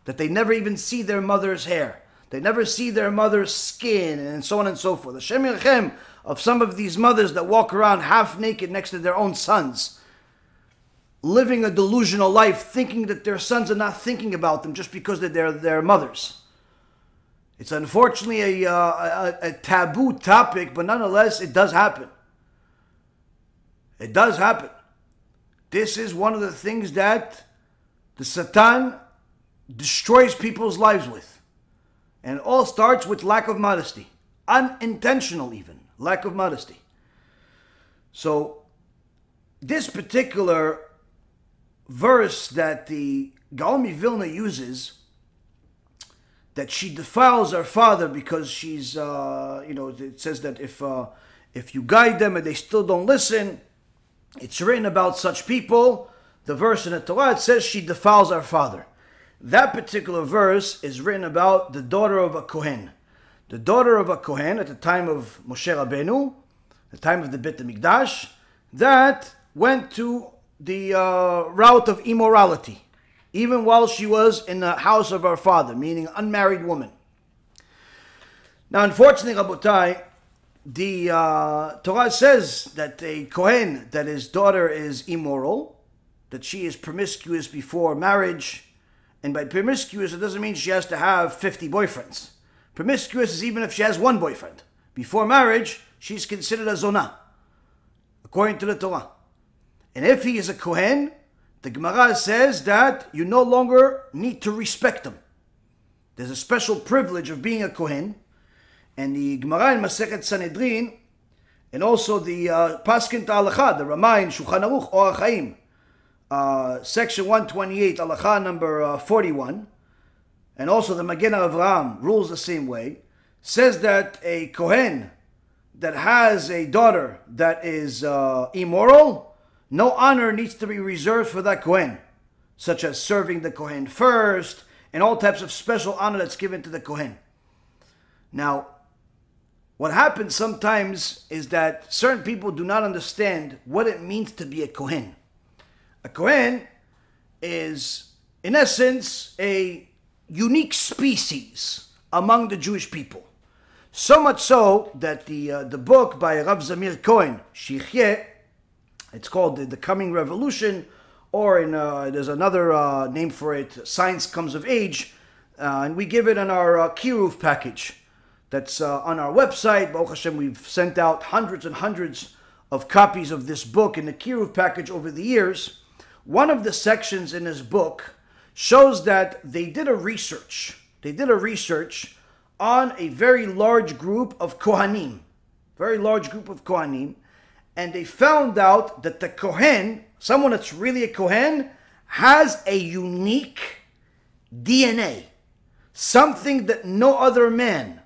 That they never even see their mother's hair. They never see their mother's skin and so on and so forth. The Shem of some of these mothers that walk around half naked next to their own sons, living a delusional life, thinking that their sons are not thinking about them just because they're their mothers. It's unfortunately a, uh, a, a taboo topic, but nonetheless, it does happen. It does happen. This is one of the things that the Satan destroys people's lives with. And it all starts with lack of modesty, unintentional, even lack of modesty. So, this particular verse that the Gaon Vilna uses that she defiles her father because she's, uh, you know, it says that if uh, if you guide them and they still don't listen, it's written about such people. The verse in the Torah says she defiles her father. That particular verse is written about the daughter of a Kohen. The daughter of a Kohen at the time of Moshe Rabbeinu, the time of the Beit HaMikdash, that went to the uh, route of immorality even while she was in the house of her father, meaning unmarried woman. Now, unfortunately, Rabotai, the uh, Torah says that a Kohen, that his daughter is immoral, that she is promiscuous before marriage, and by promiscuous, it doesn't mean she has to have 50 boyfriends. Promiscuous is even if she has one boyfriend. Before marriage, she's considered a zonah, according to the Torah. And if he is a Kohen, the Gemara says that you no longer need to respect him. There's a special privilege of being a Kohen. And the Gemara in Masechet Sanhedrin, and also the uh, Paskin Ta'alacha, the Ramah in Shulchan Aruch, Orach Chaim, uh, section 128, Alacha number uh, 41, and also the Magen Avraham rules the same way, says that a Kohen that has a daughter that is uh, immoral, no honor needs to be reserved for that Kohen, such as serving the Kohen first, and all types of special honor that's given to the Kohen. Now, what happens sometimes is that certain people do not understand what it means to be a Kohen. A Kohen is, in essence, a unique species among the Jewish people. So much so that the, uh, the book by Rav Zamir Cohen, Shichyeh, it's called the, the Coming Revolution, or in uh, there's another uh, name for it, Science Comes of Age, uh, and we give it in our uh, Kiruv package that's uh, on our website. Baruch Hashem, we've sent out hundreds and hundreds of copies of this book in the Kiruv package over the years. One of the sections in this book shows that they did a research. They did a research on a very large group of Kohanim, very large group of Kohanim, and they found out that the Kohen, someone that's really a Kohen, has a unique DNA, something that no other man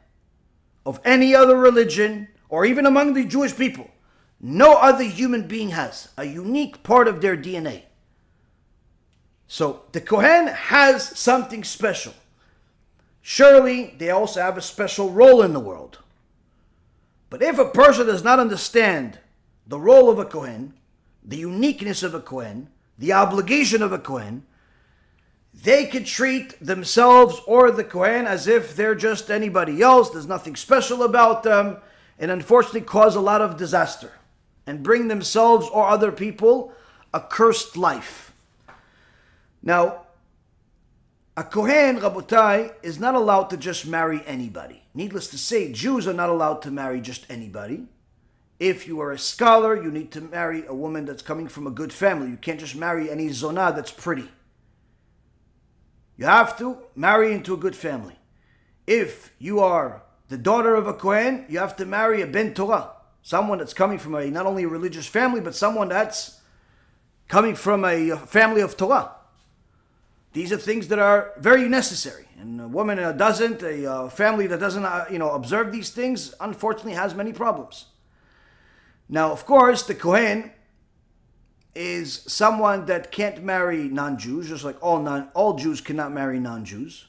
of any other religion or even among the Jewish people, no other human being has a unique part of their DNA. So the Kohen has something special. Surely they also have a special role in the world. But if a person does not understand the role of a Kohen, the uniqueness of a Kohen, the obligation of a Kohen, they could treat themselves or the Kohen as if they're just anybody else. There's nothing special about them, and unfortunately cause a lot of disaster and bring themselves or other people a cursed life. Now, a Kohen, Rabotai, is not allowed to just marry anybody. Needless to say, Jews are not allowed to marry just anybody. If you are a scholar, you need to marry a woman that's coming from a good family. You can't just marry any zonah that's pretty. You have to marry into a good family. If you are the daughter of a Kohen, you have to marry a Ben Torah, someone that's coming from a not only a religious family, but someone that's coming from a family of Torah. These are things that are very necessary. And a woman that doesn't, a family that doesn't, uh, you know, observe these things, unfortunately has many problems. Now, of course, the Kohen is someone that can't marry non-Jews, just like all non all Jews cannot marry non-Jews.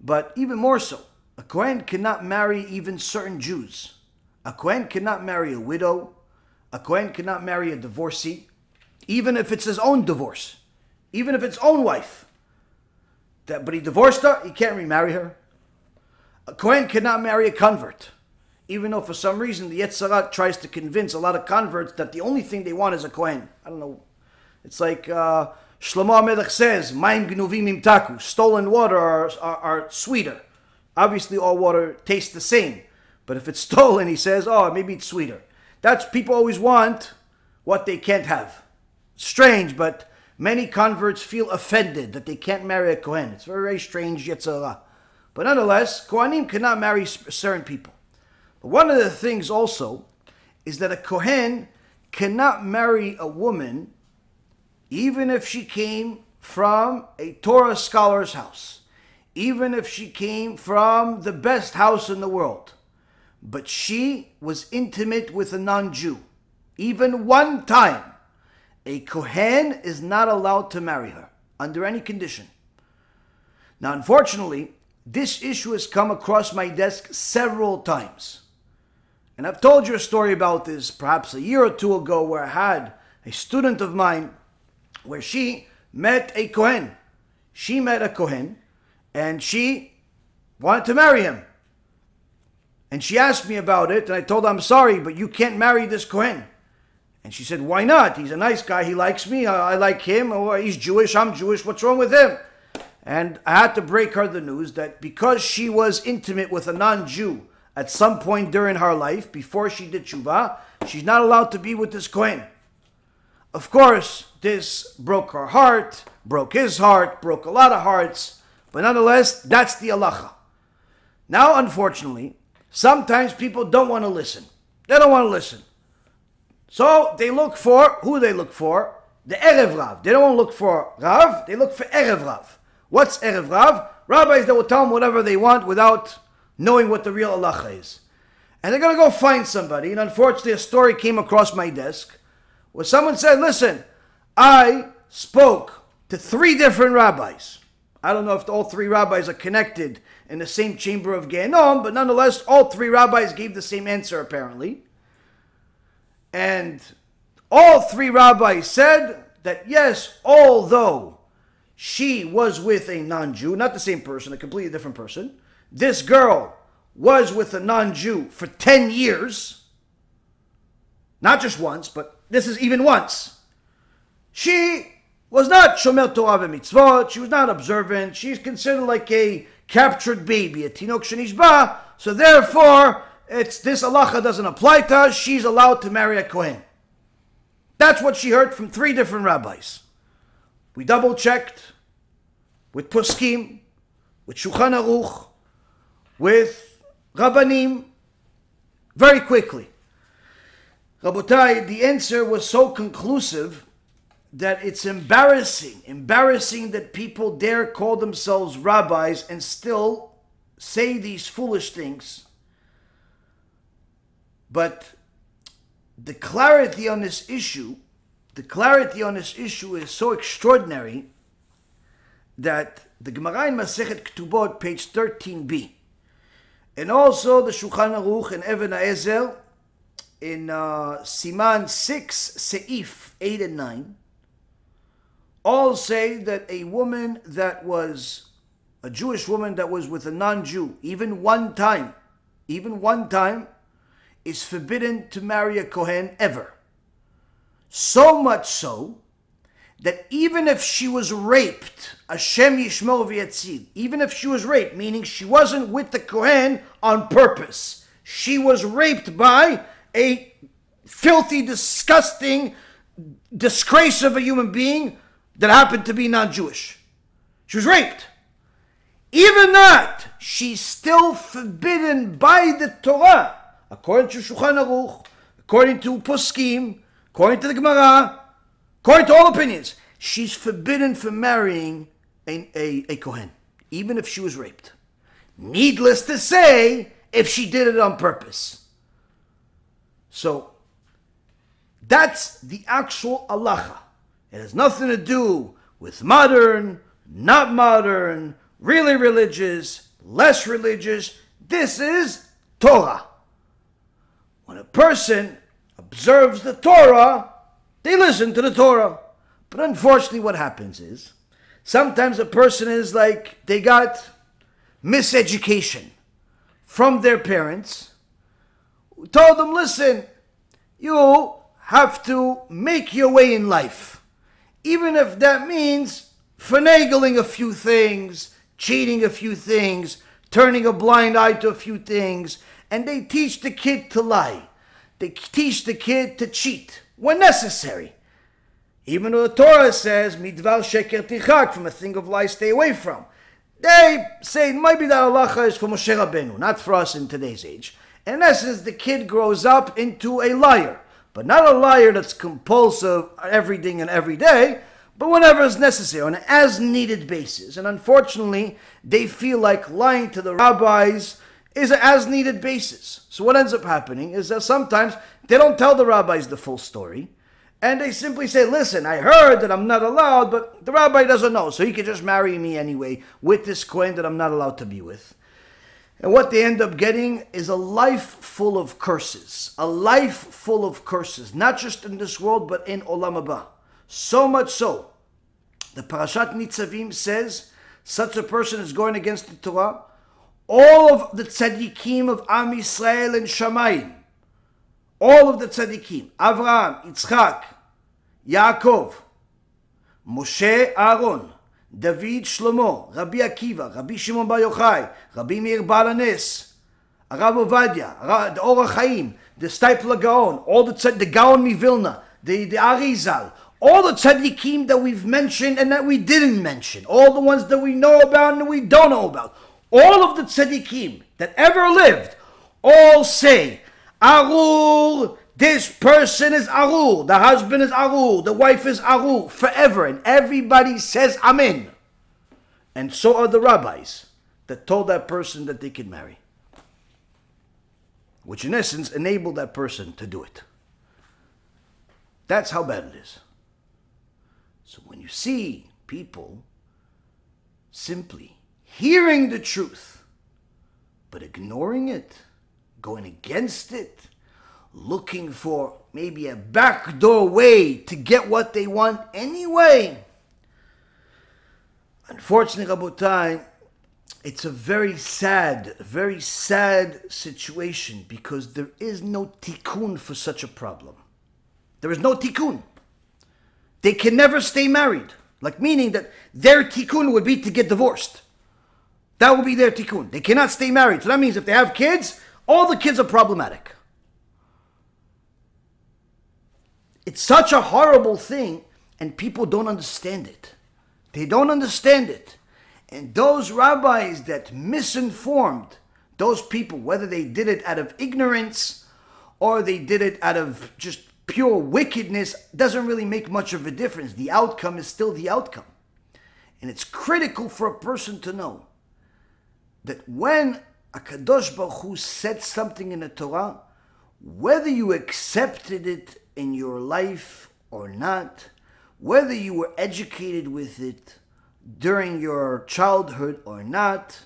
But even more so, a Kohen cannot marry even certain Jews. A Kohen cannot marry a widow. A Kohen cannot marry a divorcee, even if it's his own divorce even if it's own wife. That, but he divorced her, he can't remarry her. A Kohen cannot marry a convert, even though for some reason the Yetzer Hara tries to convince a lot of converts that the only thing they want is a Kohen. I don't know. It's like uh, Shlomo HaMelech says, Maim gnuvim. Stolen water are, are, are sweeter. Obviously, all water tastes the same. But if it's stolen, he says, oh, maybe it's sweeter. That's people always want what they can't have. Strange, but Many converts feel offended that they can't marry a Kohen. It's very, very strange, Yetzer Hara. But nonetheless, Kohanim cannot marry certain people. But one of the things also is that a Kohen cannot marry a woman even if she came from a Torah scholar's house, even if she came from the best house in the world. But she was intimate with a non Jew, even one time a Kohen is not allowed to marry her under any condition. Now, unfortunately, this issue has come across my desk several times. And I've told you a story about this perhaps a year or two ago where I had a student of mine where she met a Kohen. She met a Kohen and she wanted to marry him. And she asked me about it, and I told her, I'm sorry, but you can't marry this Kohen. And she said, Why not? He's a nice guy. He likes me. I, I like him. Or he's Jewish. I'm Jewish. What's wrong with him? And I had to break her the news that because she was intimate with a non Jew at some point during her life, before she did tshuva, she's not allowed to be with this Kohen. Of course, this broke her heart, broke his heart, broke a lot of hearts, but nonetheless, that's the halacha. Now, unfortunately, sometimes people don't want to listen. They don't want to listen. So they look for, who they look for? The Erev Rav. They don't look for Rav, they look for Erev Rav. What's Erev Rav? Rabbis that will tell them whatever they want without knowing what the real halacha is. And they're going to go find somebody. And unfortunately, a story came across my desk where someone said, Listen, I spoke to three different rabbis. I don't know if all three rabbis are connected in the same chamber of Gehenom, but nonetheless, all three rabbis gave the same answer apparently. And all three rabbis said that yes, although she was with a non Jew, not the same person, a completely different person, this girl was with a non Jew for 10 years, not just once, but this is even once. She was not Shomer Torah mitzvot, she was not observant, she's considered like a captured baby, a Tinok Shenishba, so therefore, it's this halacha doesn't apply to her, she's allowed to marry a Kohen. That's what she heard from three different rabbis. We double checked with Poskim, with Shulchan Aruch, with Rabbanim, very quickly. Rabotai, the answer was so conclusive that it's embarrassing, embarrassing that people dare call themselves rabbis and still say these foolish things. But the clarity on this issue, the clarity on this issue is so extraordinary that the Gemara in Masechet Ketubot, page 13b, and also the Shulchan Aruch and Even HaEzer in uh, Siman 6, Seif 8 and 9, all say that a woman that was a Jewish woman that was with a non-Jew, even one time, even one time, is forbidden to marry a Kohen ever. So much so that even if she was raped, Hashem Yishmor v'yatzil, even if she was raped, meaning she wasn't with the Kohen on purpose, she was raped by a filthy, disgusting disgrace of a human being that happened to be non-Jewish. She was raped. Even that, she's still forbidden by the Torah, according to Shulchan Aruch, according to Poskim, according to the Gemara, according to all opinions. She's forbidden from marrying a, a, a Kohen, even if she was raped. Needless to say, if she did it on purpose. So, that's the actual halacha. It has nothing to do with modern, not modern, really religious, less religious. This is Torah. When a person observes the Torah, they listen to the Torah. But unfortunately, what happens is sometimes a person is like they got miseducation from their parents who told them, listen, you have to make your way in life even if that means finagling a few things, cheating a few things, turning a blind eye to a few things, and they teach the kid to lie. They teach the kid to cheat when necessary. Even though the Torah says, midvar sheker tirchak, from a thing of lies stay away from. They say maybe that halacha is for Moshe Rabbeinu, not for us in today's age. In essence, the kid grows up into a liar but not a liar that's compulsive everything and every day, but whenever is necessary on an as needed basis. And unfortunately, they feel like lying to the rabbis is an as needed basis. So what ends up happening is that sometimes they don't tell the rabbis the full story. And they simply say, listen, I heard that I'm not allowed, but the rabbi doesn't know, so he can just marry me anyway with this Kohen that I'm not allowed to be with. And what they end up getting is a life full of curses. A life full of curses, not just in this world, but in Olam Haba. So much so, the Parashat Nitzavim says such a person is going against the Torah. All of the tzaddikim of Am Yisrael and Shamayim, all of the tzaddikim, Avraham, Yitzchak, Yaakov, Moshe Aaron, David, Shlomo, Rabbi Akiva, Rabbi Shimon bar Yochai, Rabbi Meir Baal HaNes, HaRav the Or HaChaim, the Steipler Gaon, all the, tzad, the Gaon Mivilna, the, the Arizal, all the tzaddikim that we've mentioned and that we didn't mention, all the ones that we know about and we don't know about, all of the tzaddikim that ever lived, all say Arur, this person is Arur, the husband is Arur, the wife is Arur, forever. And everybody says Amen. And so are the rabbis that told that person that they could marry. Which in essence enabled that person to do it. That's how bad it is. So when you see people simply hearing the truth, but ignoring it, going against it, looking for maybe a backdoor way to get what they want anyway. Unfortunately, Rabotai, it's a very sad, very sad situation because there is no tikkun for such a problem. There is no tikkun. They can never stay married. Like meaning that their tikkun would be to get divorced. That would be their tikkun. They cannot stay married. So that means if they have kids, all the kids are problematic. It's such a horrible thing, and people don't understand it. They don't understand it. And those rabbis that misinformed those people, whether they did it out of ignorance or they did it out of just pure wickedness, doesn't really make much of a difference. The outcome is still the outcome. And it's critical for a person to know that when a Kadosh Baruch Hu said something in the Torah, whether you accepted it in your life or not, whether you were educated with it during your childhood or not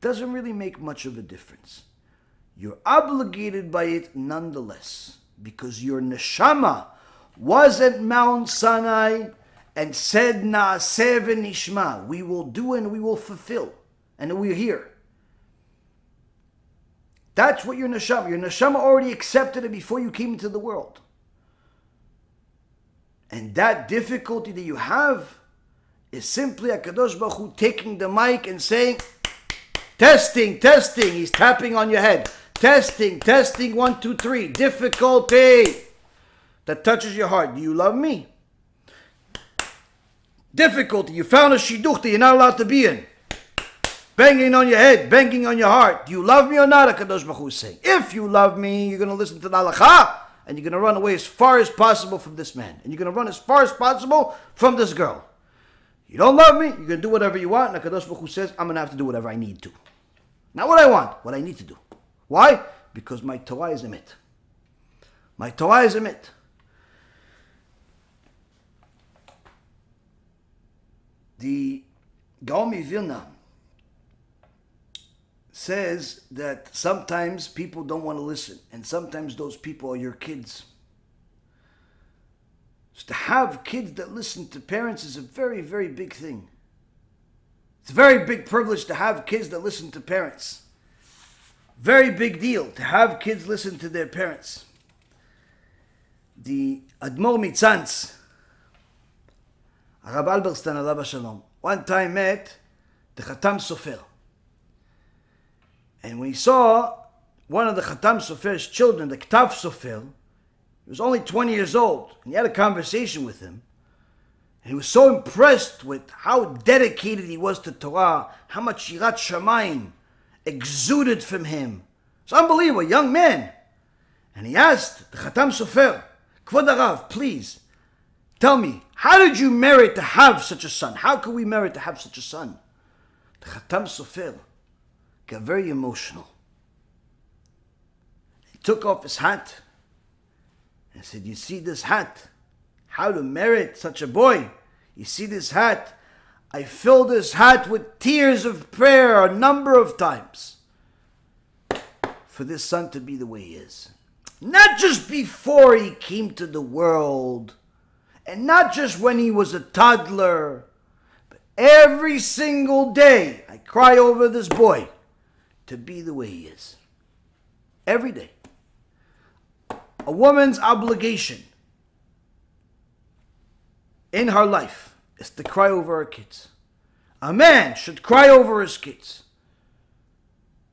doesn't really make much of a difference. You're obligated by it nonetheless because your neshama was at Mount Sinai and said Naaseh v'nishma, we will do and we will fulfill, and we're here. That's what your neshama, your neshama already accepted it before you came into the world. And that difficulty that you have is simply a Kadosh Baruch Hu taking the mic and saying, testing, testing. He's tapping on your head. Testing, testing, one, two, three. Difficulty that touches your heart. Do you love me? Difficulty. You found a shidduch that you're not allowed to be in. Banging on your head, banging on your heart. Do you love me or not? A Kadosh Baruch Hu is saying. If you love me, you're going to listen to the halacha and you're going to run away as far as possible from this man. And you're going to run as far as possible from this girl. You don't love me, you're going to do whatever you want. And Kadosh Baruch Hu says, I'm going to have to do whatever I need to. Not what I want, what I need to do. Why? Because my Torah is emet. My Torah is emet. The Gaon Vilna says that sometimes people don't want to listen, and sometimes those people are your kids. So to have kids that listen to parents is a very, very big thing. It's a very big privilege to have kids that listen to parents. Very big deal to have kids listen to their parents. The Admor Mitzantz, Arab Halberstam Allah Shalom, one time met the Khatam Sofer. And when he saw one of the Khatam Sofer's children, the Ktav Sofer, he was only 20 years old, and he had a conversation with him. And he was so impressed with how dedicated he was to Torah, how much Yirat Shamayim exuded from him. It's unbelievable, young man. And he asked the Khatam Sofer, Kvod HaRav, please, tell me, how did you merit to have such a son? How could we merit to have such a son? The Khatam Sofer got very emotional. He took off his hat and said, You see this hat? How to merit such a boy? You see this hat? I filled this hat with tears of prayer a number of times for this son to be the way he is. Not just before he came to the world, and not just when he was a toddler, but every single day I cry over this boy to be the way he is. Every day a woman's obligation in her life is to cry over her kids. A man should cry over his kids.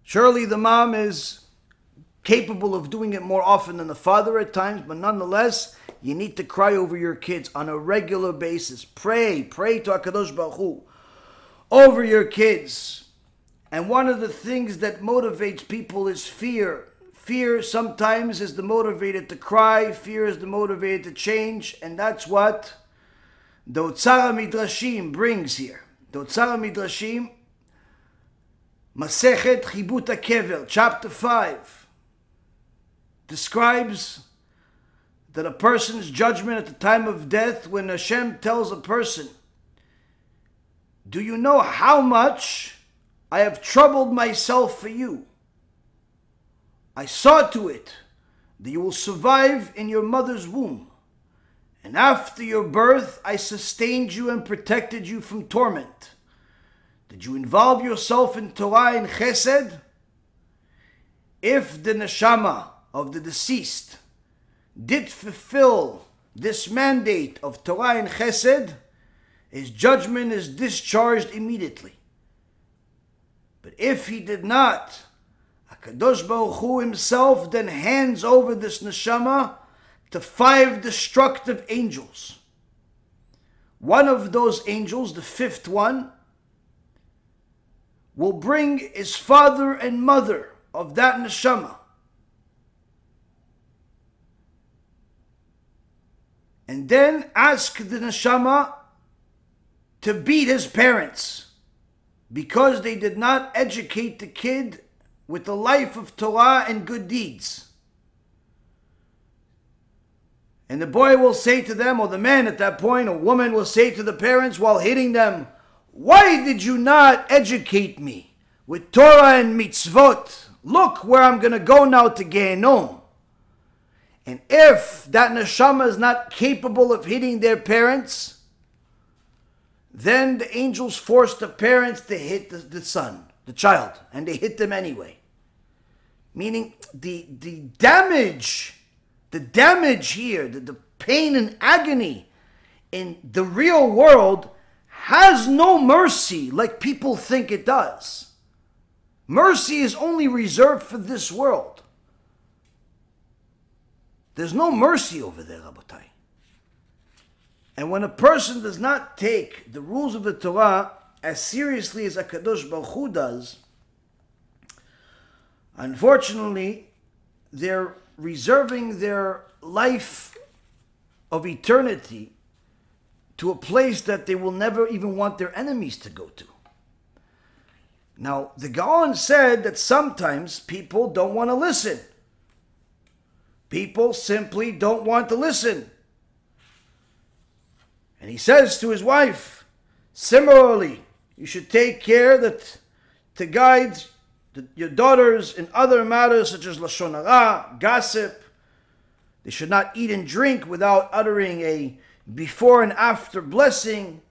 Surely the mom is capable of doing it more often than the father at times, but nonetheless, you need to cry over your kids on a regular basis. Pray, pray to HaKadosh Baruch Hu over your kids. And one of the things that motivates people is fear. Fear sometimes is the motivator to cry, fear is the motivator to change, and that's what the Otzar HaMidrashim brings here. The Otzar HaMidrashim, Masechet Chibut HaKever, chapter 5, describes that a person's judgment at the time of death, when Hashem tells a person, Do you know how much I have troubled myself for you? I saw to it that you will survive in your mother's womb. And after your birth, I sustained you and protected you from torment. Did you involve yourself in Torah and Chesed? If the neshama of the deceased did fulfill this mandate of Torah and Chesed, his judgment is discharged immediately. But if he did not, Akadosh Baruch Hu himself then hands over this neshama to five destructive angels. One of those angels, the fifth one, will bring his father and mother of that neshama and then ask the neshama to beat his parents because they did not educate the kid with the life of Torah and good deeds. And the boy will say to them, or the man at that point, or woman will say to the parents while hitting them, Why did you not educate me with Torah and mitzvot? Look where I'm going to go now to Gehenom. And if that neshama is not capable of hitting their parents, then the angels force the parents to hit the, the son, the child, and they hit them anyway. Meaning the, the damage, the damage here, the, the pain and agony in the real world has no mercy like people think it does. Mercy is only reserved for this world. There's no mercy over there, Rabotai. And when a person does not take the rules of the Torah as seriously as Akadosh Baruch Hu does, unfortunately, they're reserving their life of eternity to a place that they will never even want their enemies to go to. Now, the Gaon said that sometimes people don't want to listen. People simply don't want to listen. And he says to his wife, similarly, you should take care that to guide the, your daughters in other matters such as lashon hara, gossip. They should not eat and drink without uttering a before and after blessing.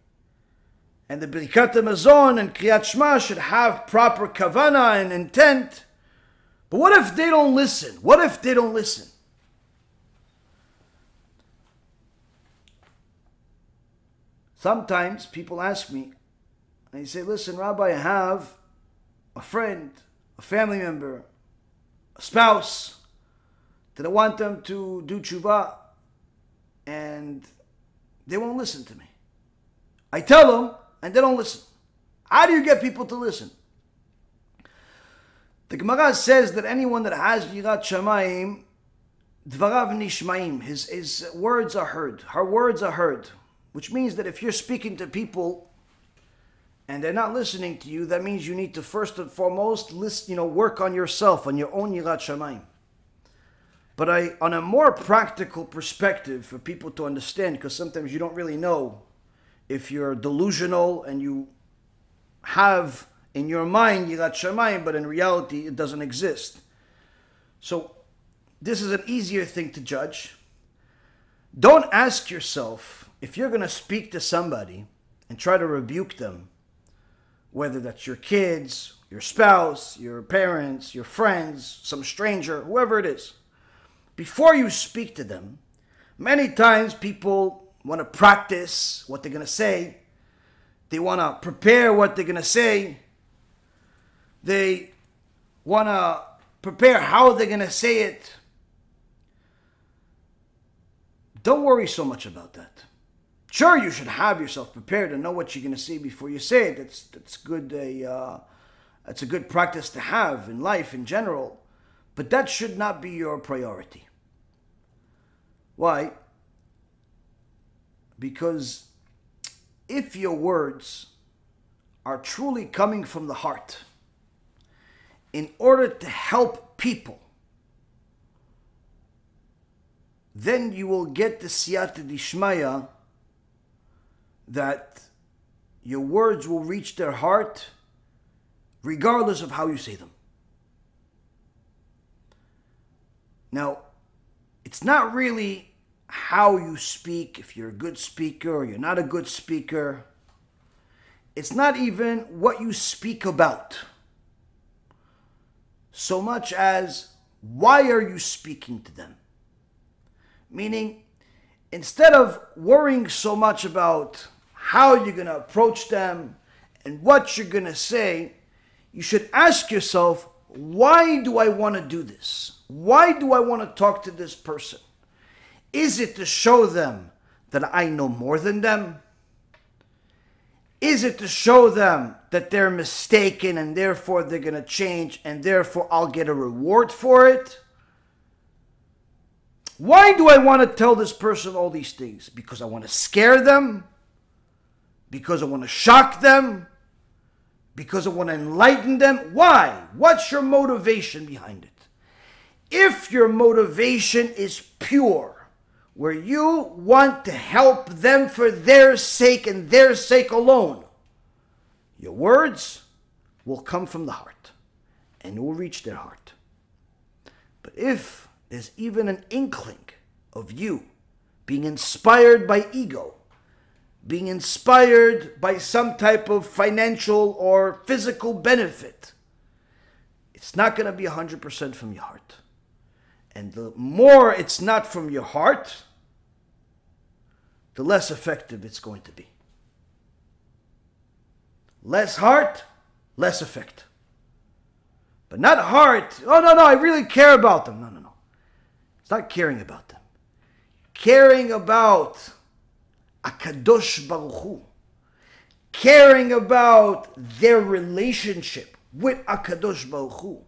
And the Birkat Hamazon and Kriyat Shema should have proper kavana and intent. But what if they don't listen? What if they don't listen? Sometimes people ask me, and they say, Listen, Rabbi, I have a friend, a family member, a spouse that I want them to do tshuva, and they won't listen to me. I tell them, and they don't listen. How do you get people to listen? The Gemara says that anyone that has Yirat Shamayim, Dvarav Nishmaim, his, his words are heard. Her words are heard. Which means that if you're speaking to people and they're not listening to you, that means you need to first and foremost list, you know, work on yourself, on your own Yirat Shamayim. But I, on a more practical perspective for people to understand, because sometimes you don't really know if you're delusional and you have in your mind Yirat Shamayim, but in reality it doesn't exist. So this is an easier thing to judge. Don't ask yourself if you're going to speak to somebody and try to rebuke them, whether that's your kids, your spouse, your parents, your friends, some stranger, whoever it is, before you speak to them, many times people want to practice what they're going to say. They want to prepare what they're going to say. They want to prepare how they're going to say it. Don't worry so much about that. Sure, you should have yourself prepared and know what you're going to say before you say it. That's that's good. A uh, that's a good practice to have in life in general, but that should not be your priority. Why? Because if your words are truly coming from the heart, in order to help people, then you will get the siyata dishmaya that your words will reach their heart regardless of how you say them. Now, it's not really how you speak, if you're a good speaker or you're not a good speaker. It's not even what you speak about, so much as why are you speaking to them? Meaning, instead of worrying so much about how you're going to approach them and what you're going to say, you should ask yourself, why do I want to do this? Why do I want to talk to this person? Is it to show them that I know more than them? Is it to show them that they're mistaken and therefore they're going to change and therefore I'll get a reward for it? Why do I want to tell this person all these things? Because I want to scare them? Because I want to shock them? Because I want to enlighten them? Why? What's your motivation behind it? If your motivation is pure, where you want to help them for their sake and their sake alone, your words will come from the heart and will reach their heart. But if there's even an inkling of you being inspired by ego, being inspired by some type of financial or physical benefit, it's not going to be 100% from your heart. And the more it's not from your heart, the less effective it's going to be. Less heart, less effect. But not heart, oh no, no, I really care about them. No, no, no. It's not caring about them. Caring about Akadosh Baruch Hu. Caring about their relationship with Akadosh Baruch Hu.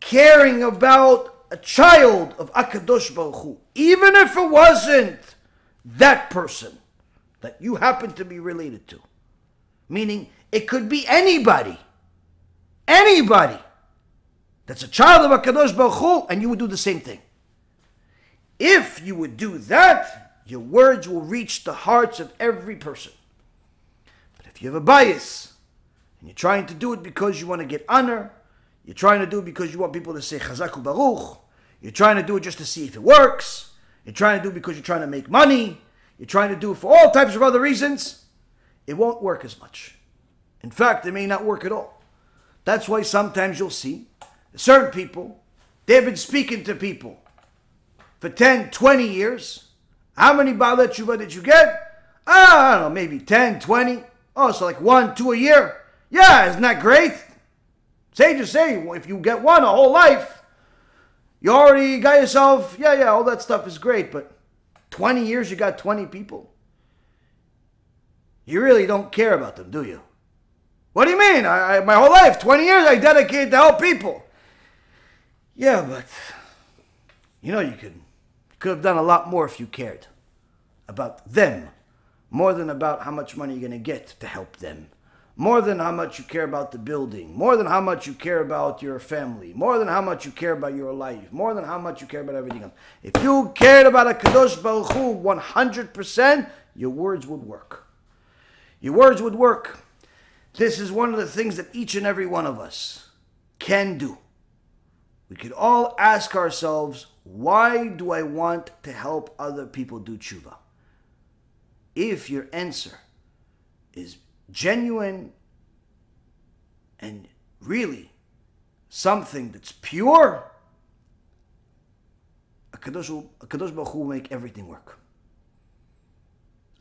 Caring about a child of Akadosh Baruch Hu, even if it wasn't that person that you happen to be related to. Meaning, it could be anybody. Anybody that's a child of Akadosh Baruch Hu, and you would do the same thing. If you would do that, your words will reach the hearts of every person. But if you have a bias, and you're trying to do it because you want to get honor, you're trying to do it because you want people to say Chazak U'Baruch. You're trying to do it just to see if it works. You're trying to do it because you're trying to make money. You're trying to do it for all types of other reasons. It won't work as much. In fact, it may not work at all. That's why sometimes you'll see certain people, they've been speaking to people for 10, 20 years. How many Baalei Teshuva did you get? I don't know, maybe 10, 20. Oh, so like one, two a year. Yeah, isn't that great? Sages say if you get one a whole life, you already got yourself, yeah, yeah, all that stuff is great, but 20 years you got 20 people. You really don't care about them, do you? What do you mean? I, I, my whole life, 20 years, I dedicated to help people. Yeah, but you know you could could have done a lot more if you cared about them more than about how much money you're going to get to help them more than how much you care about the building, more than how much you care about your family, more than how much you care about your life, more than how much you care about everything else. If you cared about a Kadosh Baruch Hu 100%, your words would work. Your words would work. This is one of the things that each and every one of us can do. We could all ask ourselves, why do I want to help other people do tshuva? If your answer is genuine and really something that's pure, Akadosh, Akadosh Baruch Hu will make everything work.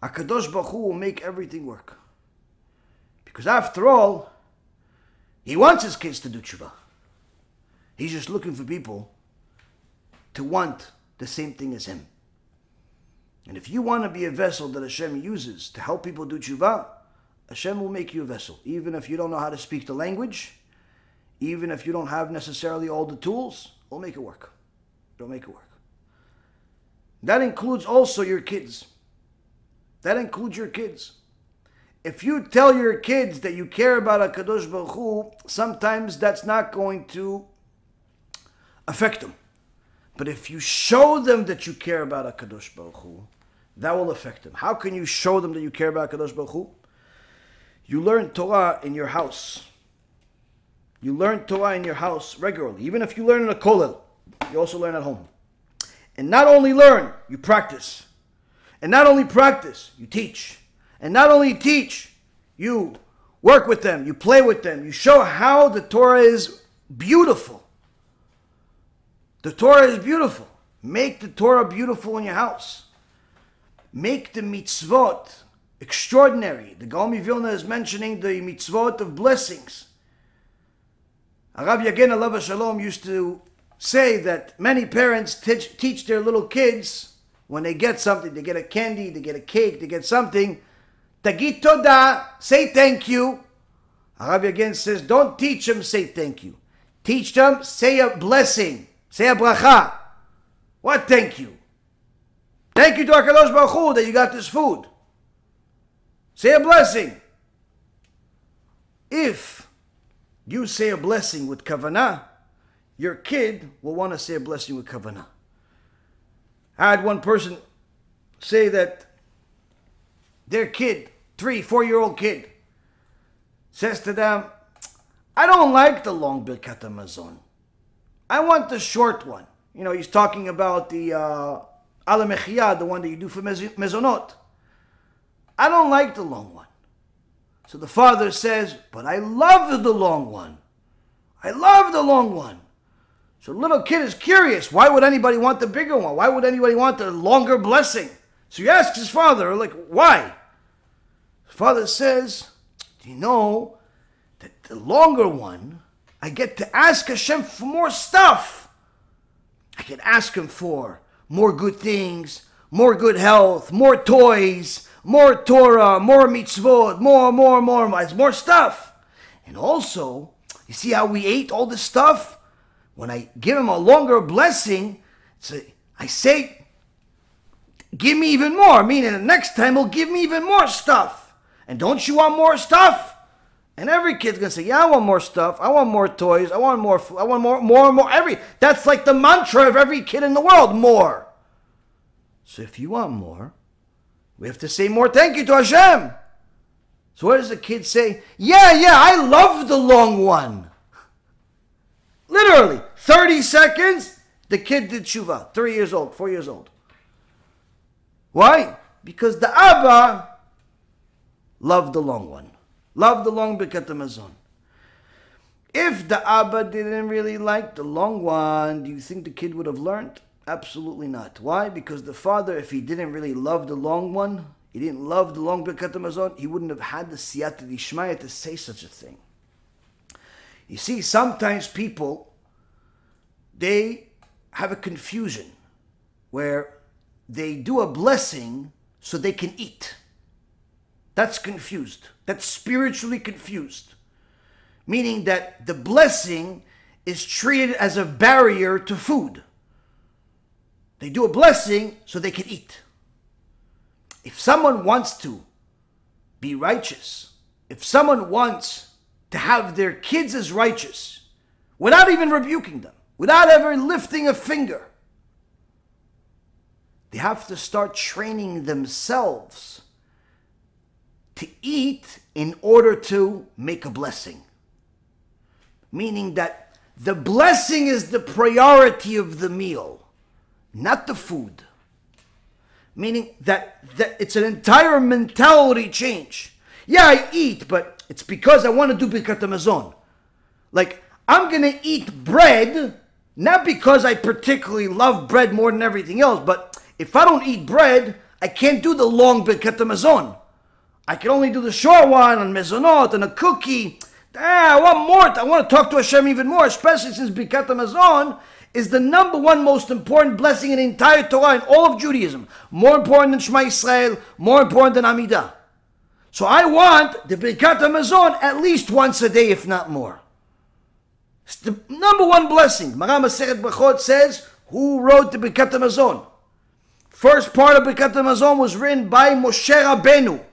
Akadosh Baruch Hu will make everything work. Because after all, he wants his kids to do tshuva. He's just looking for people to want the same thing as him. And if you want to be a vessel that Hashem uses to help people do tshuva, Hashem will make you a vessel. Even if you don't know how to speak the language, even if you don't have necessarily all the tools, we'll make it work. We'll make it work. That includes also your kids. That includes your kids. If you tell your kids that you care about HaKadosh Baruch Hu, sometimes that's not going to affect them. But if you show them that you care about HaKadosh Baruch Hu, that will affect them. How can you show them that you care about HaKadosh Baruch Hu? You learn Torah in your house. You learn Torah in your house regularly. Even if you learn in a kollel, you also learn at home. And not only learn, you practice. And not only practice, you teach. And not only teach, you work with them, you play with them, you show how the Torah is beautiful. The Torah is beautiful. Make the Torah beautiful in your house. Make the mitzvot extraordinary. The Gaon Vilna is mentioning the mitzvot of blessings. Arav Yagen Alav Shalom used to say that many parents teach, teach their little kids when they get something, they get a candy, they get a cake, they get something, Tagid toda, say thank you. Arav again says, don't teach them say thank you. Teach them, say a blessing, say a bracha. What thank you? Thank you to HaKadosh Baruch Hu that you got this food. Say a blessing. If you say a blessing with kavanah, your kid will want to say a blessing with kavanah. I had one person say that their kid, three, four year old kid, says to them, I don't like the long Birkat Hamazon. I want the short one. You know, he's talking about the uh, Ala the one that you do for Mezonot. I don't like the long one. So the father says, But I love the long one. I love the long one. So the little kid is curious. Why would anybody want the bigger one? Why would anybody want the longer blessing? So he asks his father, like, why? His father says, Do you know that the longer one, I get to ask Hashem for more stuff? I can ask him for more good things, more good health, more toys, more Torah, more mitzvot, more, more, more, more, more stuff. And also, you see how we ate all this stuff? When I give him a longer blessing, I say, give me even more, meaning the next time he'll give me even more stuff. And don't you want more stuff? And every kid's gonna say, "Yeah, I want more stuff. I want more toys. I want more. I want more, more, and more." Every that's like the mantra of every kid in the world: more. So if you want more, we have to say more. Thank you to Hashem. So what does the kid say? Yeah, yeah, I love the long one. Literally, thirty seconds. The kid did tshuva. Three years old, four years old. Why? Because the Abba loved the long one. Love the long Birkat Hamazon. If the Abba didn't really like the long one, do you think the kid would have learned? Absolutely not. Why? Because the father, if he didn't really love the long one, he didn't love the long Birkat Hamazon, he wouldn't have had the siyata dishmaya to say such a thing. You see, sometimes people, they have a confusion where they do a blessing so they can eat. That's confused. That's spiritually confused. Meaning that the blessing is treated as a barrier to food. They do a blessing so they can eat. If someone wants to be righteous, if someone wants to have their kids as righteous, without even rebuking them, without ever lifting a finger, they have to start training themselves to eat in order to make a blessing. Meaning that the blessing is the priority of the meal, not the food. Meaning that, that it's an entire mentality change. Yeah, I eat, but it's because I want to do Birkat Hamazon. Like, I'm going to eat bread, not because I particularly love bread more than everything else, but if I don't eat bread, I can't do the long Birkat Hamazon. I can only do the short one on mezonot and a cookie. ah, I want more. I want to talk to Hashem even more, especially since Birkat Hamazon is the number one most important blessing in the entire Torah in all of Judaism. More important than Shema Israel, more important than Amidah. So I want the Birkat Hamazon at least once a day, if not more. It's the number one blessing. Maram Masechet Brachot says, who wrote the Birkat Hamazon? First part of Birkat Hamazon was written by Moshe Rabbeinu.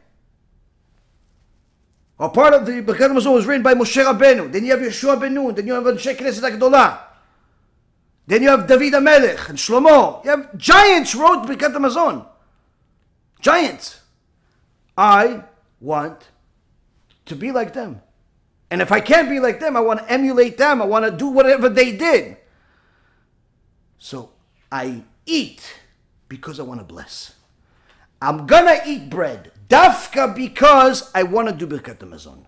Or part of the Birkat Hamazon was written by Moshe Rabbeinu. Then you have Yehoshua ben Nun. Then you have Anshe Knesset HaGdolah. Then you have David HaMelech and Shlomo. You have giants wrote Birkat Hamazon. Giants. I want to be like them. And if I can't be like them, I want to emulate them. I want to do whatever they did. So I eat because I want to bless. I'm gonna eat bread. Dafka because I want to do Birkat Hamazon.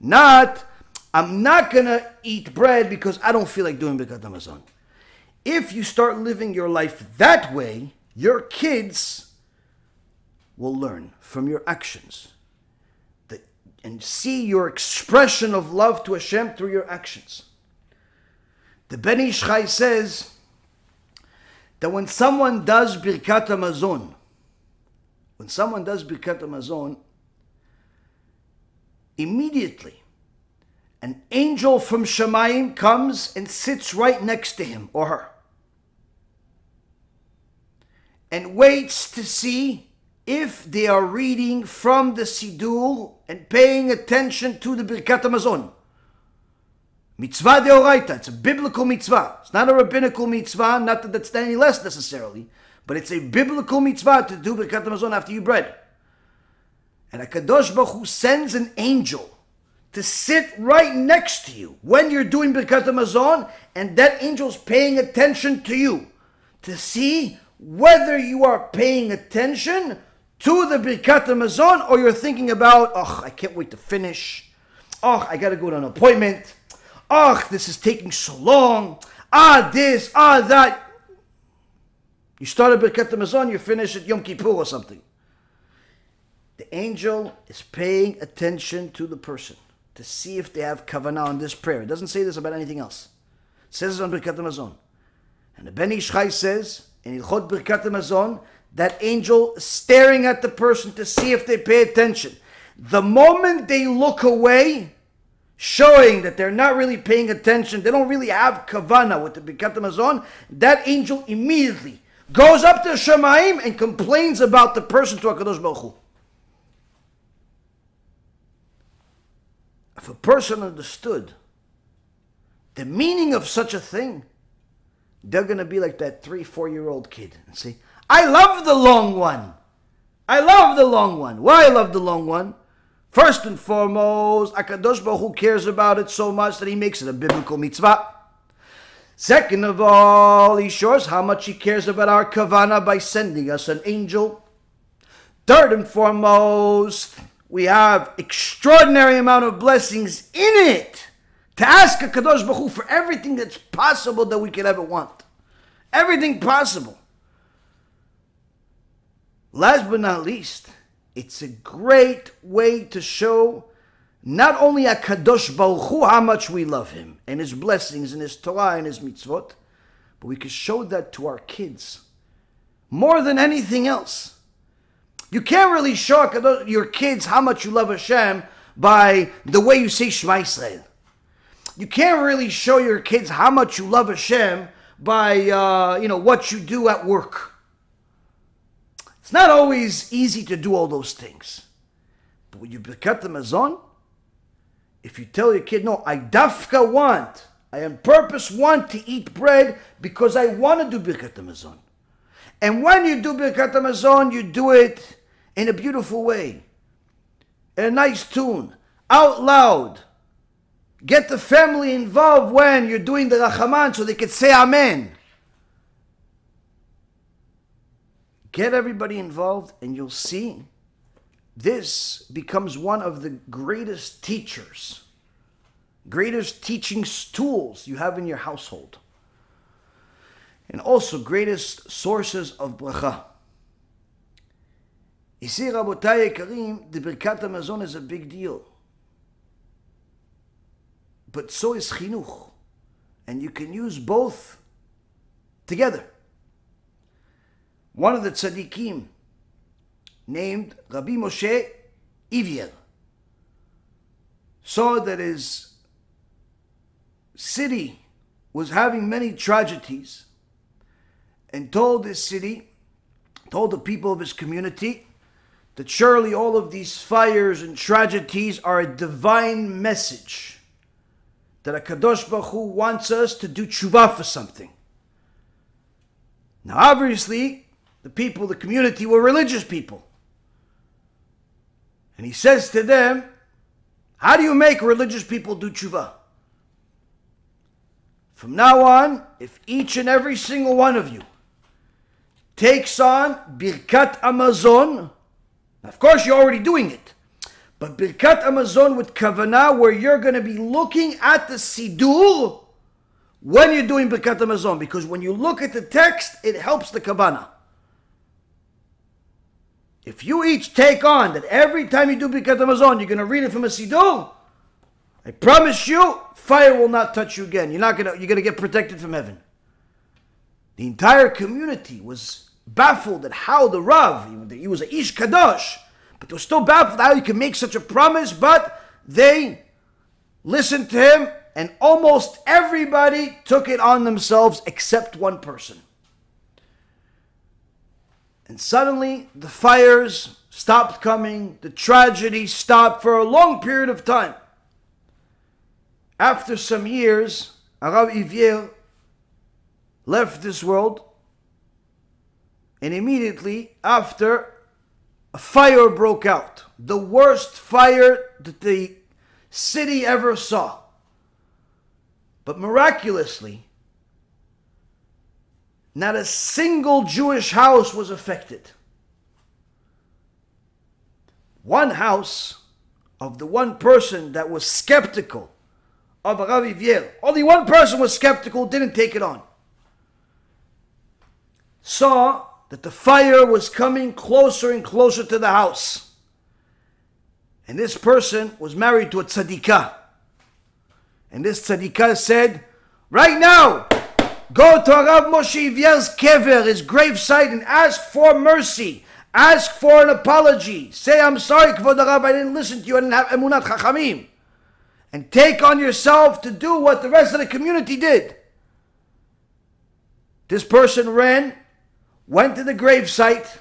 Not, I'm not gonna eat bread because I don't feel like doing Birkat Hamazon. If you start living your life that way, your kids will learn from your actions and see your expression of love to Hashem through your actions. The Ben Ish Chai says that when someone does Birkat Hamazon, when someone does Birkat Hamazon, immediately an angel from Shamayim comes and sits right next to him or her and waits to see if they are reading from the Siddur and paying attention to the Birkat Hamazon. Mitzvah deoraita, it's a biblical mitzvah. It's not a rabbinical mitzvah, not that that's any less necessarily, but it's a biblical mitzvah to do Birkat Hamazon after you bread. And a Kadosh Baruch Hu sends an angel to sit right next to you when you're doing Birkat Hamazon, and that angel's paying attention to you to see whether you are paying attention to the Birkat Hamazon, or you're thinking about, oh, I can't wait to finish. Oh, I got to go to an appointment. Oh, this is taking so long. Ah, this, ah, that. You start a Birkat Hamazon, you finish at Yom Kippur or something. The angel is paying attention to the person to see if they have kavanah on this prayer. It doesn't say this about anything else. It says it on Birkat Hamazon. And the Ben Ish Chai says in Hilchot Birkat Hamazon that angel staring at the person to see if they pay attention. The moment they look away, showing that they're not really paying attention, they don't really have kavana with the Birkat Hamazon, that angel immediately goes up to Shamayim and complains about the person to HaKadosh Baruch Hu. If a person understood the meaning of such a thing, they're going to be like that three, four year old kid and say, I love the long one. I love the long one. Why I love the long one? First and foremost, Akadosh Baruch Hu cares about it so much that he makes it a biblical mitzvah. Second of all, he shows how much he cares about our kavana by sending us an angel. Third and foremost, we have extraordinary amount of blessings in it to ask a Kadosh Baruch Hu for everything that's possible that we could ever want. Everything possible. Last but not least, it's a great way to show not only a Kadosh Baruch Hu how much we love him and his blessings and his Torah and his mitzvot, but we can show that to our kids more than anything else. You can't really show your kids how much you love Hashem by the way you say Shema Yisrael. You can't really show your kids how much you love Hashem by uh, you know what you do at work. It's not always easy to do all those things. But when you cut the mazon, if you tell your kid, no, I dafka want, I on purpose want to eat bread because I want to do birkat hamazon. And when you do birkat hamazon, you do it in a beautiful way, in a nice tune, out loud. Get the family involved when you're doing the rachaman so they can say amen. Get everybody involved, and you'll see this becomes one of the greatest teachers, greatest teaching tools you have in your household, and also greatest sources of bracha. You see, Rabotai Karim, the Birkat Hamazon is a big deal. but so is chinuch. And you can use both together. One of the tzaddikim, named Rabbi Moshe Ivier, saw that his city was having many tragedies and told his city, told the people of his community, that surely all of these fires and tragedies are a divine message that a Kadosh Baruch Hu wants us to do tshuva for something. Now, obviously, the people, the community, were religious people. And he says to them, How do you make religious people do tshuva? From now on, if each and every single one of you takes on Birkat Hamazon, of course you're already doing it, but Birkat Hamazon with Kavanah, where you're going to be looking at the Sidur when you're doing Birkat Hamazon, because when you look at the text, it helps the Kavanah. If you each take on that every time you do Birkat you're going to read it from a Sidur, I promise you, fire will not touch you again. You're not gonna you're gonna get protected from heaven. The entire community was baffled at how the Rav, he was a Ish Kadosh, but they were still baffled how he could make such a promise, but they listened to him, and almost everybody took it on themselves except one person. And suddenly the fires stopped coming, the tragedy stopped for a long period of time. After some years, Arav Ivier left this world, and immediately after, a fire broke out. The worst fire that the city ever saw. But miraculously, not a single Jewish house was affected. One house of the one person that was skeptical of Rav Ivier. Only one person was skeptical, didn't take it on. Saw that the fire was coming closer and closer to the house. And this person was married to a tzadikah. And this tzadikah said, Right now, go to Rav Moshe Ivier's kever, his gravesite, and ask for mercy. Ask for an apology. Say, I'm sorry, Kvod Rav, I didn't listen to you. I didn't have emunat chachamim and take on yourself to do what the rest of the community did. This person ran, went to the gravesite,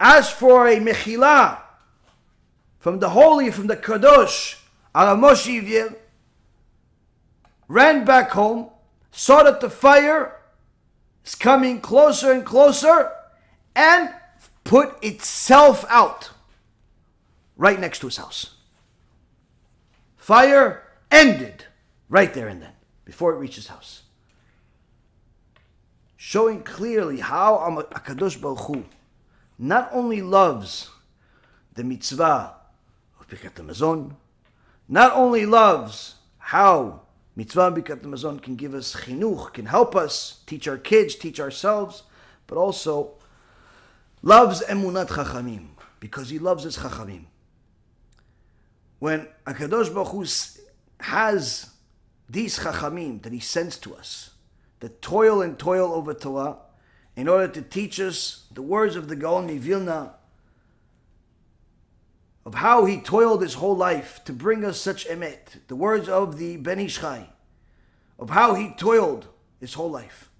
asked for a mechila from the holy, from the kadosh, Aramoshiv, ran back home, saw that the fire is coming closer and closer, and put itself out right next to his house. Fire ended right there and then, before it reached his house. Showing clearly how Akadosh Baruch Hu not only loves the mitzvah of Birkat Hamazon, not only loves how mitzvah Birkat Hamazon can give us chinuch, can help us teach our kids, teach ourselves, but also loves emunat chachamim because he loves his chachamim. When Akadosh Baruch Hu has these chachamim that he sends to us, that toil and toil over Torah, in order to teach us the words of the Gaon Vilna, of how he toiled his whole life to bring us such emet, the words of the Ben Ish Chai, of how he toiled his whole life.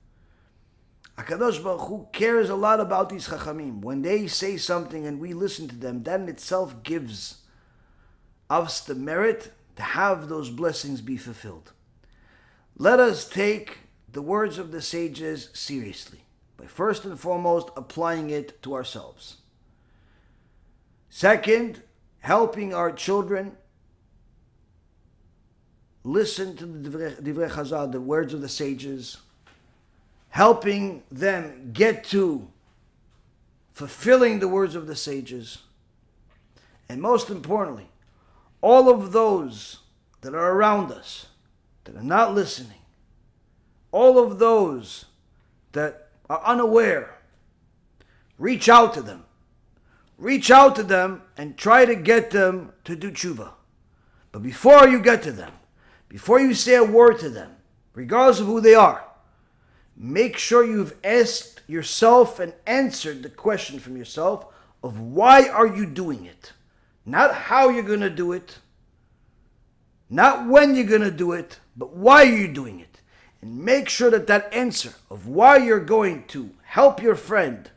Akadosh Baruch Hu cares a lot about these chachamim. When they say something and we listen to them, that in itself gives us the merit to have those blessings be fulfilled. Let us take the words of the sages seriously by first and foremost applying it to ourselves. Second, helping our children listen to the Divrei Chazal, the words of the sages, helping them get to fulfilling the words of the sages, and most importantly, all of those that are around us that are not listening, all of those that are unaware, reach out to them. Reach out to them and try to get them to do tshuva. But before you get to them, before you say a word to them, regardless of who they are, make sure you've asked yourself and answered the question from yourself of why are you doing it? Not how you're going to do it, not when you're going to do it, but why are you doing it? And make sure that that answer of why you're going to help your friend,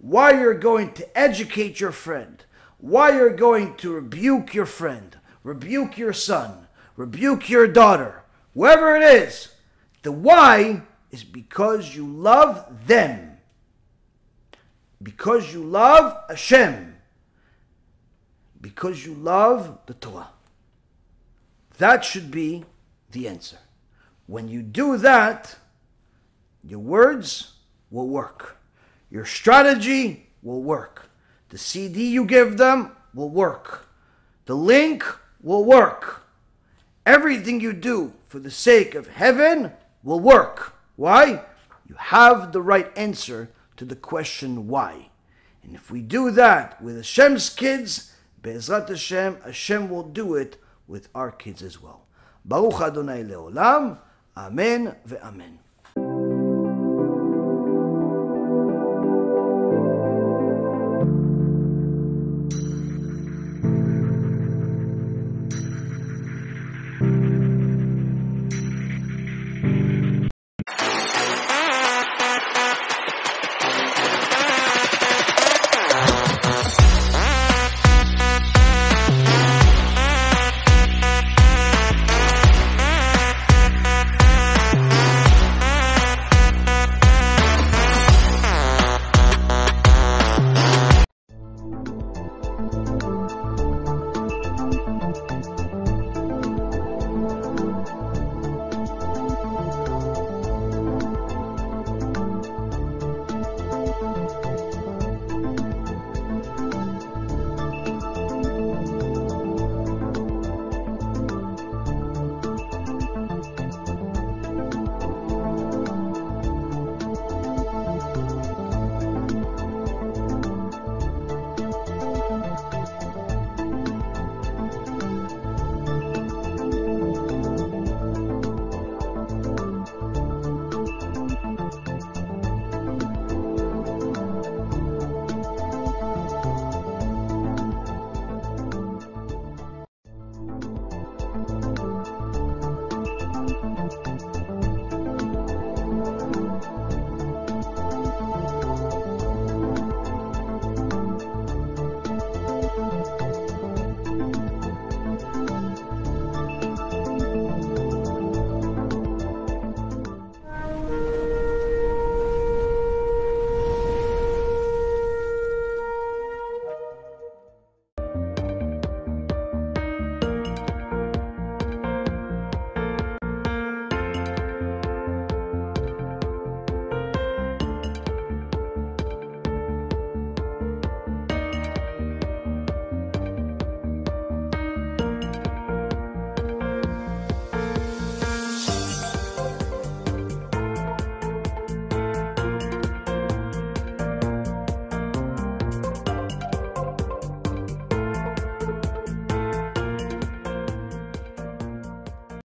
why you're going to educate your friend, why you're going to rebuke your friend, rebuke your son, rebuke your daughter, whoever it is, the why is because you love them. Because you love Hashem. Because you love the Torah. That should be the answer. When you do that, your words will work. Your strategy will work. The CD you give them will work. The link will work. Everything you do for the sake of heaven will work. Why? You have the right answer to the question why. And if we do that with Hashem's kids, Be'ezrat Hashem, Hashem will do it with our kids as well. Baruch Adonai Leolam, Amen ve'amen.